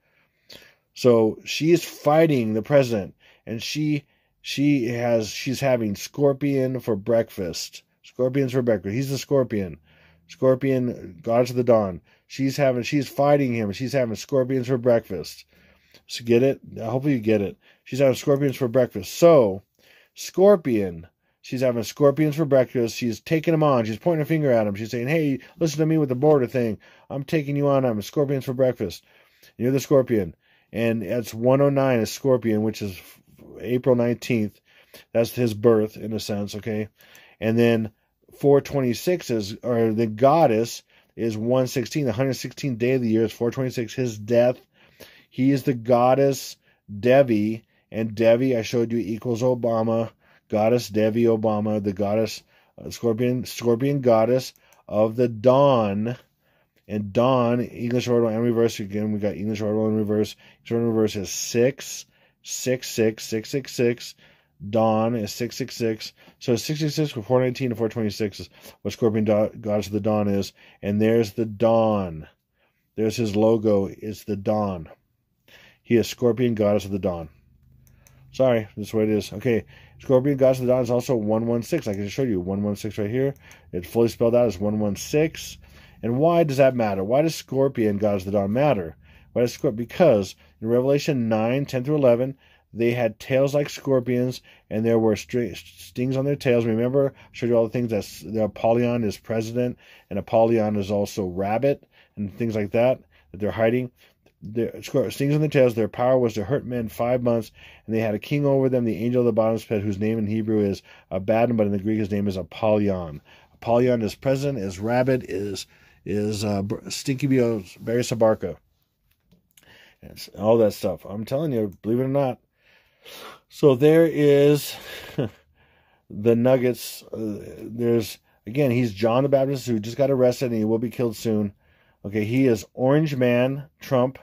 So she is fighting the president and she she has she's having scorpion for breakfast. Scorpions for breakfast. He's the scorpion. Scorpion, goddess of the dawn. She's having she's fighting him. She's having scorpions for breakfast. So get it? Hopefully you get it. She's having scorpions for breakfast. So, scorpion She's having scorpions for breakfast. She's taking them on. She's pointing a finger at him. She's saying, Hey, listen to me with the border thing. I'm taking you on. I'm scorpions for breakfast. You're the scorpion. And it's 109 is scorpion, which is April 19th. That's his birth, in a sense, okay? And then 426 is, or the goddess is 116. The 116th day of the year is 426. His death. He is the goddess Devi. And Devi, I showed you, equals Obama goddess Devi Obama, the goddess uh, Scorpion Scorpion goddess of the dawn. And dawn, English order and reverse again. We got English order and reverse. English order and reverse is six, six, six, six, six, six. Dawn is six six six. So six six six with four nineteen and four twenty six is what Scorpion Goddess of the Dawn is. And there's the Dawn. There's his logo. It's the Dawn. He is Scorpion Goddess of the Dawn. Sorry, that's what it is. Okay, Scorpion Goddess of the Dawn is also 116. I can just show you 116 right here. It's fully spelled out as 116. And why does that matter? Why does Scorpion Goddess of the Dawn matter? Why does Scorpion? Because in Revelation 9, 10 through 11, they had tails like scorpions, and there were stings on their tails. Remember, I showed you all the things that Apollyon is president, and Apollyon is also rabbit, and things like that that they're hiding their stings on their tails. Their power was to hurt men five months, and they had a king over them, the angel of the bottomless pit, whose name in Hebrew is Abaddon, but in the Greek his name is Apollyon. Apollyon is present, is rabbit, is is uh, Stinky Barry Soebarkah. All that stuff. I'm telling you, believe it or not. So there is <laughs> the Nuggets. Uh, there's again, he's John the Baptist who just got arrested and he will be killed soon. Okay, he is Orange Man Trump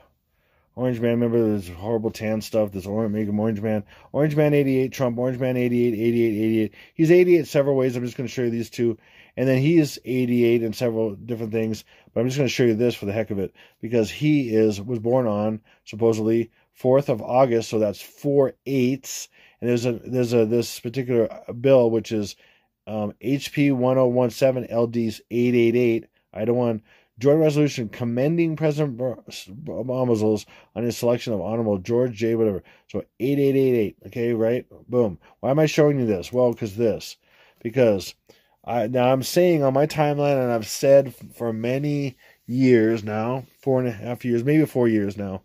Orange Man, remember this horrible tan stuff, this orange, make him Orange Man. Orange Man 88, Trump, Orange Man 88, 88, 88. He's 88 several ways. I'm just going to show you these two. And then he is 88 in several different things. But I'm just going to show you this for the heck of it. Because he is, was born on, supposedly, 4th of August. So that's four eighths. And there's a, there's a, this particular bill, which is um, HP 1017 LD's 888. I don't want Joint resolution commending President Obama on his selection of Honorable George J. Whatever. So 8888. Okay, right? Boom. Why am I showing you this? Well, because this. Because I now I'm saying on my timeline, and I've said for many years now, four and a half years, maybe four years now,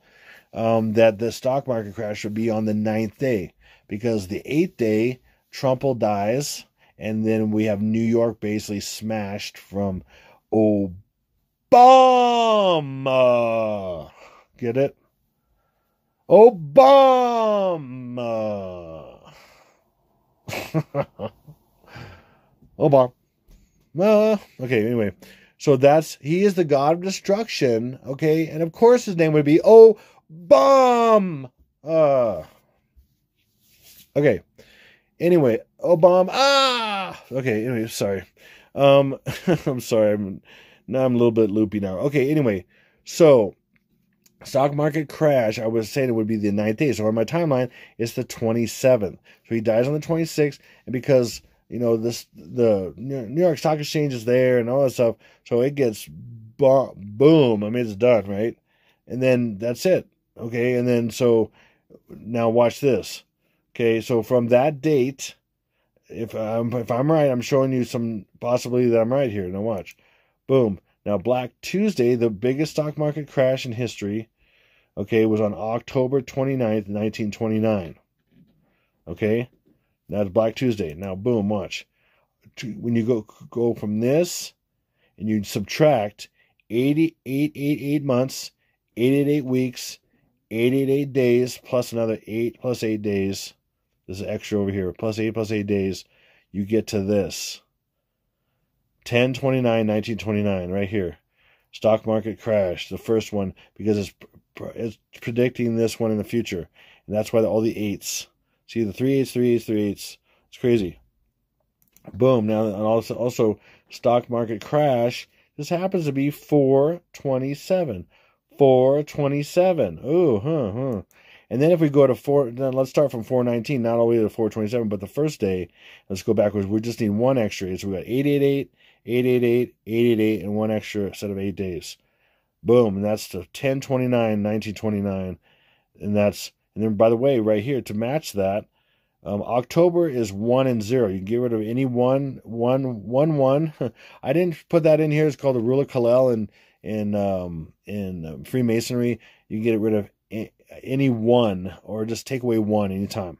um, that the stock market crash would be on the ninth day. Because the eighth day, Trump will dies, and then we have New York basically smashed from oh Obama. Get it? Obama. <laughs> Obama. Okay, anyway. So that's, he is the God of destruction, okay? And of course his name would be Obama. Uh, okay. Anyway, Obama. Ah! Okay, anyway, sorry. Um, <laughs> I'm sorry. I'm now I'm a little bit loopy now. Okay, anyway, so stock market crash, I was saying it would be the ninth day. So on my timeline, it's the 27th. So he dies on the 26th, and because you know, this the New York Stock Exchange is there and all that stuff. So it gets boom. I mean, it's done, right? And then that's it. Okay. And then so now watch this. Okay. So from that date, if I'm if I'm right, I'm showing you some possibility that I'm right here. Now watch. Boom. Now Black Tuesday, the biggest stock market crash in history, okay, was on October 29th, 1929. Okay? That's Black Tuesday. Now boom, watch. When you go go from this and you subtract 88 eight months, 888 weeks, 888 days plus another 8 plus 8 days. This is extra over here. Plus 8 plus 8 days. You get to this. 1029 1929 right here. Stock market crash, the first one because it's it's predicting this one in the future. And that's why all the eights. See the three eights, three eights, three eights. It's crazy. Boom. Now and also also stock market crash this happens to be 427. 427. Ooh, huh, huh. And then if we go to four, then let's start from 419, not all the way to 427, but the first day, let's go backwards. We just need one extra. So we got 888, 888, 888, and one extra set of eight days. Boom. And that's the 1029, 1929. And that's, and then by the way, right here, to match that, um, October is one and zero. You can get rid of any one, one, one, one. <laughs> I didn't put that in here. It's called the rule of Kal-El in in um, in um, Freemasonry. You can get rid of any one, or just take away one anytime,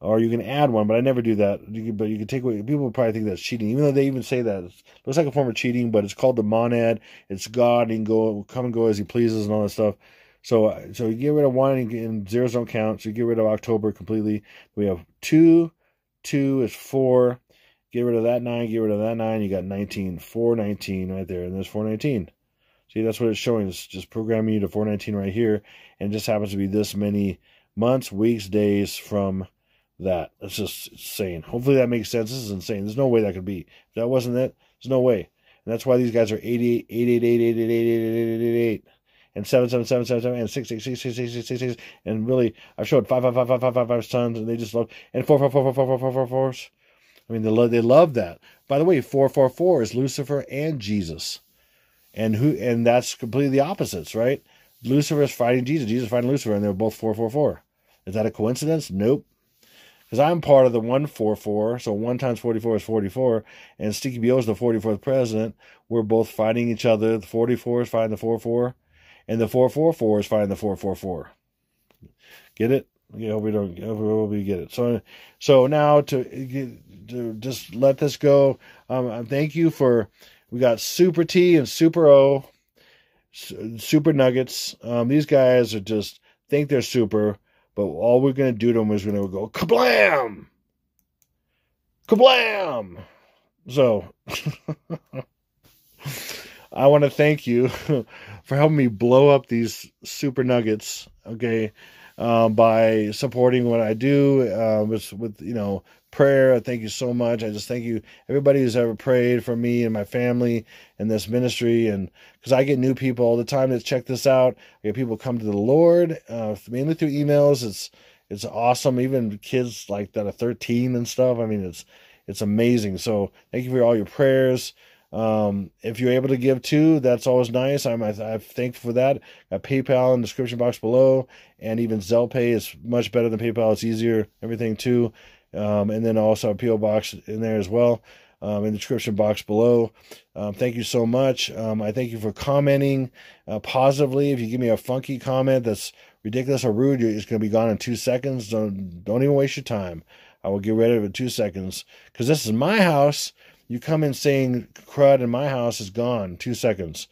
or you can add one. But I never do that. You can, but you can take away. People probably think that's cheating, even though they even say that it looks like a form of cheating. But it's called the monad. It's God. He can go come and go as he pleases and all that stuff. So uh, so you get rid of one and, zeros don't count. So you get rid of October completely. We have two, two is four. Get rid of that nine, get rid of that nine. You got 19, 419 right there. And there's 419. See, that's what it's showing. It's just programming you to 419 right here. And it just happens to be this many months, weeks, days from that. it's just insane. Hopefully that makes sense. This is insane. There's no way that could be. If that wasn't it, there's no way. And that's why these guys are 88, 88, 88, 88, 88, 88, and 77777 and 6666666 and really I've showed five five five five five five tons, and they just love and 44444444 I mean they love they love that. By the way, 444 is Lucifer and Jesus. And who and that's completely the opposites, right? Lucifer is fighting Jesus, Jesus is fighting Lucifer and they're both 444. Is that a coincidence? Nope. Because I'm part of the 144, so 1 times 44 is 44, and Stinky BO is the 44th president. We're both fighting each other. The 44 is fighting the 44 and the 444 is fighting the 444. Get it? Yeah, we don't. Hope we get it. So, so now to, to just let this go. Um, thank you for. We got Super T and Super O, Super Nuggets. Um, these guys are just think they're super, but all we're gonna do to them is we're gonna go kablam, kablam. So. <laughs> I want to thank you <laughs> for helping me blow up these super nuggets. Okay, um, by supporting what I do uh, with, with you know prayer. Thank you so much. I just thank you everybody who's ever prayed for me and my family and this ministry. And because I get new people all the time that check this out, I get people come to the Lord uh, mainly through emails. It's it's awesome. Even kids like that are 13 and stuff. I mean, it's it's amazing. So thank you for all your prayers. Um, if you're able to give too, that's always nice. I'm, I'm thankful for that. Got PayPal in the description box below, and even Zelle Pay is much better than PayPal. It's easier, everything too. Um, and then also a PO box in there as well. Um, in the description box below. Um, thank you so much. Um, I thank you for commenting uh, positively. If you give me a funky comment that's ridiculous or rude, it's going to be gone in two seconds. Don't don't even waste your time. I will get rid of it in two seconds because this is my house you come in saying crud in my house is gone. Two seconds.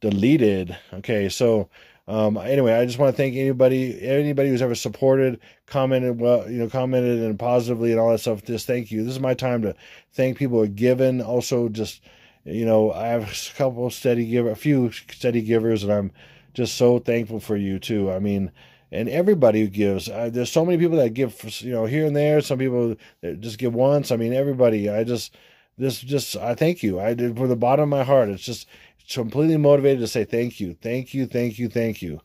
Deleted. Okay, so um, anyway, I just want to thank anybody, anybody who's ever supported, commented, well, you know, commented and positively and all that stuff. Just thank you. This is my time to thank people who are given. Also, just you know, I have a couple steady give, a few steady givers, and I'm just so thankful for you too. I mean, and everybody who gives. Uh, there's so many people that give, you know, here and there. Some people just give once. I mean, everybody. I just, this, just, I thank you. I did from the bottom of my heart. It's just completely motivated to say thank you, thank you, thank you, thank you.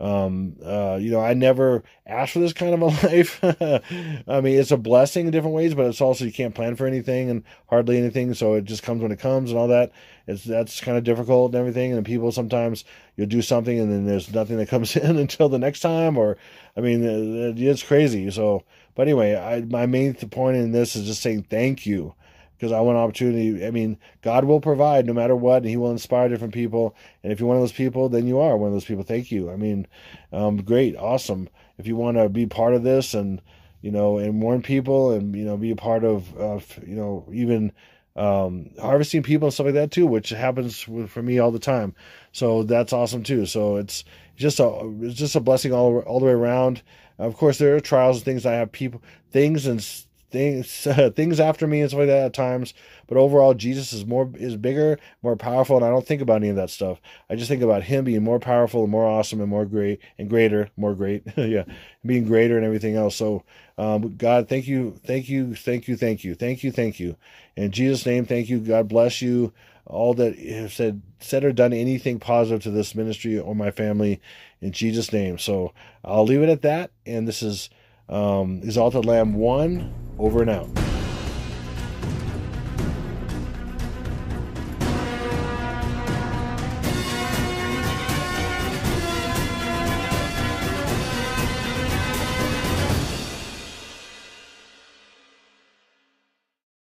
Um, uh, you know, I never asked for this kind of a <laughs> life. I mean, it's a blessing in different ways, but it's also you can't plan for anything and hardly anything, so it just comes when it comes and all that. It's that's kind of difficult and everything. And people sometimes you'll do something and then there's nothing that comes <laughs> in until the next time, or I mean, it's crazy. So, but anyway, I my main point in this is just saying thank you because I want opportunity. I mean, God will provide no matter what, and He will inspire different people. And if you're one of those people, then you are one of those people. Thank you. I mean, um, great, awesome. If you want to be part of this and you know and warn people and you know be a part of, of you know even um, harvesting people and stuff like that too, which happens for me all the time. So that's awesome too. So it's just a it's just a blessing all all the way around. Of course, there are trials and things. I have people, things and things uh, <laughs> things after me and stuff like that at times. But overall, Jesus is more is bigger, more powerful, and I don't think about any of that stuff. I just think about Him being more powerful and more awesome and more great and greater, more great, <laughs> yeah, being greater and everything else. So, um, God, thank you, thank you, thank you, thank you, thank you, thank you. In Jesus' name, thank you. God bless you. All that have said said or done anything positive to this ministry or my family in Jesus' name. So I'll leave it at that. And this is um, Exalted Lamb 1 over and out.